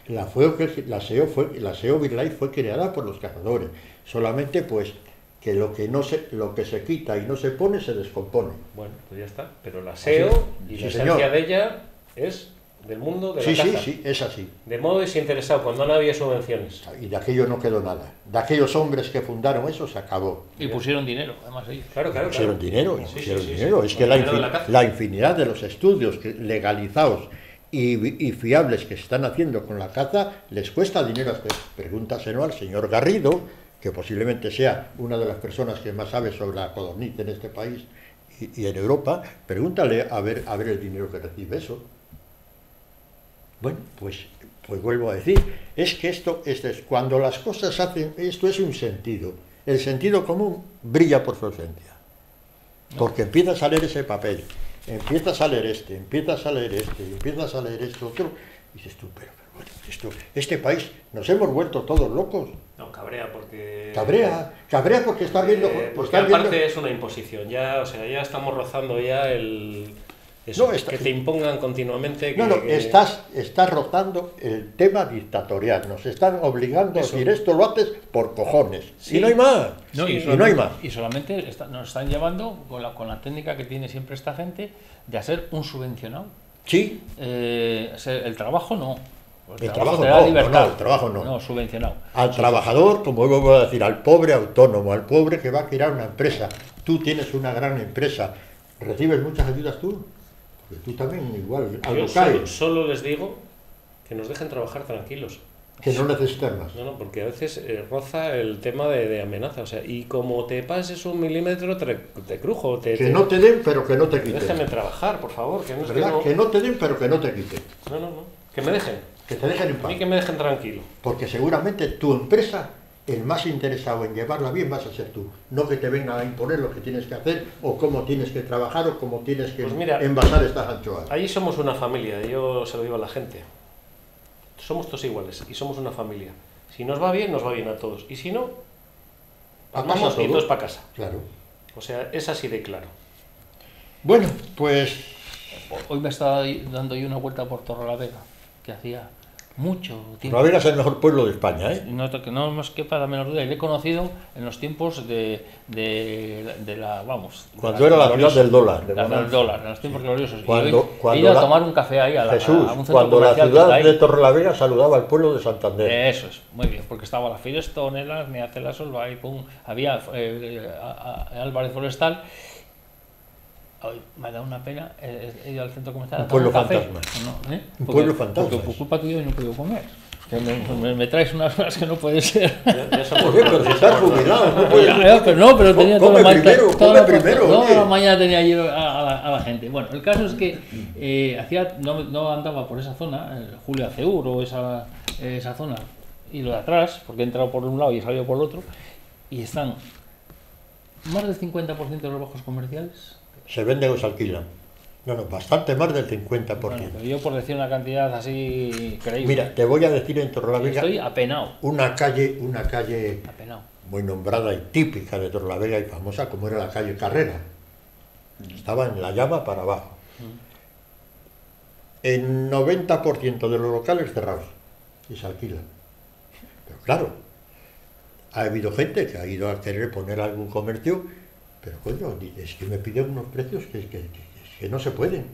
La, fue, la, SEO fue, la SEO fue creada por los cazadores. Solamente pues que lo que no se, lo que se quita y no se pone se descompone. Bueno, pues ya está. Pero la SEO y Sí, la esencia de ella es del mundo de la Sí, sí, caza. sí, es así. De modo desinteresado, cuando no había subvenciones. Y de aquello no quedó nada. De aquellos hombres que fundaron eso se acabó. y pusieron dinero, además ellos. Claro, claro. Pusieron claro. dinero, y Sí, sí, pusieron sí, sí. dinero. Es que la, infin- la la infinidad de los estudios legalizados y, y fiables que se están haciendo con la caza, les cuesta dinero hacer. Pregúntaselo al señor Garrido, que posiblemente sea una de las personas que más sabe sobre la codorniz en este país y, y en Europa, pregúntale a ver, a ver el dinero que recibe eso. Bueno, pues, pues vuelvo a decir, es que esto, esto es, cuando las cosas hacen, esto es un sentido. El sentido común brilla por su ausencia. Porque empiezas a leer ese papel, empiezas a leer este, empiezas a leer este, empiezas a leer esto otro, y dices tú, pero, pero bueno, esto, este país, nos hemos vuelto todos locos. No, cabrea porque... Cabrea, cabrea porque está viendo... Eh, porque viendo- aparte es una imposición, ya, o sea, ya estamos rozando ya el... Eso, No, está- que te impongan continuamente... No, que- no, que- estás, estás rotando el tema dictatorial. Nos están obligando Eso. a decir esto lo haces por cojones. Sí. Y no hay más. No, y, y, no hay más. Y solamente está- nos están llevando con la, con la técnica que tiene siempre esta gente de hacer un subvencionado. Sí. Eh, ser- el trabajo no. El trabajo te da no, no, no, el trabajo no. No, subvencionado. Al trabajador, como vuelvo a decir, al pobre autónomo, al pobre que va a crear una empresa. Tú tienes una gran empresa. ¿Recibes muchas ayudas tú? Tú también igual, algo Yo cae. solo, solo les digo que nos dejen trabajar tranquilos. Que no necesitas más. No, no, porque a veces eh, roza el tema de, de amenaza, o sea, y como te pases un milímetro, te, te crujo. Te, Que no te den, pero que no te quiten. Déjame trabajar, por favor, que no es que no... Que no te den, pero que no te quiten. No, no, no, que me dejen. Que te dejen en A paz. mí que me dejen tranquilo. Porque seguramente tu empresa, el más interesado en llevarla bien vas a ser tú. No que te vengan a imponer lo que tienes que hacer, o cómo tienes que trabajar, o cómo tienes que Pues mira, envasar estas anchoas. Allí somos una familia, yo se lo digo a la gente. Somos todos iguales y somos una familia. Si nos va bien, nos va bien a todos. Y si no, vamos y todos. todos para casa. Claro. O sea, es así de claro. Bueno, pues Hoy me estaba dando yo una vuelta por Torrelavega, que hacía mucho tiempo. Torrelavega es el mejor pueblo de España, ¿eh? No, que no nos quepa la menor duda. Y le he conocido en los tiempos de, de, de la, vamos... de Cuando era la ciudad del dólar, de La ciudad del dólar, en los tiempos gloriosos. Y Cuando- hoy he cuando ido a la- tomar un café ahí a, la, Jesús, a un centro cuando la ciudad de Torrelavega saludaba al pueblo de Santander. Eso es, muy bien, porque estaba la Firestone, el Arneaz, el Asolva y pum, había eh, a- a- Álvarez Forestal. Ay, me ha dado una pena, eh, he ido al centro comercial a Un tomar pueblo café. fantasma. No, ¿eh? Un Porque- pueblo fantasma Porque por culpa tuya yo no he podido comer. Que me, me- me traes unas cosas que no puede ser. Joder, pero si estás jubilado, no puedes- (laughs) ya, pero no, pero tenía toda ma- primero, toda come la- primero, toda la mañana tenía allí a, a la, a la gente. Bueno, el caso es que eh, hacía, no, no andaba por esa zona, Julio Aceur o esa, esa zona, y lo de atrás, porque he entrado por un lado y he salido por el otro, y están más del 50% de los bajos comerciales. Se venden o se alquilan. No, no, bastante más del 50%. Bueno, pero yo por decir una cantidad así creíble. Mira, te voy a decir en Torrelavega Estoy apenado. una calle, una calle muy nombrada y típica de Torrelavega y famosa como era la calle Carrera. Estaba en la llama para abajo. El 90% de los locales cerrados y se alquilan. Pero claro, ha habido gente que ha ido a querer poner algún comercio, pero coño, es que me piden unos precios que, que- que- que no se pueden,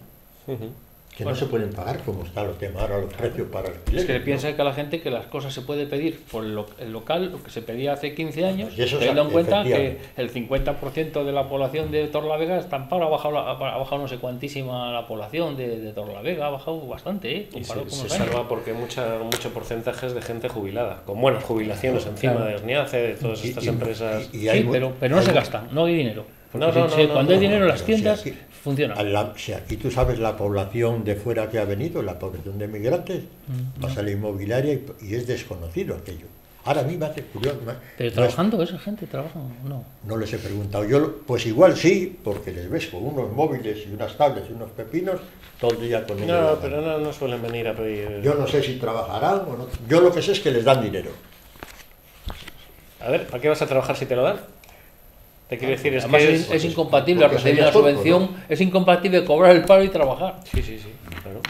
que no se pueden pagar como está el tema ahora, los precios para alquiler. Es que piensa que la gente que las cosas se puede pedir por el, lo- el local, lo que se pedía hace 15 años, Y eso es teniendo en cuenta que el 50% de la población de Torlavega está en paro, ha bajado, ha bajado no sé cuantísima la población de, de Torlavega, ha bajado bastante, ¿eh? Y comparado se, con se los salva porque mucha, mucho porcentaje es de gente jubilada, con buenas jubilaciones encima Claro. de Erniace, de todas estas empresas. Sí, pero, pero no se gastan, no hay dinero. No, no, no, cuando no, hay dinero en no, las si tiendas, aquí- funciona. A la- si aquí tú sabes la población de fuera que ha venido, la población de migrantes, Mm, vas a la inmobiliaria y, y es desconocido aquello. Ahora a mí me hace curioso. me- Pero no, trabajando, esa gente trabaja, no. no les he preguntado. Yo, lo- pues igual sí, porque les ves con unos móviles y unas tablets y unos pepinos todo el día con ellos. No, pero no, no suelen venir a pedir. Yo no sé si trabajarán o no. Yo lo que sé es que les dan dinero. A ver, ¿para qué vas a trabajar si te lo dan? Te quiero decir, es Además que es, es incompatible porque recibir tonto, subvención, es incompatible cobrar el paro y trabajar. Sí, sí, sí, claro.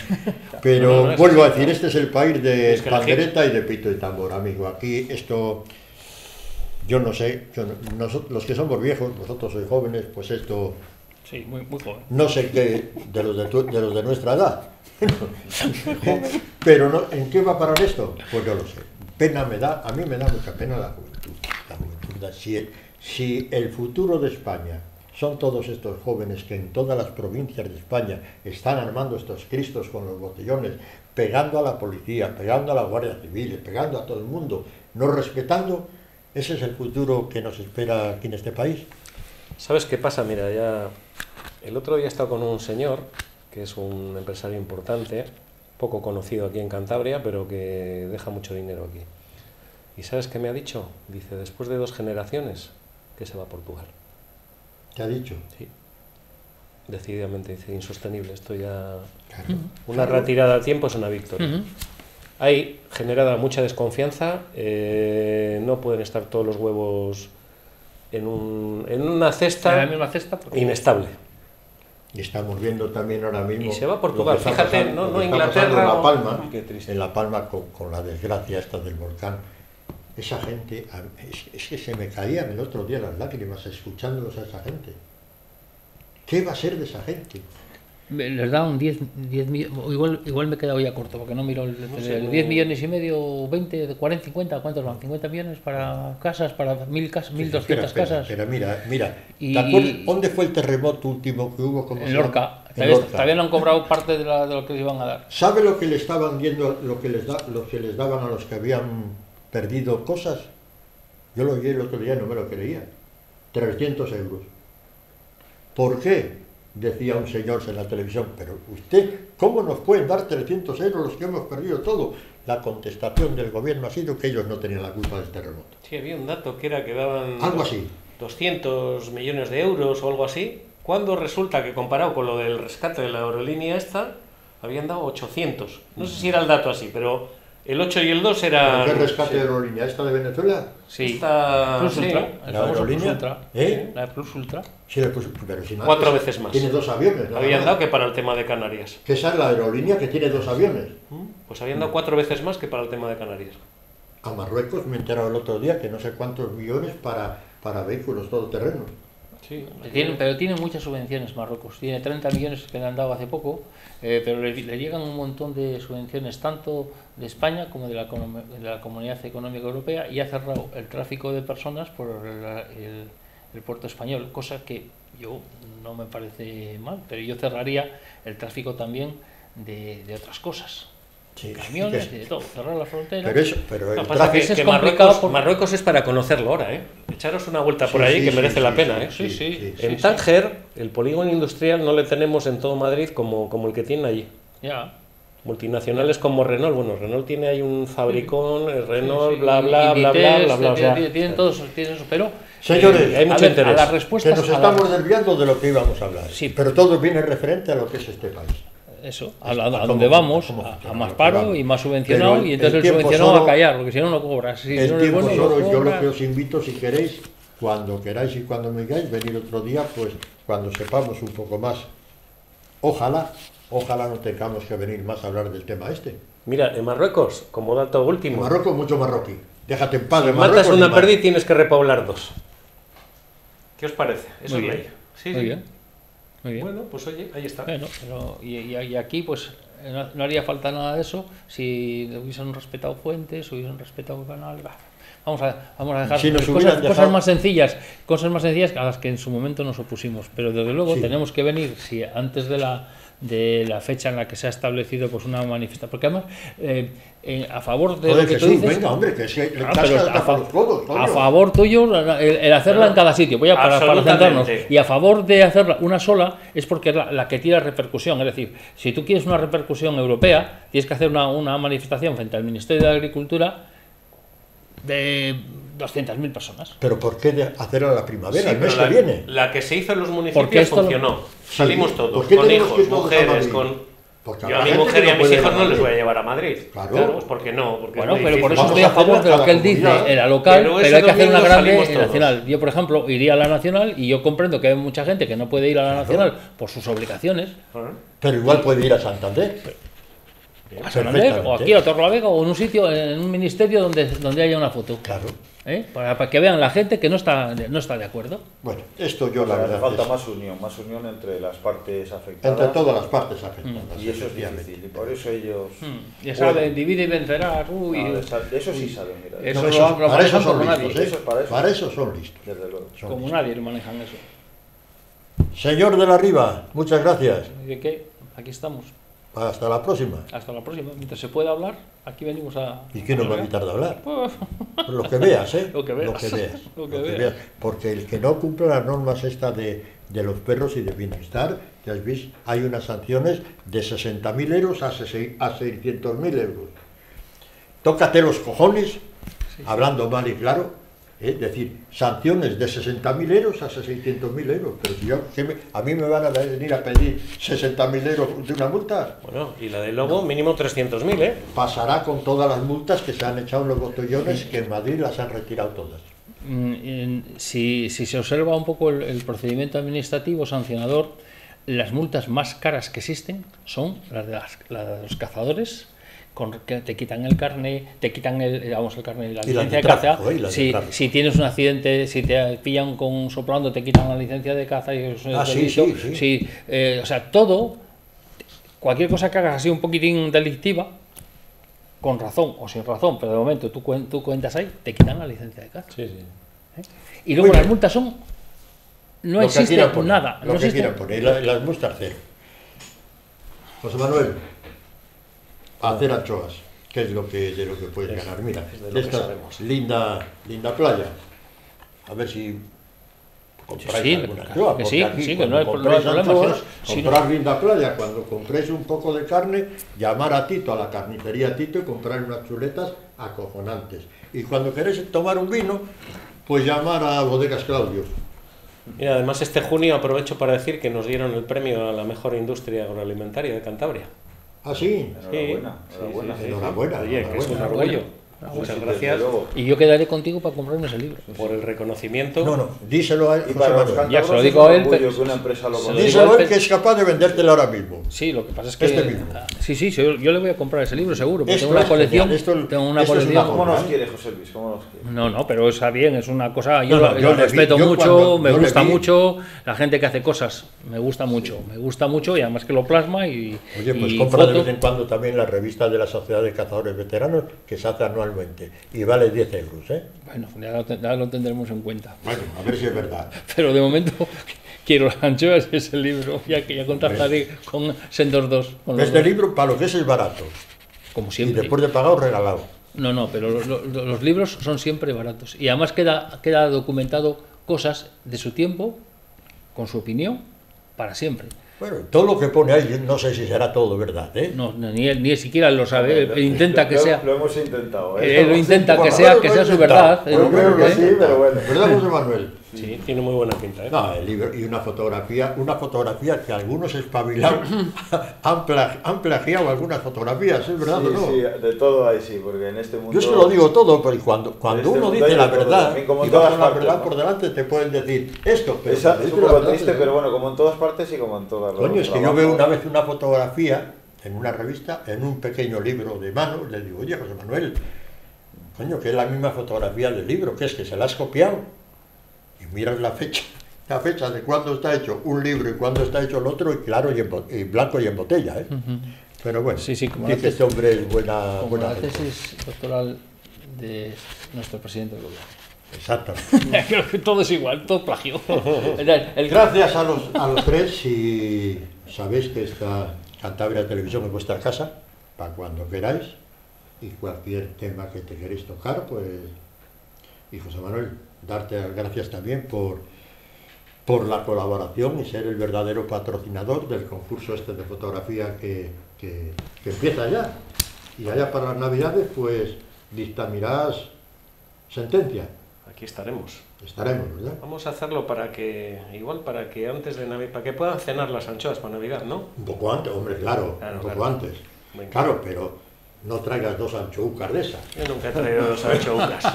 (laughs) Pero No, no, no, es vuelvo a decir, ¿no? este es el país de Es que pandereta y de pito y tambor, amigo. Aquí esto, yo no sé, yo no- nosotros, los que somos viejos, vosotros sois jóvenes, pues esto, Sí, muy, muy joven. no sé qué, de los de, tu- de los de nuestra edad. (laughs) Pero no, ¿en qué va a parar esto? Pues yo lo sé. Pena me da, a mí me da mucha pena la juventud. La juventud da- si, si el futuro de España son todos estos jóvenes que en todas las provincias de España están armando estos cristos con los botellones, pegando a la policía, pegando a la Guardia Civil, pegando a todo el mundo, no respetando, ese es el futuro que nos espera aquí en este país. ¿Sabes qué pasa? Mira, ya el otro día he estado con un señor que es un empresario importante, poco conocido aquí en Cantabria, pero que deja mucho dinero aquí. ¿Y sabes qué me ha dicho? Dice, después de dos generaciones, que se va a Portugal. ¿Te ha dicho? Sí. Decididamente, dice, insostenible. Esto ya... Una retirada a tiempo es una victoria. Hay generada mucha desconfianza, eh, no pueden estar todos los huevos en, un- en una cesta, En la misma cesta, inestable. Y estamos viendo también ahora mismo. Y se va a Portugal. Fíjate, pasando- no- no Inglaterra En o- La Palma, Qué en La Palma con, con la desgracia esta del volcán. Esa gente, es, que se me caían el otro día las lágrimas escuchándolos a esa gente. ¿Qué va a ser de esa gente? Les da un 10, 10 millones, igual, igual me he quedado ya corto porque no miro el, No sé, el no- 10 millones y medio, 20, 40, 50, ¿cuántos van? 50 millones para casas, para 1000 casas, 1200 Espera, espera, casas. Pero mira, mira, Y- ¿te dónde fue el terremoto último que hubo? ¿Cómo se En? Lorca. Todavía, no han cobrado parte de, la- de lo que les iban a dar. ¿Sabe lo que le estaban viendo, lo que les da, lo que les daban a los que habían perdido cosas? Yo lo oí el otro día, no me lo creía. 300 euros. ¿Por qué? Decía un señor en la televisión, pero usted, ¿cómo nos pueden dar 300 euros los que hemos perdido todo? La contestación del gobierno ha sido que ellos no tenían la culpa del terremoto. Sí, había un dato que era que daban Algo así. 200 millones de euros o algo así, cuando resulta que comparado con lo del rescate de la aerolínea esta, habían dado 800. No sé si era el dato así, pero el 8 y el 2 era... ¿Pero ¿Qué rescate de aerolínea? ¿Esta de Venezuela? Sí. Esta- Plus sí. Ultra, el ¿La famoso aerolínea? Plus Ultra. ¿Eh? La de Plus Ultra. Sí, pero si no- Cuatro veces más. Tiene dos aviones. Habían más. dado que para el tema de Canarias. Que esa es la aerolínea que tiene dos aviones. Pues habían dado cuatro veces más que para el tema de Canarias. A Marruecos me he enterado el otro día que no sé cuántos millones para, para vehículos todoterrenos. Sí. Tienen, pero tiene muchas subvenciones Marruecos. Tiene 30 millones que le han dado hace poco, eh, pero le, le llegan un montón de subvenciones tanto de España como de la, de la Comunidad Económica Europea y ha cerrado el tráfico de personas por el, el- el puerto español, cosa que yo no me parece mal, pero yo cerraría el tráfico también de, de otras cosas. Camiones, que- de todo, cerrar la frontera. Pero eso- pero el que pasa es que, es que complicado Marruecos, por- Marruecos es para conocerlo ahora, ¿eh? Echaros una vuelta por Sí, ahí sí, que merece sí, la sí, pena, ¿eh? Sí, sí. En sí, sí. Tánger, el polígono industrial no le tenemos en todo Madrid como, como el que tienen allí. Ya. Multinacionales como Renault, bueno, Renault tiene ahí un fabricón, Renault, Sí, bla, y- bla, y bla, bla, tienen- tienen todos, tienen eso, pero Señores, eh, hay a ver, interés. A las Que respuestas nos a la- estamos desviando de lo que íbamos a hablar. Sí. Pero todo viene referente a lo que es este país. Eso, a, la- a donde vamos, a, a más paro vamos. y más subvencionado, el- y entonces el subvencionado solo- va a callar, porque si no, no cobras. Si el no tiempo bueno, solo, no yo lo que os invito, si queréis, cuando queráis y cuando me digáis, venir otro día, pues cuando sepamos un poco más. Ojalá, ojalá no tengamos que venir más a hablar del tema este. Mira, en Marruecos, como dato En último, Marruecos mucho marroquí. Déjate en paz si de matas una perdiz tienes que repoblar dos. ¿Qué os parece? Eso Muy es bien. ley. Sí, Muy sí. bien. Muy bien. Bueno, pues oye, ahí está. Bueno, pero, y, y- y aquí pues no, no haría falta nada de eso si hubiesen respetado fuentes, hubiesen respetado canales. bah. Vamos a, vamos a dejar Si cosas, hubieran cosas dejado- más sencillas, cosas más sencillas a las que en su momento nos opusimos. Pero desde luego Sí. tenemos que venir si antes de la de la fecha en la que se ha establecido pues una manifestación, porque además eh, eh, a favor de Joder, lo que tú Jesús, dices, venga, hombre, que le Ah, pero a, fa- coño. a favor tuyo el, el hacerla en cada sitio, voy a para, para centrarnos. Y a favor de hacerla una sola es porque es la, la que tiene repercusión. Es decir, si tú quieres una repercusión europea, tienes que hacer una, una manifestación frente al Ministerio de Agricultura de 200.000 personas. Pero ¿por qué hacerla a la primavera, Sí, el mes que viene? la que se hizo en los municipios lo- funcionó. Salimos todos, ¿Por qué con hijos, mujeres, con... Porque Yo a mi mujer y a mis hijos a no les voy a llevar a Madrid. Claro. pues porque no. Porque Bueno, pero por eso estoy a favor de lo que él dice en la local, Pero hay que hacer una grande en todos. nacional. Yo, por ejemplo, iría a la nacional y yo comprendo que hay mucha gente que no puede ir a la nacional por sus obligaciones, Pero igual puede ir a Santander. a Santander, o aquí a Torlavega o en un sitio, en un ministerio donde, donde haya una foto. Claro. ¿Eh? Para, para que vean la gente que no está, no está de acuerdo. Bueno, esto yo la verdad falta es- más unión, más unión entre las partes afectadas. entre todas las partes afectadas. Y eso es difícil, y por eso ellos... Hmm. Ya saben, divide y vencerás. Uy, No, eso sí saben, mira. Eso No, lo- esos- lo para eso son listos. ¿eh? Eso es para eso. Para eso son listos. Desde luego. Son como listos. nadie lo manejan eso. Señor de la Riva, muchas gracias. ¿De qué? Aquí estamos. Hasta la próxima. Hasta la próxima. Mientras se pueda hablar, aquí venimos a... ¿Y qué nos va a quitar de hablar? (laughs) Pues, Lo que veas, ¿eh? (laughs) Lo que veas. Lo que veas. (laughs) Lo que Lo que veas. veas. Porque el que no cumpla las normas estas de, de los perros y de bienestar, ya has visto, hay unas sanciones de 60.000 euros a, a 600.000 euros. Tócate los cojones, hablando mal y claro, es decir, sanciones de 60.000 euros a 600.000 euros. Pero si yo, ¿qué me- a mí me van a venir a pedir 60.000 euros de una multa. Bueno, y la del lobo, mínimo 300.000, ¿eh? Pasará con todas las multas que se han echado en los botellones, que en Madrid las han retirado todas. Mm, si, si se observa un poco el, el procedimiento administrativo sancionador, las multas más caras que existen son las de, las- las de los cazadores, con que te quitan el carne, te quitan el, vamos, el carne, la Y licencia de de caza. ¿eh? De si, si tienes un accidente, si te pillan con soplando, te quitan la licencia de caza y eso es Ah, sí, delito. sí, sí. Sí, eh, o sea, todo, cualquier cosa que hagas así un poquitín delictiva, con razón o sin razón, pero de momento tú, cuen- tú cuentas ahí, te quitan la licencia de caza. Sí, sí. ¿Eh? Y luego Muy las bien. multas son. No Lo existe nada. Lo no que existe- quieran poner, las multas cero. José Manuel, hacer anchoas, que es lo que, de lo que puedes Es- ganar. Mira, es de esta sabemos. linda, linda playa. A ver si compráis Sí, alguna claro anchoa, que sí, aquí sí, que no hay hay problema, anchoas, no- comprar linda playa, cuando compréis un poco de carne, llamar a Tito, a la carnicería Tito y comprar unas chuletas acojonantes. Y cuando queréis tomar un vino, pues llamar a Bodegas Claudios. Mira, además este junio aprovecho para decir que nos dieron el premio a la mejor industria agroalimentaria de Cantabria. ¿Ah, sí? Enhorabuena, Sí, enhorabuena. sí, sí, sí. Enhorabuena, Oye, que es un enhorabuena. orgullo. Muchas Sí, gracias desde luego. Y yo quedaré contigo para comprarme ese libro. por el reconocimiento. No, no, díselo a él, Y para los Ya, se lo digo a él, pero- que una empresa lo se lo Díselo a él que es capaz de vendértelo ahora mismo. Sí, lo que pasa es que. Este mismo. Ah, Sí, sí, yo, yo le voy a comprar ese libro seguro. Porque Esto tengo una colección. genial, esto- tengo una esto es una colección. ¿Cómo nos quiere José Luis? ¿Cómo nos quiere? No, no, pero está bien, es una cosa. Yo, No, no, yo yo le vi- respeto yo mucho, cuando- me gusta vi- mucho. La gente que hace cosas, me gusta mucho. Me gusta mucho y además que lo plasma y. Oye, pues compra de vez en cuando también la revista de la Sociedad de Cazadores Veteranos, que se hace anualmente, y vale 10 euros, ¿eh? Bueno, ya lo, te- ya lo tendremos en cuenta. Bueno, a ver si es verdad. Pero de momento (laughs) quiero las anchoas y ese libro, ya que ya contactaré con Sendos 2. Con los Este dos, libro, para lo que es, es barato. como Y siempre. después de pagado, regalado. No, no, pero lo- lo- los libros son siempre baratos. Y además queda, queda documentado cosas de su tiempo, con su opinión, para siempre. Bueno, todo lo que pone ahí, no sé si será todo verdad, ¿eh? No, no, ni él ni siquiera lo sabe. Él intenta que Lo- sea. Lo hemos intentado. ¿eh? Él lo intenta que sea, que sea su verdad. Bueno, ¿eh? creo que ¿Eh? sí, pero bueno. ¿Verdad, José Manuel? Sí, tiene muy buena pinta. ¿eh? No, el libro y una fotografía, una fotografía que algunos espabilados (laughs) han, pla- han plagiado algunas fotografías, ¿es verdad Sí, o no? sí, de todo hay, sí, porque en este mundo... Yo es que lo digo todo, pero cuando, cuando este uno dice la verdad como y va todas con la verdad ¿no? por delante, te pueden decir esto, pero Esa- es un poco triste, te- pero bueno, como en todas partes y como en todas Coño, es que yo veo una vez una fotografía en una revista, en un pequeño libro de mano, le digo, oye, José Manuel, coño, que es la misma fotografía del libro, que es que se la has copiado. Y miras la fecha, la fecha de cuándo está hecho un libro y cuándo está hecho el otro, y claro, y, en y blanco y en botella, ¿eh? Pero bueno, Sí, sí, como dice que este hombre es buena, Como buena la tesis doctoral de nuestro presidente del gobierno. Exactamente. (laughs) Creo que todo es igual, todo plagio. (laughs) El- el- Gracias a los, a los tres y sabéis que esta Cantabria Televisión es vuestra casa, para cuando queráis, y cualquier tema que te queréis tocar, pues, y José Manuel, darte las gracias también por, por la colaboración y ser el verdadero patrocinador del concurso este de fotografía que, que- que empieza ya. Y allá para las navidades, pues, dictaminarás sentencia. Aquí estaremos. Estaremos, ¿verdad? Vamos a hacerlo para que, igual para que antes de Navidad, para que puedan cenar las anchoas para Navidad, ¿no? Un poco antes, hombre, claro, Claro, un poco claro. antes. Venga. Claro, pero no traigas dos anchoucas de esas. Yo nunca he traído dos anchoucas. (laughs)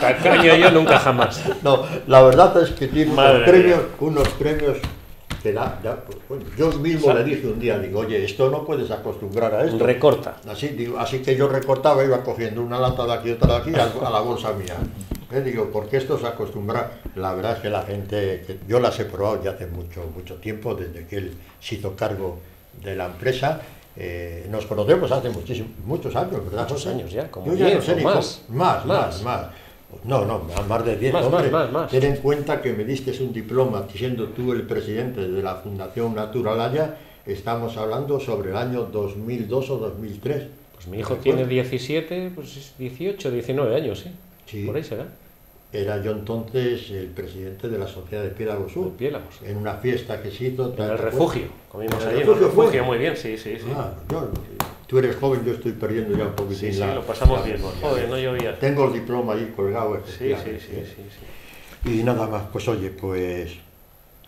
Tacaño yo nunca jamás. No, la verdad es que tiene unos premios, unos premios que da, da- pues, bueno, yo mismo le dije un día, digo, oye, esto no puedes acostumbrar a esto. Recorta. Así, digo, así que yo recortaba, iba cogiendo una lata de aquí, otra de aquí, a, a la bolsa mía. Eh, digo, porque esto se acostumbra. La verdad es que la gente, que yo las he probado ya hace mucho, mucho tiempo, desde que él se hizo cargo de la empresa. Eh, nos conocemos hace muchísimos, muchos años, ¿verdad? Muchos José? años ya, como Yo ya no 10 sé o ni más. más, más, Más. más. No, no, más de 10. Más, hombre. más, más. Ten en cuenta que me diste un diploma, siendo tú el presidente de la Fundación Naturalaya, estamos hablando sobre el año 2002 o 2003. Pues mi hijo tiene 17, pues 18, 19 años, sí. Sí. Por ahí será. Era yo entonces el presidente de la Sociedad de Piélagos Sur. Piélagos. En una fiesta que se hizo. En ¿te el refugio. Comimos ¿En allí en el refugio muy bien, sí, sí, sí. Ah, yo- tú eres joven, yo estoy perdiendo ya un poquitín Sí, sí, la- lo pasamos la bien. memoria. Joder, no llovía. Tengo el diploma ahí colgado. Sí, sí, sí, ¿eh? sí, sí. Y nada más, pues oye, pues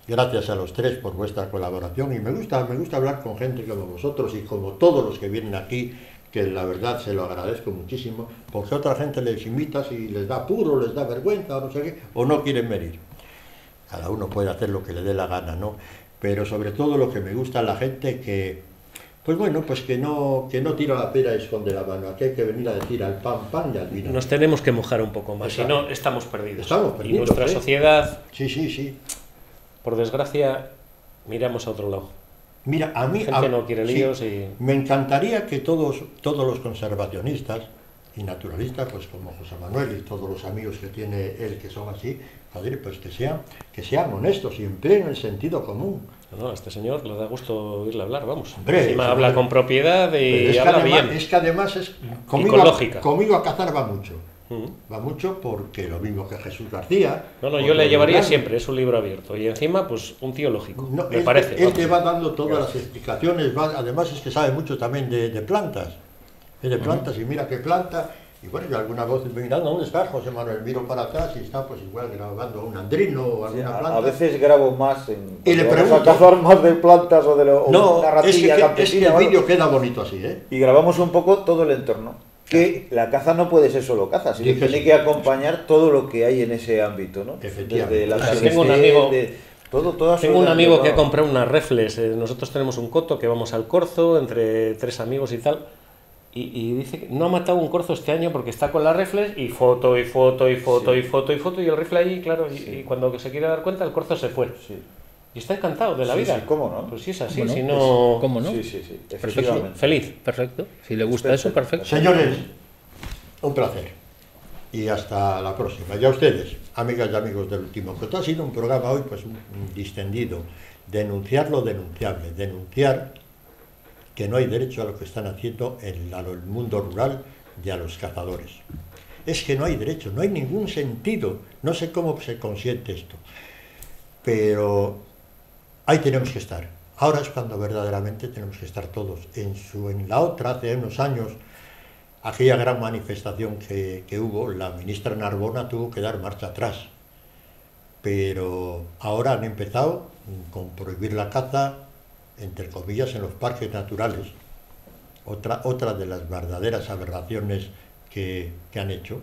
gracias a los tres por vuestra colaboración y me gusta, me gusta hablar con gente como vosotros y como todos los que vienen aquí, que la verdad se lo agradezco muchísimo, porque otra gente les invitas y les da puro, les da vergüenza o no sé qué, o no quieren venir. Cada uno puede hacer lo que le dé la gana, ¿no? Pero sobre todo lo que me gusta es la gente que, pues bueno, pues que no, que no tira la pera y esconde la mano, aquí hay que venir a decir al pan, pan y al vino. Nos tenemos que mojar un poco más, si no estamos perdidos. Estamos Y perdidos, nuestra ¿eh? sociedad, Sí, sí, sí. por desgracia, miramos a otro lado. Mira, a mí... A- no quiere sí, líos y... Me encantaría que todos, todos los conservacionistas y naturalistas, pues como José Manuel y todos los amigos que tiene él que son así, joder, pues que sean, que sean honestos y empleen el sentido común. No, a este señor le da gusto oírle hablar, vamos. Hombre, Encima habla con propiedad y es, que habla además, bien. es que además es conmigo, con a- lógica. conmigo a cazar va mucho. Va mucho porque lo mismo que Jesús García. No, no, yo le llevaría grandes- siempre, es un libro abierto. Y encima, pues, un tío lógico, No, me él, parece. él vamos. te va dando todas las explicaciones, va- además es que sabe mucho también de, de plantas, eh, de plantas, y mira qué planta, y bueno, yo alguna voz me mirando, ¿dónde estás, José Manuel? Miro para atrás y está pues igual grabando un andrino o alguna A, planta. a veces grabo más en. Y le pregunto- a cazar más de plantas o de lo, o No, una es que, ratilla que- es que campesina el o algo. vídeo queda bonito así, ¿eh? Y grabamos un poco todo el entorno. Que la caza no puede ser solo caza, sino Dices- tiene que acompañar todo lo que hay en ese ámbito, ¿no? Efectivamente. Desde el Tengo un amigo- de todo, Tengo un amigo que ha comprado unas refles. eh, Nosotros tenemos un coto que vamos al corzo entre tres amigos y tal. Y, y dice que no ha matado un corzo este año porque está con las refles y foto y foto y foto y foto y foto y el rifle ahí, claro. y- Y, cuando se quiere dar cuenta, el corzo se fue. Y está encantado de la Sí, vida. sí, ¿cómo no? Pues sí, es así. ¿Cómo no? Si no. ¿Cómo no? Sí, sí, sí, Perfecto. Feliz. Perfecto. Si le gusta eso, perfecto. Señores, un placer. Y hasta la próxima. Y a ustedes, amigas y amigos del último Coto, ha sido un programa hoy pues un, distendido. Denunciar lo denunciable, denunciar que no hay derecho a lo que están haciendo en el mundo rural y a los cazadores. Es que no hay derecho, no hay ningún sentido. No sé cómo se consiente esto. Pero ahí tenemos que estar. Ahora es cuando verdaderamente tenemos que estar todos. En, la otra, hace unos años, aquella gran manifestación que, hubo, la ministra Narbona tuvo que dar marcha atrás. Pero ahora han empezado con prohibir la caza, entre comillas, en los parques naturales. Otra, otra de las verdaderas aberraciones que, que han hecho.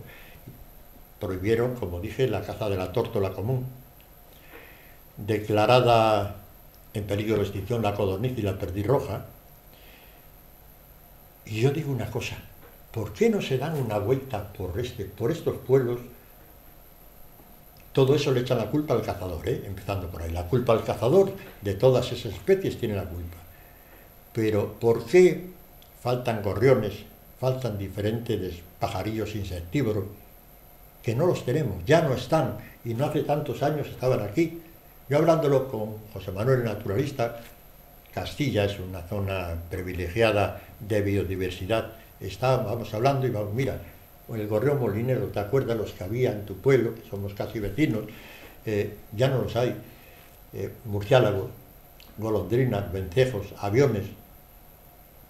Prohibieron, como dije, la caza de la tórtola común. Declarada en peligro de extinción la codorniz y la perdirroja. Y yo digo una cosa, ¿por qué no se dan una vuelta por, este, por estos pueblos? Todo eso le echan la culpa al cazador, ¿eh? empezando por ahí. La culpa al cazador de todas esas especies tiene la culpa. Pero ¿por qué faltan gorriones, faltan diferentes pajarillos insectívoros? Que no los tenemos, ya no están, y no hace tantos años estaban aquí. Yo hablándolo con José Manuel, el naturalista, Castilla es una zona privilegiada de biodiversidad. Estábamos hablando y vamos, mira, el gorrión molinero, ¿te acuerdas los que había en tu pueblo, que somos casi vecinos? Eh, ya no los hay. Eh, murciélagos, golondrinas, vencejos, aviones,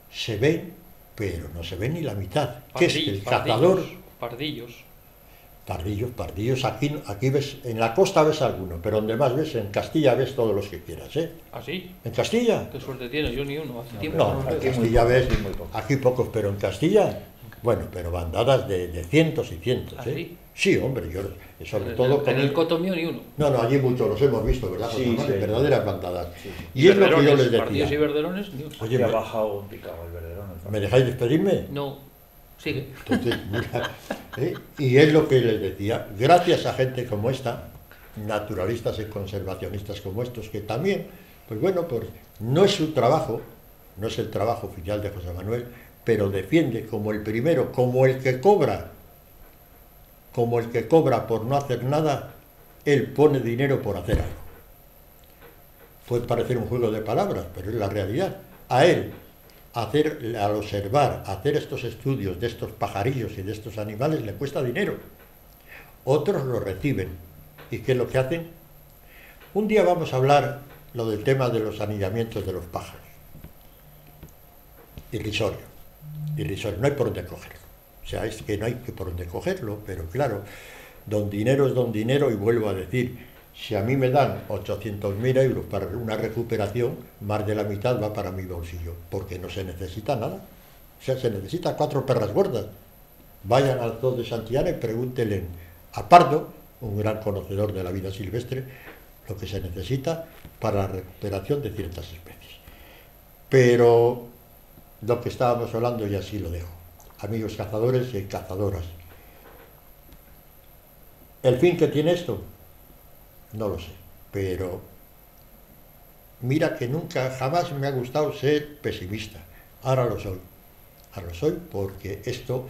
se ven, pero no se ven ni la mitad. ¿Qué es? El cazador, Pardillos. Pardillos, pardillos, aquí, aquí ves, en la costa ves alguno, pero donde más ves, en Castilla ves todos los que quieras, ¿eh? ¿Así? ¿En Castilla? ¿Qué suerte tienes? Yo ni uno. Hace tiempo. No, en. Castilla ves, aquí pocos, pero en Castilla, bueno, pero bandadas de, de cientos y cientos, ¿Ah, ¿eh? sí? Sí, hombre, yo, sobre En todo... el- En el coto mío ni uno. No, no, allí muchos los hemos visto, ¿verdad? Sí, Manuel? sí. Verdaderas bandadas. Y es lo que yo les Pardillos y decía. verderones, ni uno. Oye, Ya ha ¿me, bajado un picado el verderón. ¿me dejáis despedirme? No. Sigue. Entonces, mira, ¿eh? y es lo que les decía, gracias a gente como esta, naturalistas y conservacionistas como estos, que también, pues bueno, pues no es su trabajo, no es el trabajo oficial de José Manuel, pero defiende como el primero, como el que cobra, como el que cobra por no hacer nada, él pone dinero por hacer algo. Puede parecer un juego de palabras, pero es la realidad. A él, hacer, al observar, hacer estos estudios de estos pajarillos y de estos animales le cuesta dinero. Otros lo reciben. ¿Y qué es lo que hacen? Un día vamos a hablar lo del tema de los anillamientos de los pájaros. Irrisorio. Irrisorio. No hay por dónde cogerlo. O sea, es que no hay por dónde cogerlo, pero claro, don dinero es don dinero y vuelvo a decir, si a mí me dan 800.000 euros para una recuperación, más de la mitad va para mi bolsillo, porque no se necesita nada. Se necesita cuatro perras gordas. Vayan al zoo de Santiago y pregúntenle a Pardo, un gran conocedor de la vida silvestre, lo que se necesita para la recuperación de ciertas especies. Pero lo que estábamos hablando y así lo dejo. Amigos cazadores y cazadoras. ¿El fin que tiene esto? No lo sé, pero mira que nunca, jamás me ha gustado ser pesimista. Ahora lo soy. Ahora lo soy porque esto...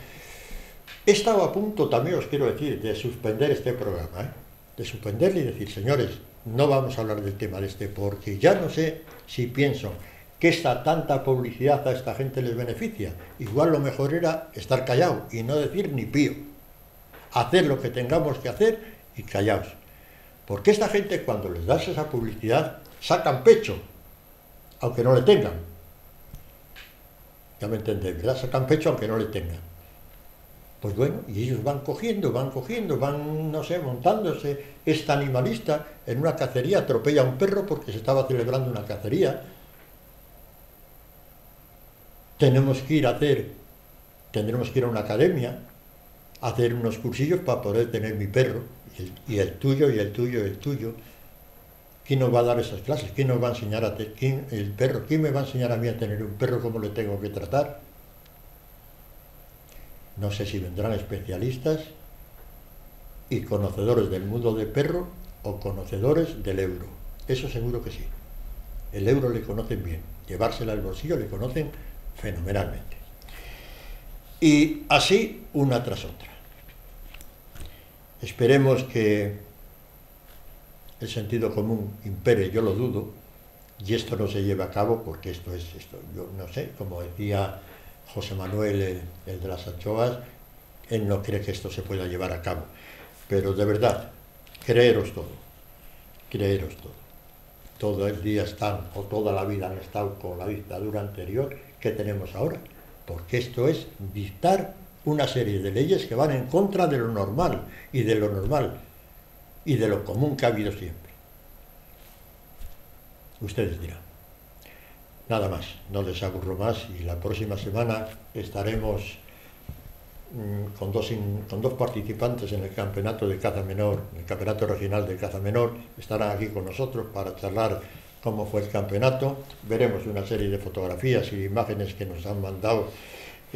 He estado a punto, también os quiero decir, de suspender este programa, ¿eh? de suspenderle y decir, señores, no vamos a hablar del tema de este, porque ya no sé si pienso que esta tanta publicidad a esta gente les beneficia. Igual lo mejor era estar callado y no decir ni pío. Hacer lo que tengamos que hacer y callaos. Porque esta gente cuando les das esa publicidad sacan pecho, aunque no le tengan. Ya me entendéis, ¿verdad? Sacan pecho aunque no le tengan. Pues bueno, y ellos van cogiendo, van cogiendo, van, no sé, montándose. Esta animalista en una cacería atropella a un perro porque se estaba celebrando una cacería. Tenemos que ir a hacer, tendremos que ir a una academia, hacer unos cursillos para poder tener mi perro, y el, tuyo, y el tuyo, y el tuyo. ¿Quién nos va a dar esas clases? ¿Quién nos va a enseñar a tener el perro? ¿Quién me va a enseñar a mí a tener un perro cómo le tengo que tratar? No sé si vendrán especialistas y conocedores del mundo de perro o conocedores del euro. Eso seguro que sí. El euro le conocen bien. Llevársela al bolsillo le conocen fenomenalmente. Y así una tras otra. Esperemos que el sentido común impere, yo lo dudo, y esto no se lleve a cabo porque esto es esto, yo no sé, como decía José Manuel, el, de las anchoas, él no cree que esto se pueda llevar a cabo. Pero de verdad, creeros todo, creeros todo. Todo el día están, o toda la vida han estado con la dictadura anterior que tenemos ahora, porque esto es dictar una serie de leyes que van en contra de lo normal y de lo normal y de lo común que ha habido siempre. Ustedes dirán. Nada más, no les aburro más y la próxima semana estaremos mm, con, dos con dos participantes en el campeonato de caza menor, el campeonato regional de caza menor, estarán aquí con nosotros para charlar cómo fue el campeonato, veremos una serie de fotografías y imágenes que nos han mandado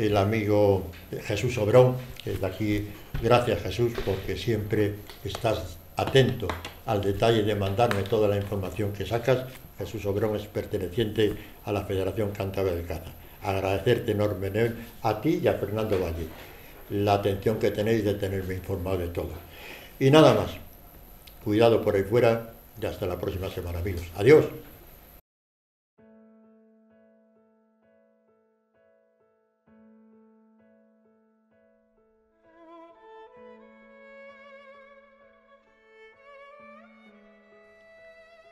el amigo Jesús Obrón, que de aquí, gracias Jesús, porque siempre estás atento al detalle de mandarme toda la información que sacas. Jesús Obrón es perteneciente a la Federación Cántabra de Caza. Agradecerte enormemente a ti y a Fernando Valle la atención que tenéis de tenerme informado de todo. Y nada más. Cuidado por ahí fuera y hasta la próxima semana, amigos. Adiós.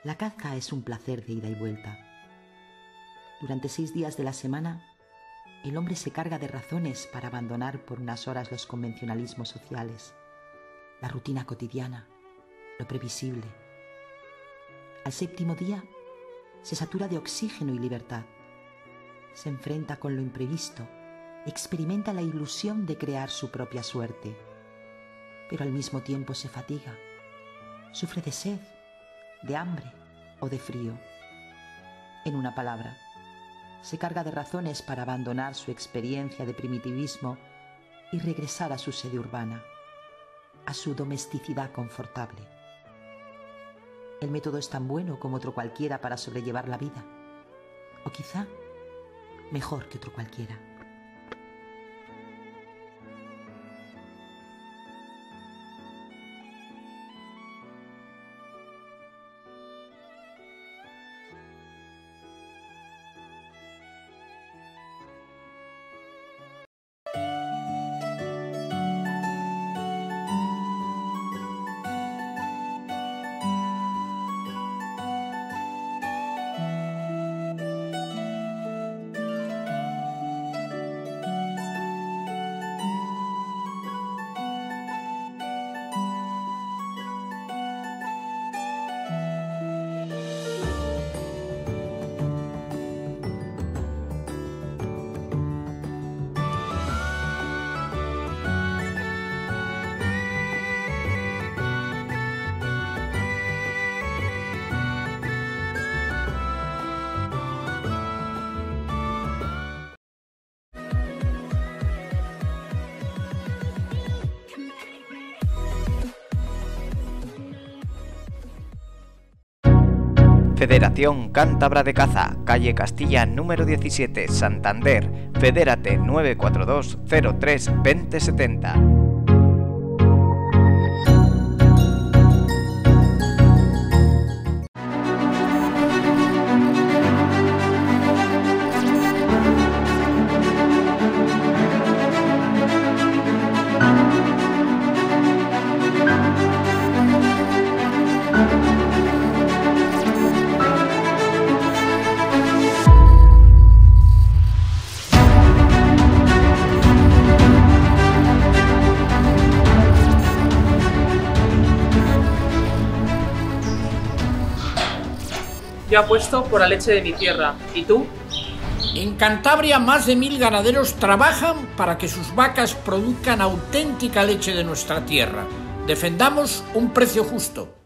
La caza es un placer de ida y vuelta. Durante seis días de la semana, el hombre se carga de razones para abandonar por unas horas los convencionalismos sociales, la rutina cotidiana, lo previsible. Al séptimo día, se satura de oxígeno y libertad. Se enfrenta con lo imprevisto, experimenta la ilusión de crear su propia suerte, pero al mismo tiempo se fatiga, sufre de sed, de hambre o de frío. En una palabra, se carga de razones para abandonar su experiencia de primitivismo y regresar a su sede urbana, a su domesticidad confortable. El método es tan bueno como otro cualquiera para sobrellevar la vida, o quizá mejor que otro cualquiera. Federación Cántabra de Caza, calle Castilla número 17, Santander. Fedérate 942 03 2070. Por la leche de mi tierra. ¿Y tú? En Cantabria más de mil ganaderos trabajan para que sus vacas produzcan auténtica leche de nuestra tierra. Defendamos un precio justo.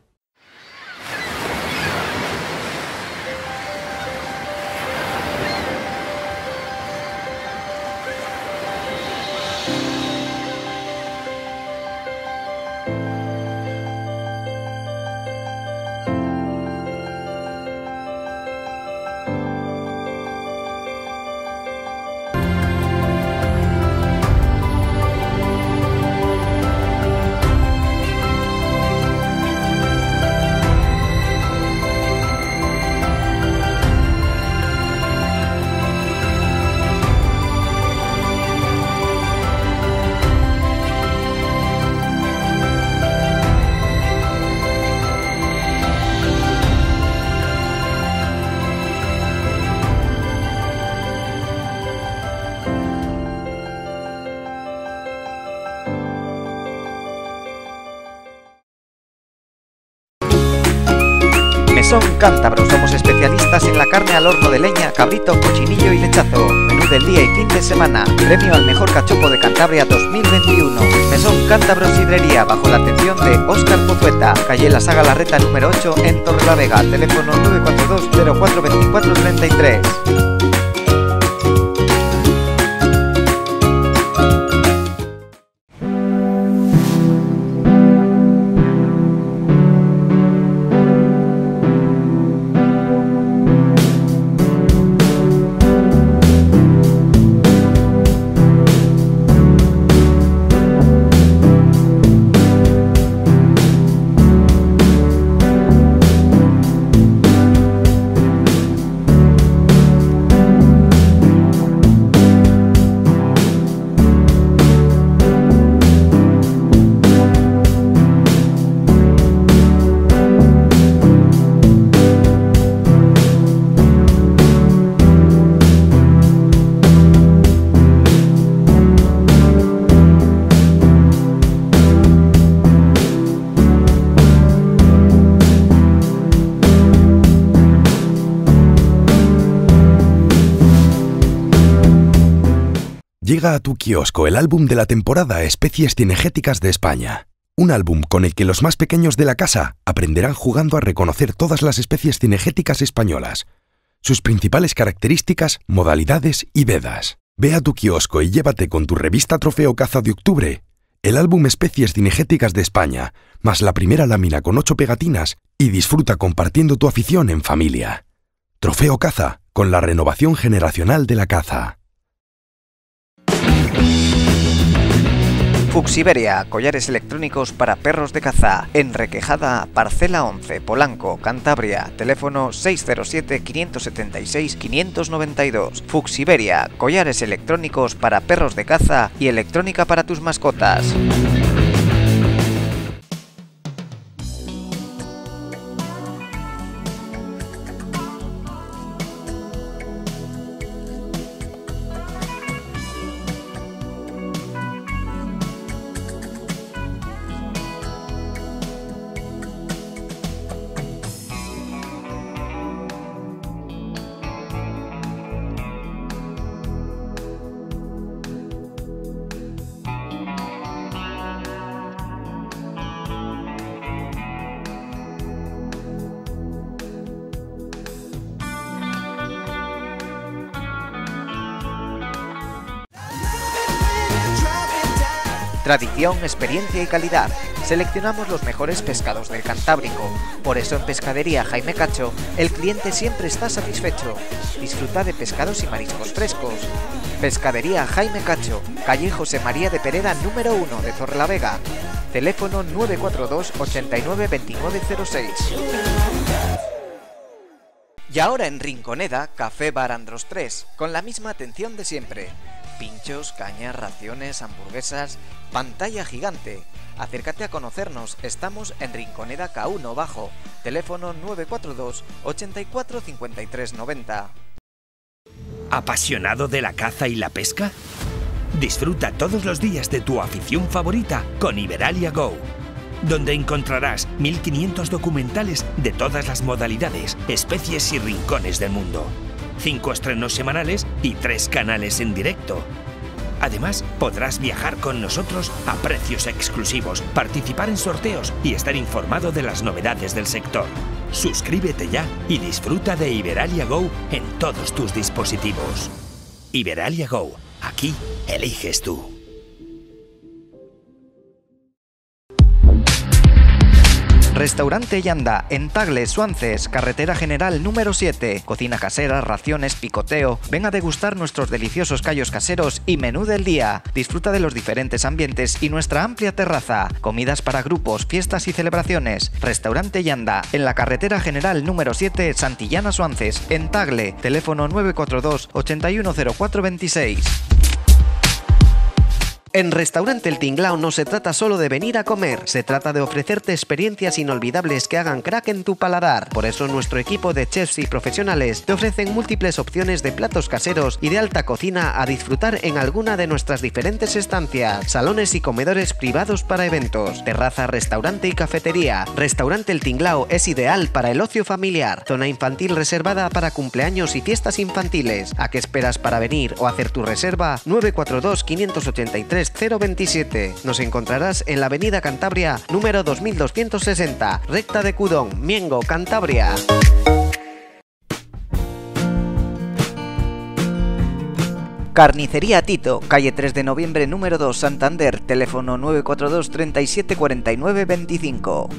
Cántabros, somos especialistas en la carne al horno de leña, cabrito, cochinillo y lechazo. Menú del día y fin de semana. Premio al mejor cachopo de Cantabria 2021. Mesón Cántabros Sidrería, bajo la atención de Óscar Pozueta. Calle La Saga Larreta número 8 en Torrelavega. Teléfono 942 042433. Llega a tu kiosco el álbum de la temporada Especies Cinegéticas de España. Un álbum con el que los más pequeños de la casa aprenderán jugando a reconocer todas las especies cinegéticas españolas, sus principales características, modalidades y vedas. Ve a tu kiosco y llévate con tu revista Trofeo Caza de octubre el álbum Especies Cinegéticas de España, más la primera lámina con ocho pegatinas y disfruta compartiendo tu afición en familia. Trofeo Caza, con la renovación generacional de la caza. Fuxiberia, collares electrónicos para perros de caza. En Requejada, Parcela 11, Polanco, Cantabria. Teléfono 607-576-592. Fuxiberia, collares electrónicos para perros de caza y electrónica para tus mascotas. Experiencia y calidad. seleccionamos los mejores pescados del Cantábrico. Por eso en Pescadería Jaime Cacho, el cliente siempre está satisfecho. Disfruta de pescados y mariscos frescos. Pescadería Jaime Cacho, calle José María de Pereda número 1 de Torrelavega. Teléfono 942 89 2906. Y ahora en Rinconeda, Café Bar Andros 3, con la misma atención de siempre. Pinchos, cañas, raciones, hamburguesas, pantalla gigante. Acércate a conocernos, estamos en Rinconeda K1 Bajo, teléfono 942 84 53 90. ¿Apasionado de la caza y la pesca? Disfruta todos los días de tu afición favorita con Iberalia Go donde encontrarás 1500 documentales de todas las modalidades, especies y rincones del mundo. Cinco estrenos semanales y tres canales en directo. Además, podrás viajar con nosotros a precios exclusivos, participar en sorteos y estar informado de las novedades del sector. Suscríbete ya y disfruta de Iberalia Go en todos tus dispositivos. Iberalia Go, aquí eliges tú. Restaurante Yanda, en Tagle, Suances, carretera general número 7. Cocina casera, raciones, picoteo. Ven a degustar nuestros deliciosos callos caseros y menú del día. Disfruta de los diferentes ambientes y nuestra amplia terraza. Comidas para grupos, fiestas y celebraciones. Restaurante Yanda, en la carretera general número 7, Santillana, Suances, en Tagle. Teléfono 942 810426. En Restaurante El Tinglao no se trata solo de venir a comer, se trata de ofrecerte experiencias inolvidables que hagan crack en tu paladar. Por eso nuestro equipo de chefs y profesionales te ofrecen múltiples opciones de platos caseros y de alta cocina a disfrutar en alguna de nuestras diferentes estancias, salones y comedores privados para eventos, terraza, restaurante y cafetería. Restaurante El Tinglao es ideal para el ocio familiar, zona infantil reservada para cumpleaños y fiestas infantiles. ¿A qué esperas para venir o hacer tu reserva? 942 583 027. Nos encontrarás en la Avenida Cantabria número 2260, recta de Cudón, Miengo, Cantabria. Carnicería Tito, calle 3 de noviembre número 2, Santander, teléfono 942 37 49 25.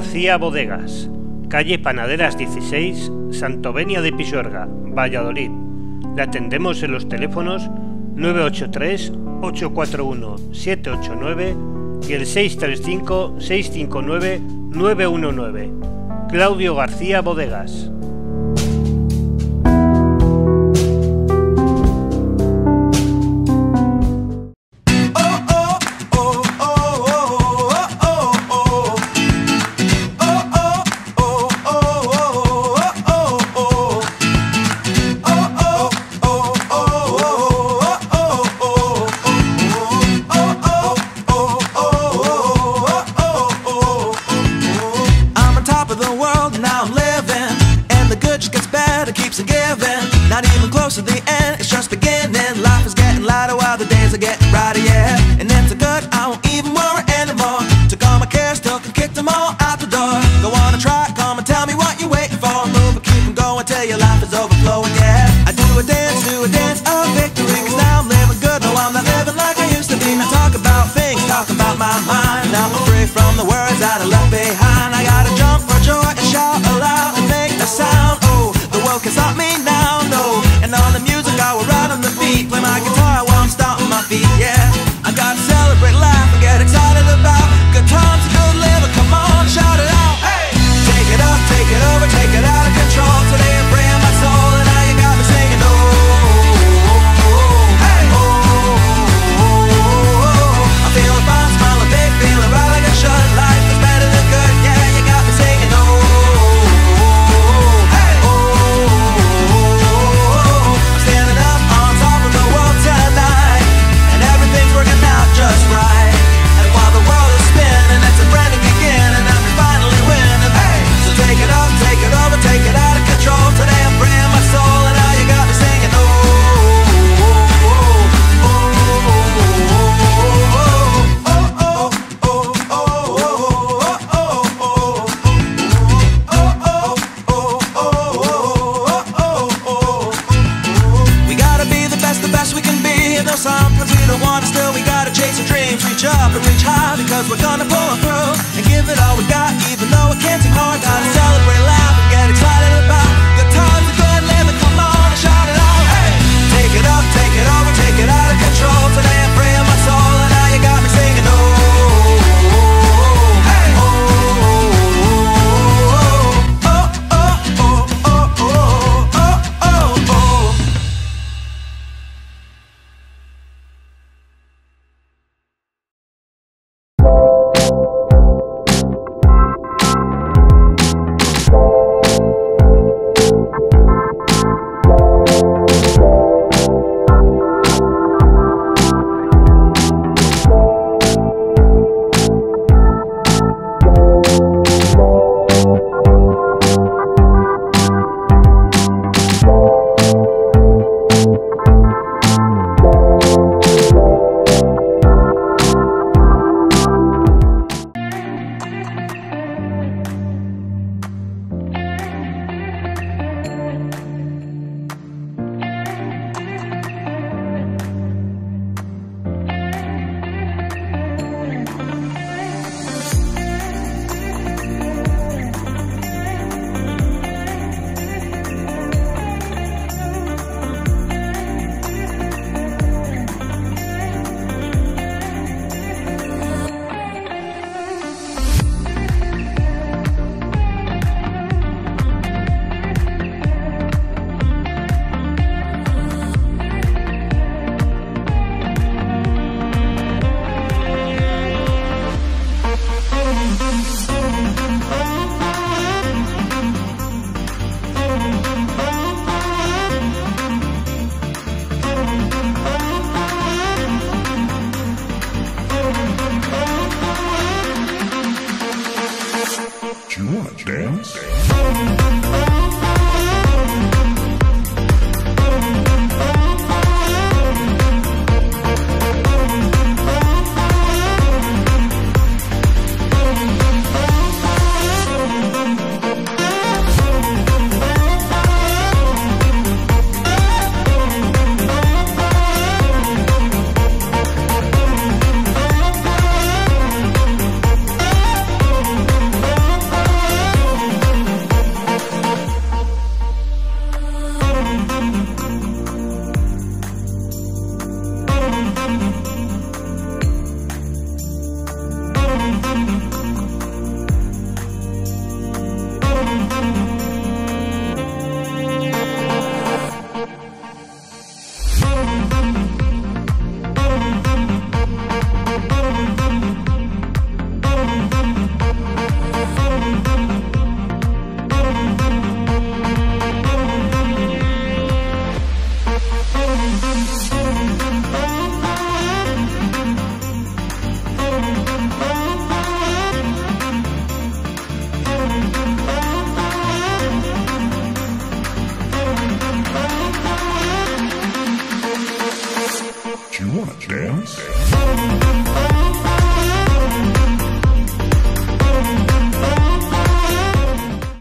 García Bodegas, calle Panaderas 16, Santovenia de Pisuerga, Valladolid. Le atendemos en los teléfonos 983-841-789 y el 635-659-919. Claudio García Bodegas.